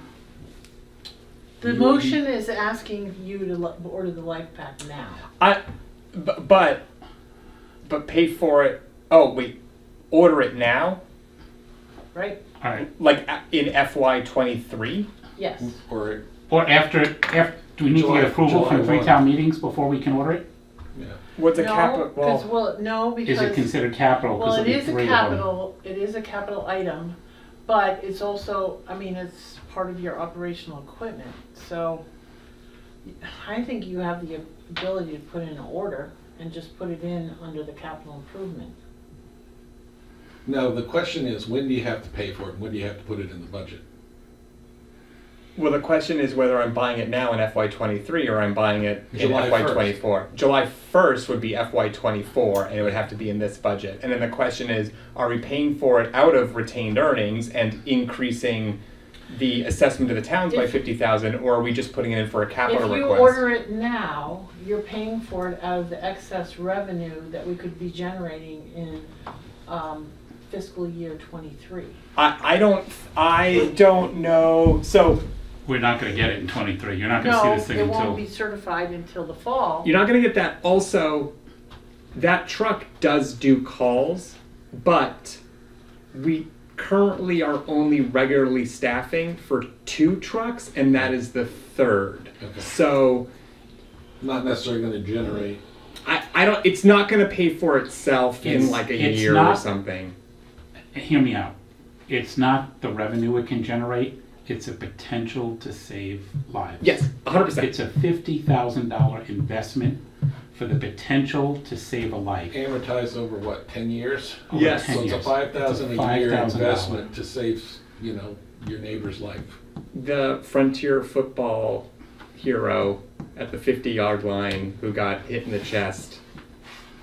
The You would motion is asking you to li- order the life pack now. I, but, but pay for it. Oh wait, order it now, Right? All right. like a- in FY twenty three. Yes. or, Or after, after, do we need to July- get approval from three one. town meetings before we can order it? Yeah, What's a No, capital? because, Well, well, no, Is because. it considered capital? 'Cause Well, it there'll be is a three of capital, it is a capital item, but it's also, I mean, it's part of your operational equipment, so I think you have the ability to put in an order and just put it in under the capital improvement. no, the question is, when do you have to pay for it? and When do you have to put it in the budget? Well, the question is whether I'm buying it now in FY twenty three or I'm buying it in July FY 1st. twenty four. July first would be FY twenty four, and it would have to be in this budget. And then the question is, are we paying for it out of retained earnings and increasing the assessment to the towns by If- fifty thousand, or are we just putting it in for a capital If you request? order it now, you're paying for it out of the excess revenue that we could be generating in um, fiscal year twenty-three. I, I don't I don't know. So We're not gonna get it in twenty-three. You're not gonna see No, this thing it until. won't be certified until the fall. you're not going to get that. Also, that truck does do calls, but we currently are only regularly staffing for two trucks, and that is the third. Okay. So Not necessarily gonna generate, I, I don't. It's not going to pay for itself in It's- like a it's year or not- something. Hear me out. It's not the revenue it can generate, it's a potential to save lives. Yes, 100. percent It's a fifty thousand dollar investment for the potential to save a life. Amortized over what, ten years? over Yes. 10 So it's a five thousand It's a a year $5,000 investment to save, you know, your neighbor's life. The frontier football hero at the 50 yard line who got hit in the chest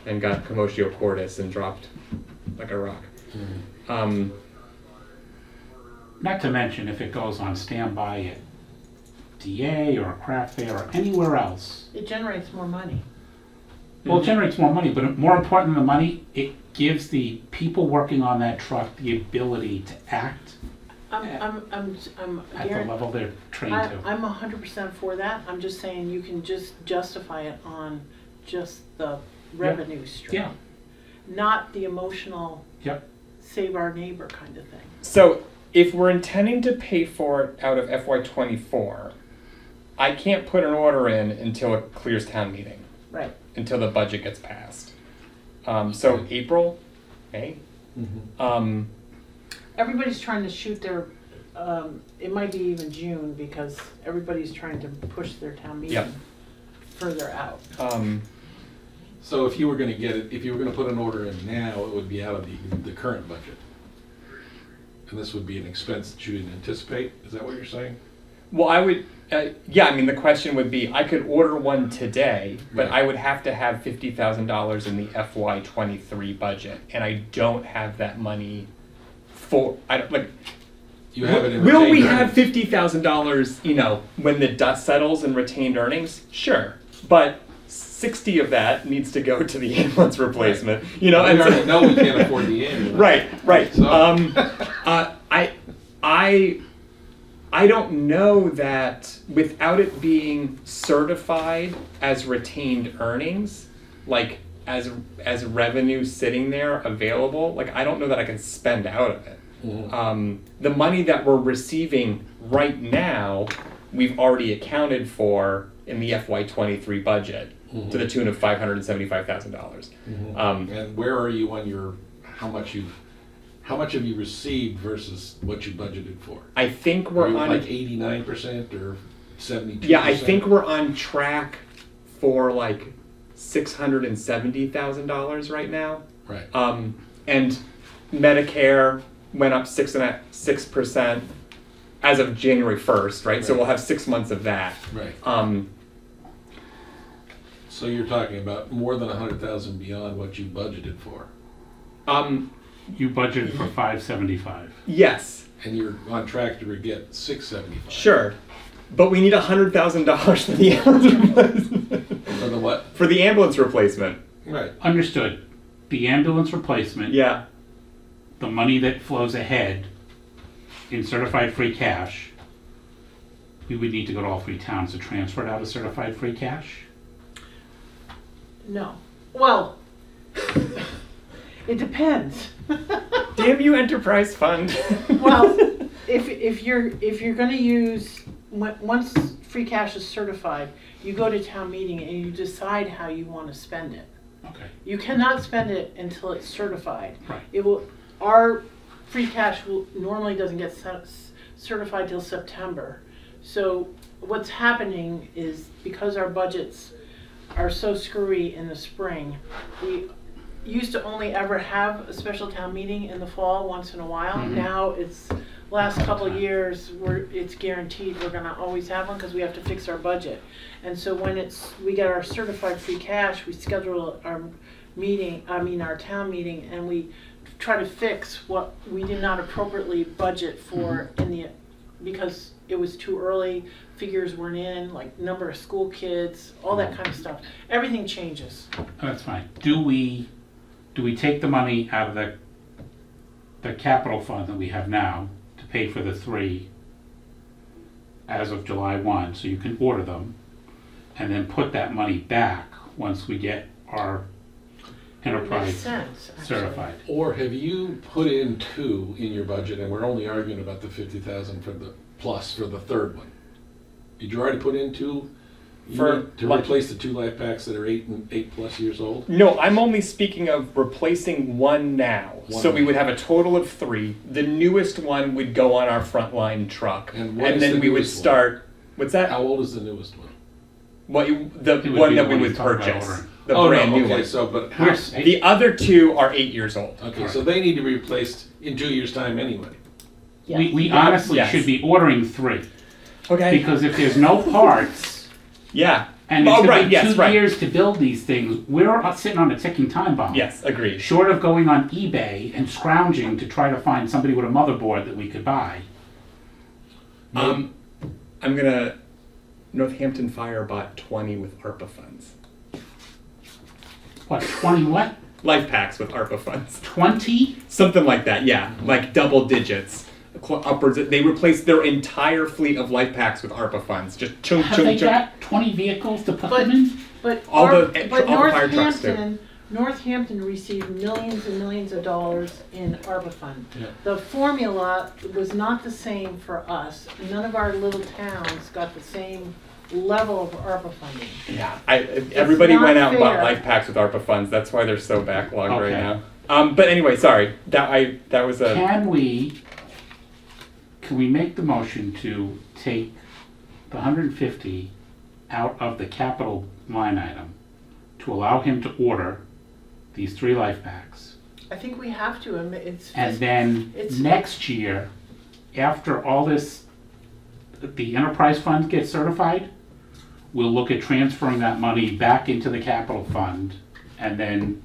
and got commotio cordis and dropped like a rock. Um, Not to mention if it goes on standby at DA or a craft fair or anywhere else. It generates more money. Well, it generates more money, but more important than the money, it gives the people working on that truck the ability to act I'm, Yeah. I'm, I'm, I'm, at the level they're trained I, to. I'm a hundred percent for that, I'm just saying you can just justify it on just the revenue stream. Yeah. Not the emotional, Yep. save our neighbor kind of thing. so if we're intending to pay for it out of FY24, I can't put an order in until it clears town meeting, Right. until the budget gets passed. Um, so April, May. Um, Everybody's trying to shoot their, um, it might be even June, because everybody's trying to push their town Yep. meeting further out. um, So if you were gonna get it, if you were gonna put an order in now, it would be out of the, the current budget. And this would be an expense that you didn't anticipate, is that what you're saying? Well, I would, uh, yeah, I mean, the question would be, I could order one today, but Right. I would have to have fifty thousand dollars in the FY twenty-three budget, and I don't have that money for, I don't, like, You have it in will we retained have earnings. fifty thousand dollars, you know, when the dust settles and retained earnings? Sure, but sixty of that needs to go to the ambulance replacement, you know, We and so- already know we can't afford the ambulance. Right, right. So- Um, uh, I, I, I don't know that without it being certified as retained earnings, like as as revenue sitting there available, like I don't know that I can spend out of it. Mhm. Um, the money that we're receiving right now, we've already accounted for in the FY twenty three budget to the tune of five hundred and seventy five thousand dollars. Mhm. Um, And where are you on your, how much you've, how much have you received versus what you budgeted for? I think we're you on like eighty-nine percent or seventy-two percent? Yeah, I think we're on track for like six hundred and seventy thousand dollars right now. Right, Um, and Medicare went up six and six percent as of January first, right? So we'll have six months of that. right. Um, So you're talking about more than a hundred thousand beyond what you budgeted for, Um, You budgeted for five seventy-five. yes, and you're on track to get six seventy-five. sure, but we need a hundred thousand dollars for the ambulance replacement. For the what? for the ambulance replacement. Right, Understood. The ambulance replacement, Yeah. the money that flows ahead in certified free cash, we would need to go to all three towns to transfer it out of certified free cash? No. Well, it depends. Damn you, enterprise fund. Well, if, if you're, if you're gonna use, once free cash is certified, you go to town meeting and you decide how you wanna spend it. Okay, You cannot spend it until it's certified. Right. It will, our free cash will, normally doesn't get certified till September. So what's happening is because our budgets are so screwy in the spring, we used to only ever have a special town meeting in the fall once in a while. Mhm. Now it's, last couple of years, we're, it's guaranteed we're gonna always have one because we have to fix our budget. And so when it's, we get our certified free cash, we schedule our meeting, I mean, our town meeting, and we try to fix what we did not appropriately budget for in the, because it was too early, figures weren't in, like number of school kids, all that kind of stuff. Everything changes. that's fine. Do we, do we take the money out of the, the capital fund that we have now to pay for the three as of July one, so you can order them, and then put that money back once we get our makes enterprise sense, actually. certified? or have you put in two in your budget, and we're only arguing about the fifty thousand for the, plus for the third one? Did you already put in two? You For need To what? replace the two LifePaks that are eight and eight plus years old? No, I'm only speaking of replacing one now. One so we now. would have a total of three. The newest one would go on our frontline truck, And what is then the we would newest one? start. What's that? How old is the newest one? What you, the would one be that the we one would he's talking about purchase, ordering. the Oh, brand no, new okay, one. so, but how, We're- The other two are eight years old. okay, so they need to be replaced in two years' time anyway. We, we honestly Yes. should be ordering three, Okay. because if there's no parts, yeah. and Oh, it's gonna right, be yes, two right. years to build these things, we're sitting on a ticking time bomb. Yes. Agreed. Short of going on eBay and scrounging to try to find somebody with a motherboard that we could buy. Um, I'm gonna. Northampton Fire bought 20 with ARPA funds. What, twenty what? LifePaks with ARPA funds. Twenty? Something like that, yeah. Like double digits. Cl- Upwards. They replaced their entire fleet of LifePaks with ARPA funds. Just chunk, Have chunk, they chunk. got twenty vehicles to put But- them in? But, All our- the- but all the fire trucks do. Northampton, Northampton received millions and millions of dollars in ARPA fund. Yeah. The formula was not the same for us. None of our little towns got the same level of ARPA funding. Yeah, I, everybody went out and bought LifePaks with ARPA funds. That's why they're so backlogged right Okay. now. Um, but anyway, sorry. That I that was a Can we, can we make the motion to take the hundred and fifty out of the capital line item to allow him to order these three LifePaks? I think we have to, admit it's. And then It's- next year, after all this, the enterprise fund gets certified, we'll look at transferring that money back into the capital fund and then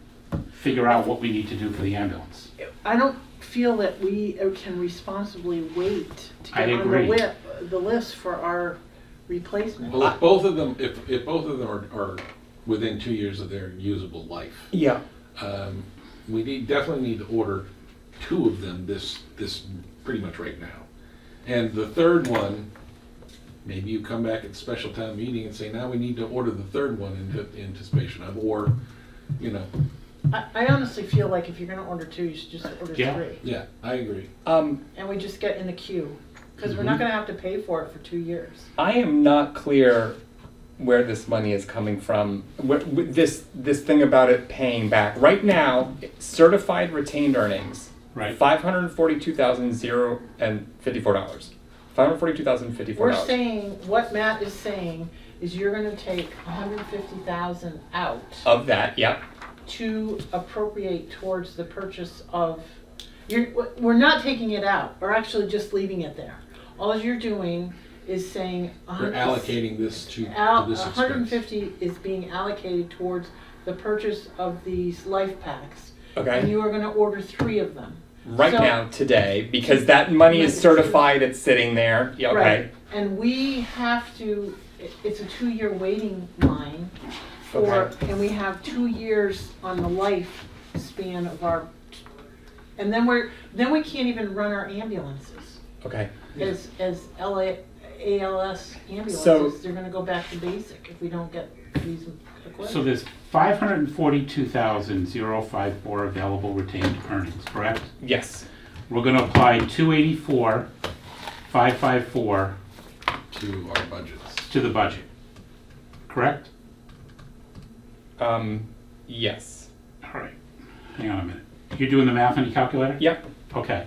figure out what we need to do for the ambulance. I don't feel that we uh, can responsibly wait to I get on the whip, the list for our replacement. Well, if both of them, if, if both of them are, are within two years of their usable life, yeah. um, we need, definitely need to order two of them this, this, pretty much right now. And the third one, maybe you come back at special town meeting and say, now we need to order the third one in anticipation of, or, you know, I, I honestly feel like if you're gonna order two, you should just order Yeah. three. yeah, I agree. Um, And we just get in the queue, because we're not gonna have to pay for it for two years. I am not clear where this money is coming from. Wh- wh- This this thing about it paying back right now, certified retained earnings, Right. five hundred forty-two thousand zero and fifty-four dollars. Five hundred forty-two thousand fifty-four We're dollars. saying, what Matt is saying is you're gonna take hundred fifty thousand out of that, yep. To appropriate towards the purchase of, you're, we're not taking it out, we're actually just leaving it there. All you're doing is saying. a We're allocating this to, Al, to this hundred and expense. fifty is being allocated towards the purchase of these LifePaks. Okay. And Okay. you are gonna order three of them. Right So- now, today, because that money is Right. certified, it's sitting there. Yeah, okay. Right. And we have to, it- it's a two-year waiting line for, Okay. and we have two years on the life span of our, and then we're, then we can't even run our ambulances. Okay. As, as LA, ALS So- ambulances, they're gonna go back to basic if we don't get these equipment. So there's five hundred and forty-two thousand, zero five four available retained earnings, correct? Yes. We're gonna apply two eighty-four, five five four To our budgets. to the budget, correct? Um, yes. All right, hang on a minute. You're doing the math on your calculator? Yep. Okay.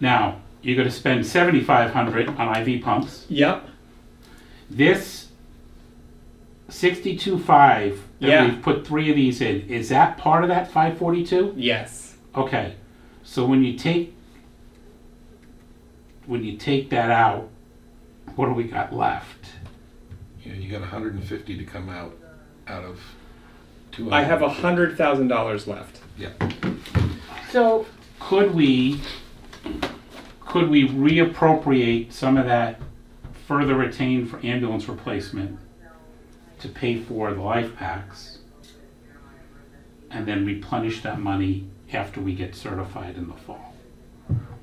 Now, you're gonna spend seventy-five hundred on IV pumps. Yep. This sixty-two five, Yeah. that we've put three of these in, is that part of that five forty-two? Yes. Okay, so when you take, when you take that out, what do we got left? You know, you got hundred and fifty to come out, out of two. I have a hundred thousand dollars left. Yeah, So, Could we, could we reappropriate some of that further retained for ambulance replacement to pay for the LifePaks? And then replenish that money after we get certified in the fall?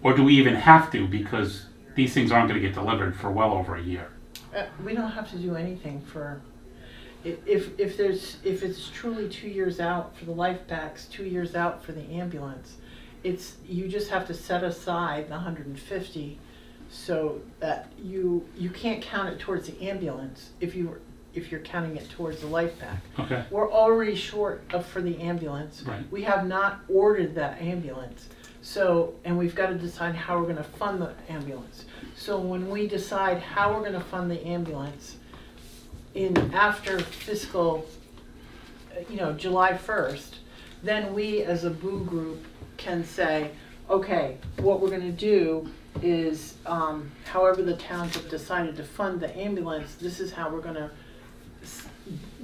Or do we even have to, because these things aren't gonna get delivered for well over a year? uh, we don't have to do anything for, i- if, if there's, if it's truly two years out for the LifePaks, two years out for the ambulance, it's, you just have to set aside the hundred and fifty so that you, you can't count it towards the ambulance if you, if you're counting it towards the LifePak. Okay, We're already short of, for the ambulance. Right. We have not ordered that ambulance. So, and we've got to decide how we're gonna fund the ambulance. So when we decide how we're gonna fund the ambulance in, after fiscal, uh, you know, July first, then we as a Boo Group can say, okay, what we're gonna do is, um, however the towns have decided to fund the ambulance, this is how we're gonna s-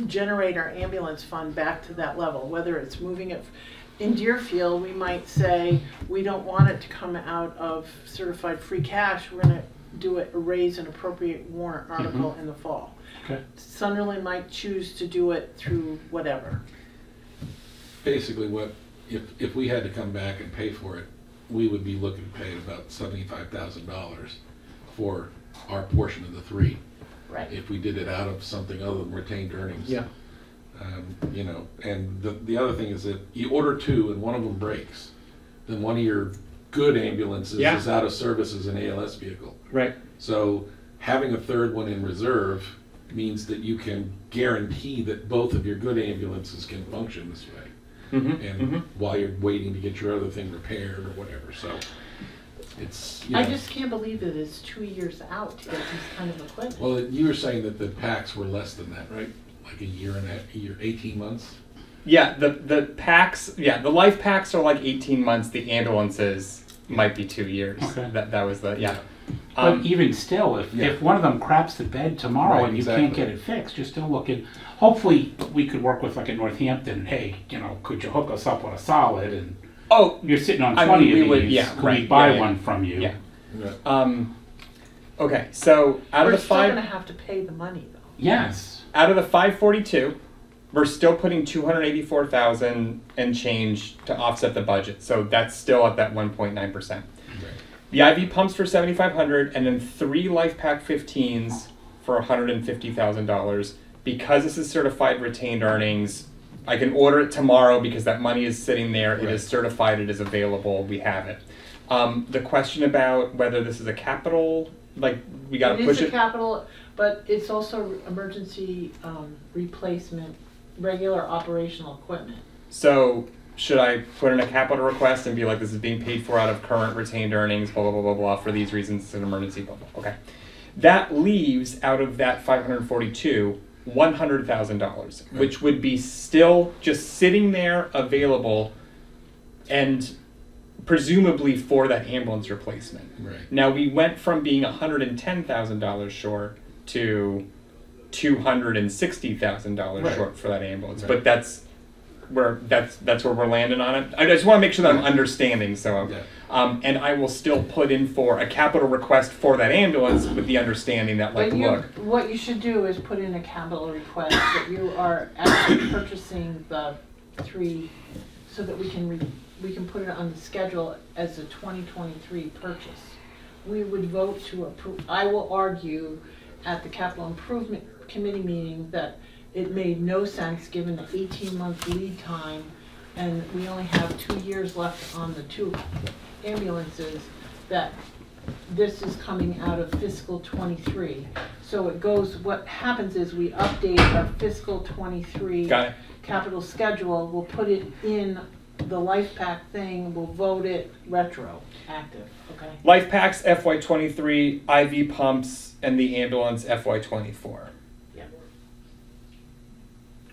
generate our ambulance fund back to that level, whether it's moving it. In Deerfield, we might say, we don't want it to come out of certified free cash, we're gonna do it, raise an appropriate warrant article in the fall. Okay. Sunderland might choose to do it through whatever. basically what, if, if we had to come back and pay for it, we would be looking to pay about seventy-five thousand dollars for our portion of the three. Right. If we did it out of something other than retained earnings. Yeah. Um, you know, and the, the other thing is that you order two and one of them breaks, then one of your good ambulances Yeah. is out of service as an ALS vehicle. Right. So having a third one in reserve means that you can guarantee that both of your good ambulances can function this way. Mm-hmm. And while you're waiting to get your other thing repaired or whatever, so it's, you I just can't believe that it's two years out to get this kind of equipment. Well, you were saying that the packs were less than that, right? Like a year and a, a year, eighteen months? Yeah. The the packs. Yeah. The LifePaks are like eighteen months. The ambulances might be two years. Okay. That that was the yeah. But Um, even still, if, yeah. if one of them craps the bed tomorrow Right, and you can't get it fixed, you're still looking, hopefully, we could work with like a Northampton, hey, you know, could you hook us up with a solid and oh you're sitting on I mean, twenty we of would- these, yeah, could we right, buy yeah, yeah. one from you? yeah. Yeah. Um. Okay. So out We're of the still five. gonna have to pay the money though. Yes, out of the 542 we're still putting 284000 and change to offset the budget so that's still at that 1.9% the iv pumps for 7500 and then three LifePak 15s for $150000 because this is certified retained earnings i can order it tomorrow because that money is sitting there. It is certified. It is available. We have it. Um, the question about whether this is a capital like we got to push It push is a it. capital, but it's also emergency, um, replacement, regular operational equipment. So should I put in a capital request and be like, this is being paid for out of current retained earnings, blah, blah, blah, blah, blah, for these reasons, it's an emergency, blah, blah, okay. That leaves out of that five hundred forty-two, one hundred thousand dollars, mm-hmm. which would be still just sitting there available. And presumably for that ambulance replacement. Right. Now we went from being hundred and ten thousand dollars short to two hundred and sixty thousand dollars Right. short for that ambulance. But that's where that's that's where we're landing on it. I just want to make sure that I'm understanding. So, Yeah. um, and I will still put in for a capital request for that ambulance with the understanding that like, But you, look, what you should do is put in a capital request that you are actually purchasing the three, so that we can, re- we can put it on the schedule as a twenty twenty-three purchase. We would vote to approve, I will argue at the capital improvement committee meeting that it made no sense, given the eighteen-month lead time, and we only have two years left on the two ambulances, that this is coming out of fiscal twenty-three. So it goes, what happens is we update our fiscal twenty-three got it. capital schedule, we'll put it in the LifePak thing, we'll vote it retroactive, okay? LifePaks FY twenty three, IV pumps, and the ambulance FY twenty four. Yeah.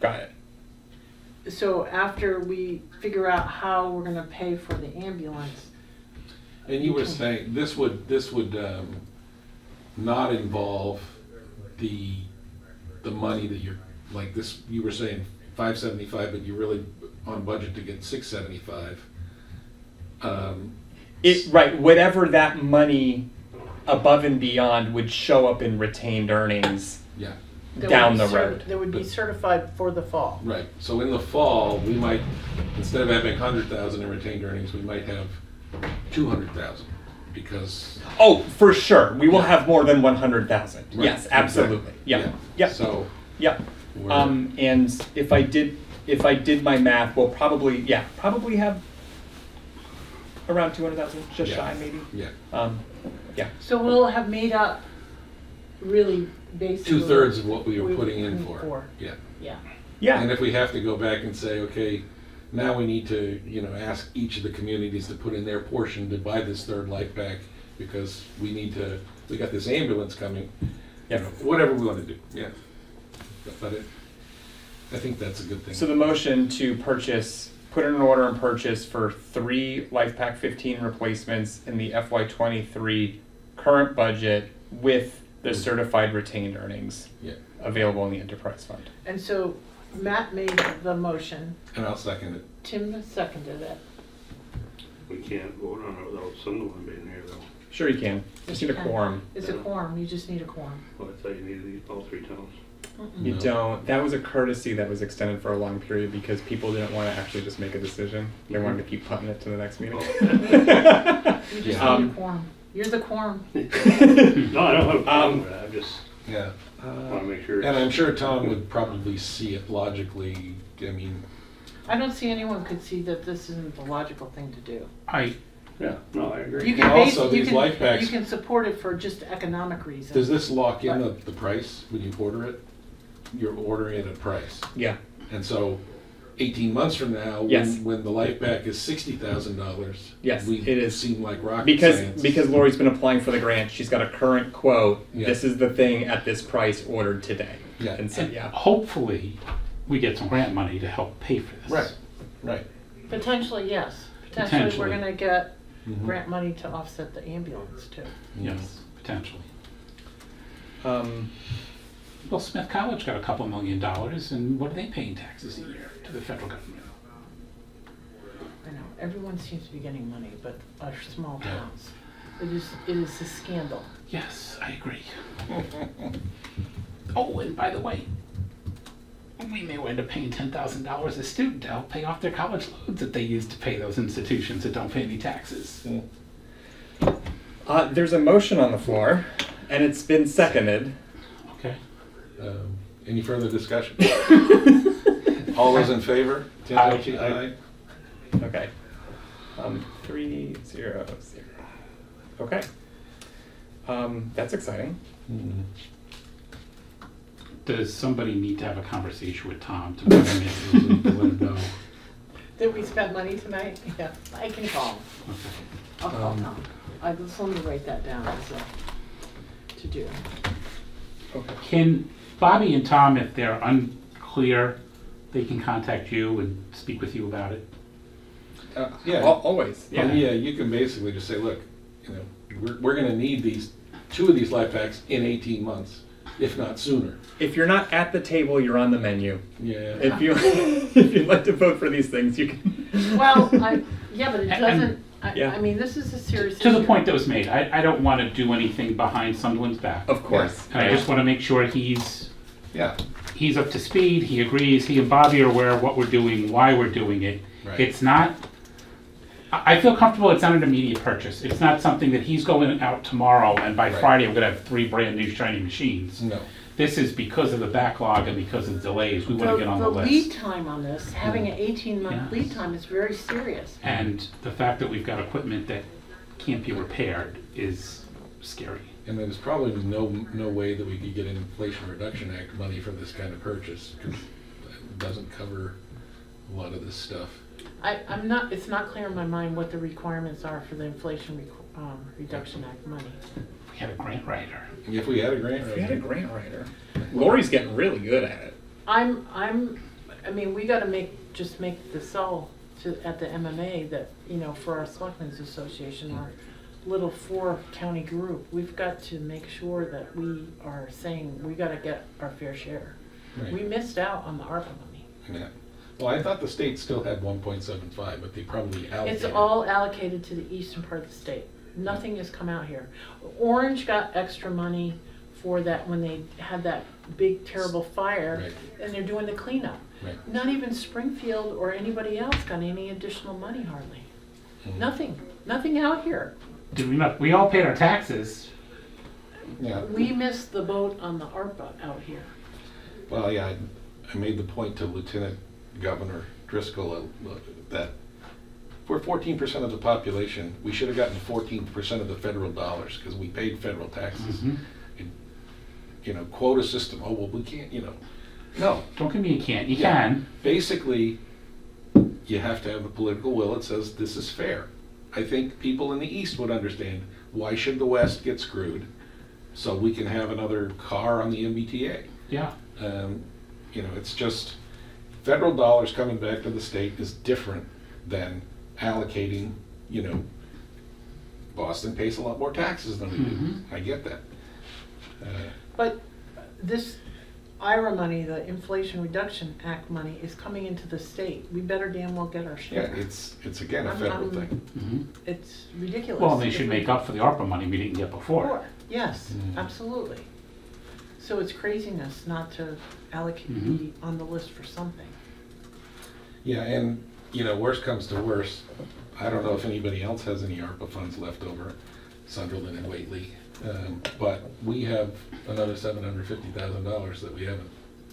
Got it. So after we figure out how we're gonna pay for the ambulance, And you were saying, this would, this would, um, not involve the, the money that you're, like this, you were saying five seventy-five, but you're really on budget to get six seventy-five. Um, It right, whatever that money above and beyond would show up in retained earnings yeah, that would down be the certi- road. That would be certified for the fall. right, so in the fall, we might, instead of having hundred thousand in retained earnings, we might have two hundred thousand, because. Oh, for sure. We will have more than one hundred thousand. Right, Yes, absolutely. exactly, Yeah. yeah. Yep. So, Yep. we're, Um, and if I did, if I did my math, we'll probably, yeah, probably have around two hundred thousand, just Yeah. shy maybe. yeah, Um, yeah. So we'll have made up really basically. two-thirds of what we were we putting in put for, yeah. Yeah, Yeah. And if we have to go back and say, okay, now we need to, you know, ask each of the communities to put in their portion to buy this third LifePak, because we need to, we got this ambulance coming, you Yep. know, whatever we wanna do, yeah. But- But it, I think that's a good thing. So the motion to purchase, put in an order and purchase for three LifePak fifteen replacements in the FY twenty-three current budget with the certified retained earnings Yeah, available in the enterprise fund. and so Matt made the motion, and I'll second it. Tim seconded it. We can't vote on it without someone being here though. Sure you can. Just need a quorum. It's a quorum, you just need a quorum. Well, I thought you needed these all three towns. Mm-mm. You No. don't. That was a courtesy that was extended for a long period because people didn't want to actually just make a decision. They wanted to keep putting it to the next meeting. You just Yeah. need Um, a quorum. You're the quorum. No, I don't have a problem Um, with that, I'm just Yeah. wanna make sure. And I'm sure Tom would probably see it logically, I mean, I don't see anyone could see that this isn't the logical thing to do. I, Yeah, no, I agree. You And can base, also, you these life can, packs- you can support it for just economic reasons. does this lock in the, the price when you order it? You're ordering it at price. yeah. And so, eighteen months from now, Yes. when, when the LifePak is sixty thousand dollars, Yes, we it is. seem like rocket Because science. because Lori's been applying for the grant, she's got a current quote. Yeah. This is the thing at this price ordered today. Yeah. And so and yeah. hopefully, we get some grant money to help pay for this. right, right. Potentially, yes. Potentially, we're Potentially. gonna get Mhm. grant money to offset the ambulance too. Yes, potentially. Um, Well, Smith College got a couple million dollars, and what are they paying taxes a year to the federal government? I know, everyone seems to be getting money, but our small towns. It is, it is a scandal. Yes, I agree. Oh, and by the way, we may wind up paying ten thousand dollars a student to help pay off their college loans that they use to pay those institutions that don't pay any taxes. uh, there's a motion on the floor, and it's been seconded. Okay. Um, Any further discussion? All those in favor? Tim Aye. Pelkey, aye. Okay. Um, three zero zero. Okay. Um, that's exciting. Mhm. Does somebody need to have a conversation with Tom to bring him in to let him know? Did we spend money tonight? Yeah, I can call. him. Okay. I'll call Um, Tom. I just let me write that down as a, to do. Okay. Can Bobby and Tom, if they're unclear, they can contact you and speak with you about it? Uh, Yeah. al- always. Yeah. Yeah. yeah, you can basically just say, look, you know, we're, we're gonna need these, two of these LifePaks in eighteen months, if not sooner. If you're not at the table, you're on the menu. Yeah. If you if you'd like to vote for these things, you can. Well, I, yeah, but it And- doesn't, I, Yeah. I mean, this is a serious To the point that was made, I, I don't want to do anything behind someone's back. Of course. And I just want to make sure he's, Yeah, he's up to speed, he agrees, he and Bobby are aware of what we're doing, why we're doing it. Right. It's not, I, I feel comfortable it's not an immediate purchase. It's not something that he's going out tomorrow and by Right. Friday I'm gonna have three brand new shiny machines. no, This is because of the backlog and because of the delays, we want to get on the The lead list. time on this, having an eighteen month Yeah. lead time is very serious. And the fact that we've got equipment that can't be repaired is scary. And there's probably no, no way that we could get an Inflation Reduction Act money for this kind of purchase, because it doesn't cover a lot of this stuff. I, I'm not, it's not clear in my mind what the requirements are for the Inflation Requ- um, Reduction Act money. We had a grant writer. If we had a grant. If we had a grant writer, Lori's getting really good at it. I'm, I'm, I mean, we gotta make, just make the sell to, at the MMA that, you know, for our Selectmen's Association, our little four county group, we've got to make sure that we are saying, we gotta get our fair share. Right. We missed out on the ARPA money. Yeah. Well, I thought the state still had one point seven five, but they probably allocated. It's all allocated to the eastern part of the state. Nothing has come out here. Orange got extra money for that when they had that big terrible fire, Right. and they're doing the cleanup. Right. Not even Springfield or anybody else got any additional money hardly. Mhm. Nothing, nothing out here. Did we not, we all paid our taxes. Yeah, We missed the boat on the ARPA out here. well, yeah, I, I made the point to Lieutenant Governor Driscoll uh, that we're fourteen percent of the population, we should have gotten fourteen percent of the federal dollars, because we paid federal taxes. Mhm. And, You know, quota system, oh, well, we can't, you know, no, Don't give me you can't, you Yeah. can. basically, you have to have a political will that says this is fair. I think people in the East would understand, why should the West get screwed? So we can have another car on the MBTA. Yeah. Um, You know, it's just, federal dollars coming back to the state is different than allocating, you know, Boston pays a lot more taxes than we do. Mhm. I get that. Uh, But this IRA money, the Inflation Reduction Act money, is coming into the state. We better damn well get our Yeah, share. it's, it's again a I'm- federal I'm- thing. Mhm. It's ridiculous. Well, they should make up for the ARPA money we didn't get before. Sure, Yes, Mm. absolutely. So it's craziness not to allocate, Mhm. be on the list for something. Yeah, and, you know, worst comes to worst, I don't know if anybody else has any ARPA funds left over, Sunderland and Whately, um, but we have another seven hundred fifty thousand dollars that we haven't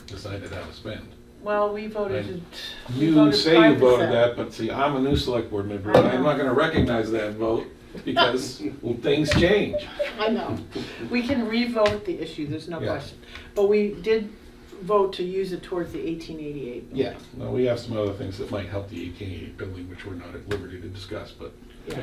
decided how to spend. Well, we voted Right. to. we You voted say you 5%. voted that, but see, I'm a new select board member, and I'm not gonna recognize that vote, because well, things change. I know. We can re-vote the issue, there's no Yeah. question. But we did vote to use it towards the eighteen eighty-eight. Yeah, well, we have some other things that might help the eighteen eighty building, which we're not at liberty to discuss, but, Okay.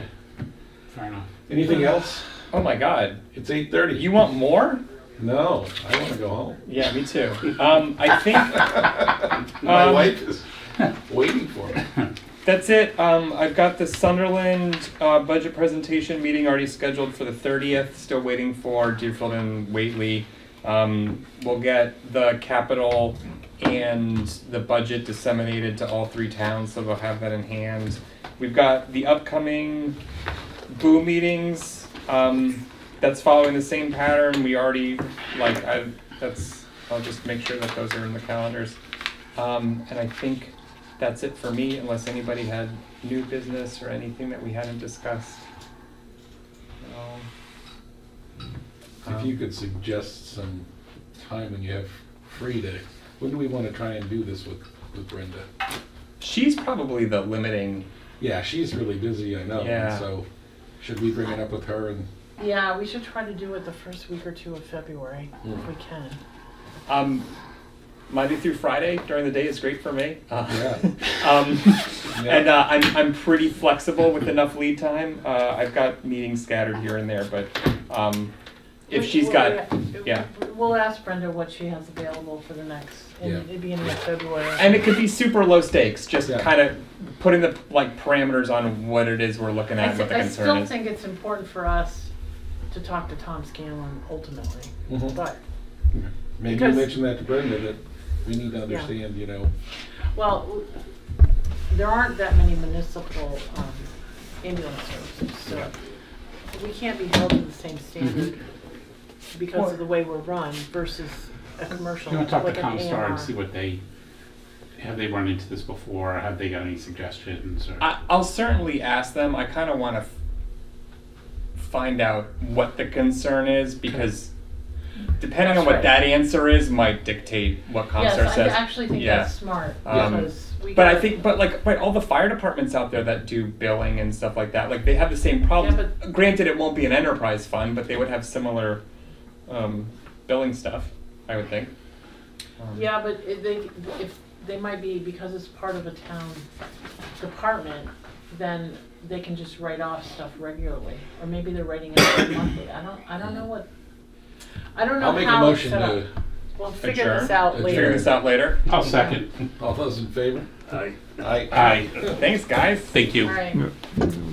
Fair enough. anything else? Oh my God! It's eight thirty. You want more? No, I wanna go home. Yeah, me too. Um, I think My Um, wife is waiting for me. that's it. Um, I've got the Sunderland uh, budget presentation meeting already scheduled for the 30th. Still waiting for Deerfield and Whately. Um, we'll get the capital and the budget disseminated to all three towns, so they'll have that in hand. We've got the upcoming boo meetings. Um, that's following the same pattern. We already like I. That's. I'll just make sure that those are in the calendars. Um, and I think that's it for me, unless anybody had new business or anything that we hadn't discussed. No. If you could suggest some time when you have free to, when do we want to try and do this with, with Brenda? She's probably the limiting. Yeah, she's really busy, I know, Yeah. so should we bring it up with her and, Yeah, we should try to do it the first week or two of February, if Mm. we can. Um, Monday through Friday during the day is great for me. Uh, Yeah. um, Yeah. And uh, I'm, I'm pretty flexible with enough lead time. Uh, I've got meetings scattered here and there, but um, if We- she's we'll- got, yeah. We'll ask Brenda what she has available for the next, in Yeah. the beginning of February. And it could be super low stakes, just Yeah. kind of putting the like parameters on what it is we're looking I at, what the I concern still is. think it's important for us to talk to Tom Scanlon ultimately, Mhm. but, Maybe you Because- mention that to Brenda, that we need to understand, you know, well, there aren't that many municipal um, ambulance services, so we can't be held to the same standard because of the way we're run versus a commercial, You wanna talk to like an ComStar and AMR. see what they, have they run into this before, have they got any suggestions, or? I, I'll certainly ask them. I kind of want to f- find out what the concern is because depending on That's what right. that answer is might dictate what ComStar Yes, I actually think Yeah. that's smart, Um, because we But I think, but like, but all the fire departments out there that do billing and stuff like that, like they have the same problem. Yeah, Granted, it won't be an enterprise fund, but they would have similar um, billing stuff. I would think. Um, Yeah, but if they, if, they might be, because it's part of a town department, then they can just write off stuff regularly, or maybe they're writing it monthly, I don't, I don't know what, I don't know I'll make a how it's motion set to. We'll figure this Adjourn? out Adjourn. Figure later. this out later. I'll second. all those in favor? I, Aye. Aye, Thanks, guys. thank you. All right.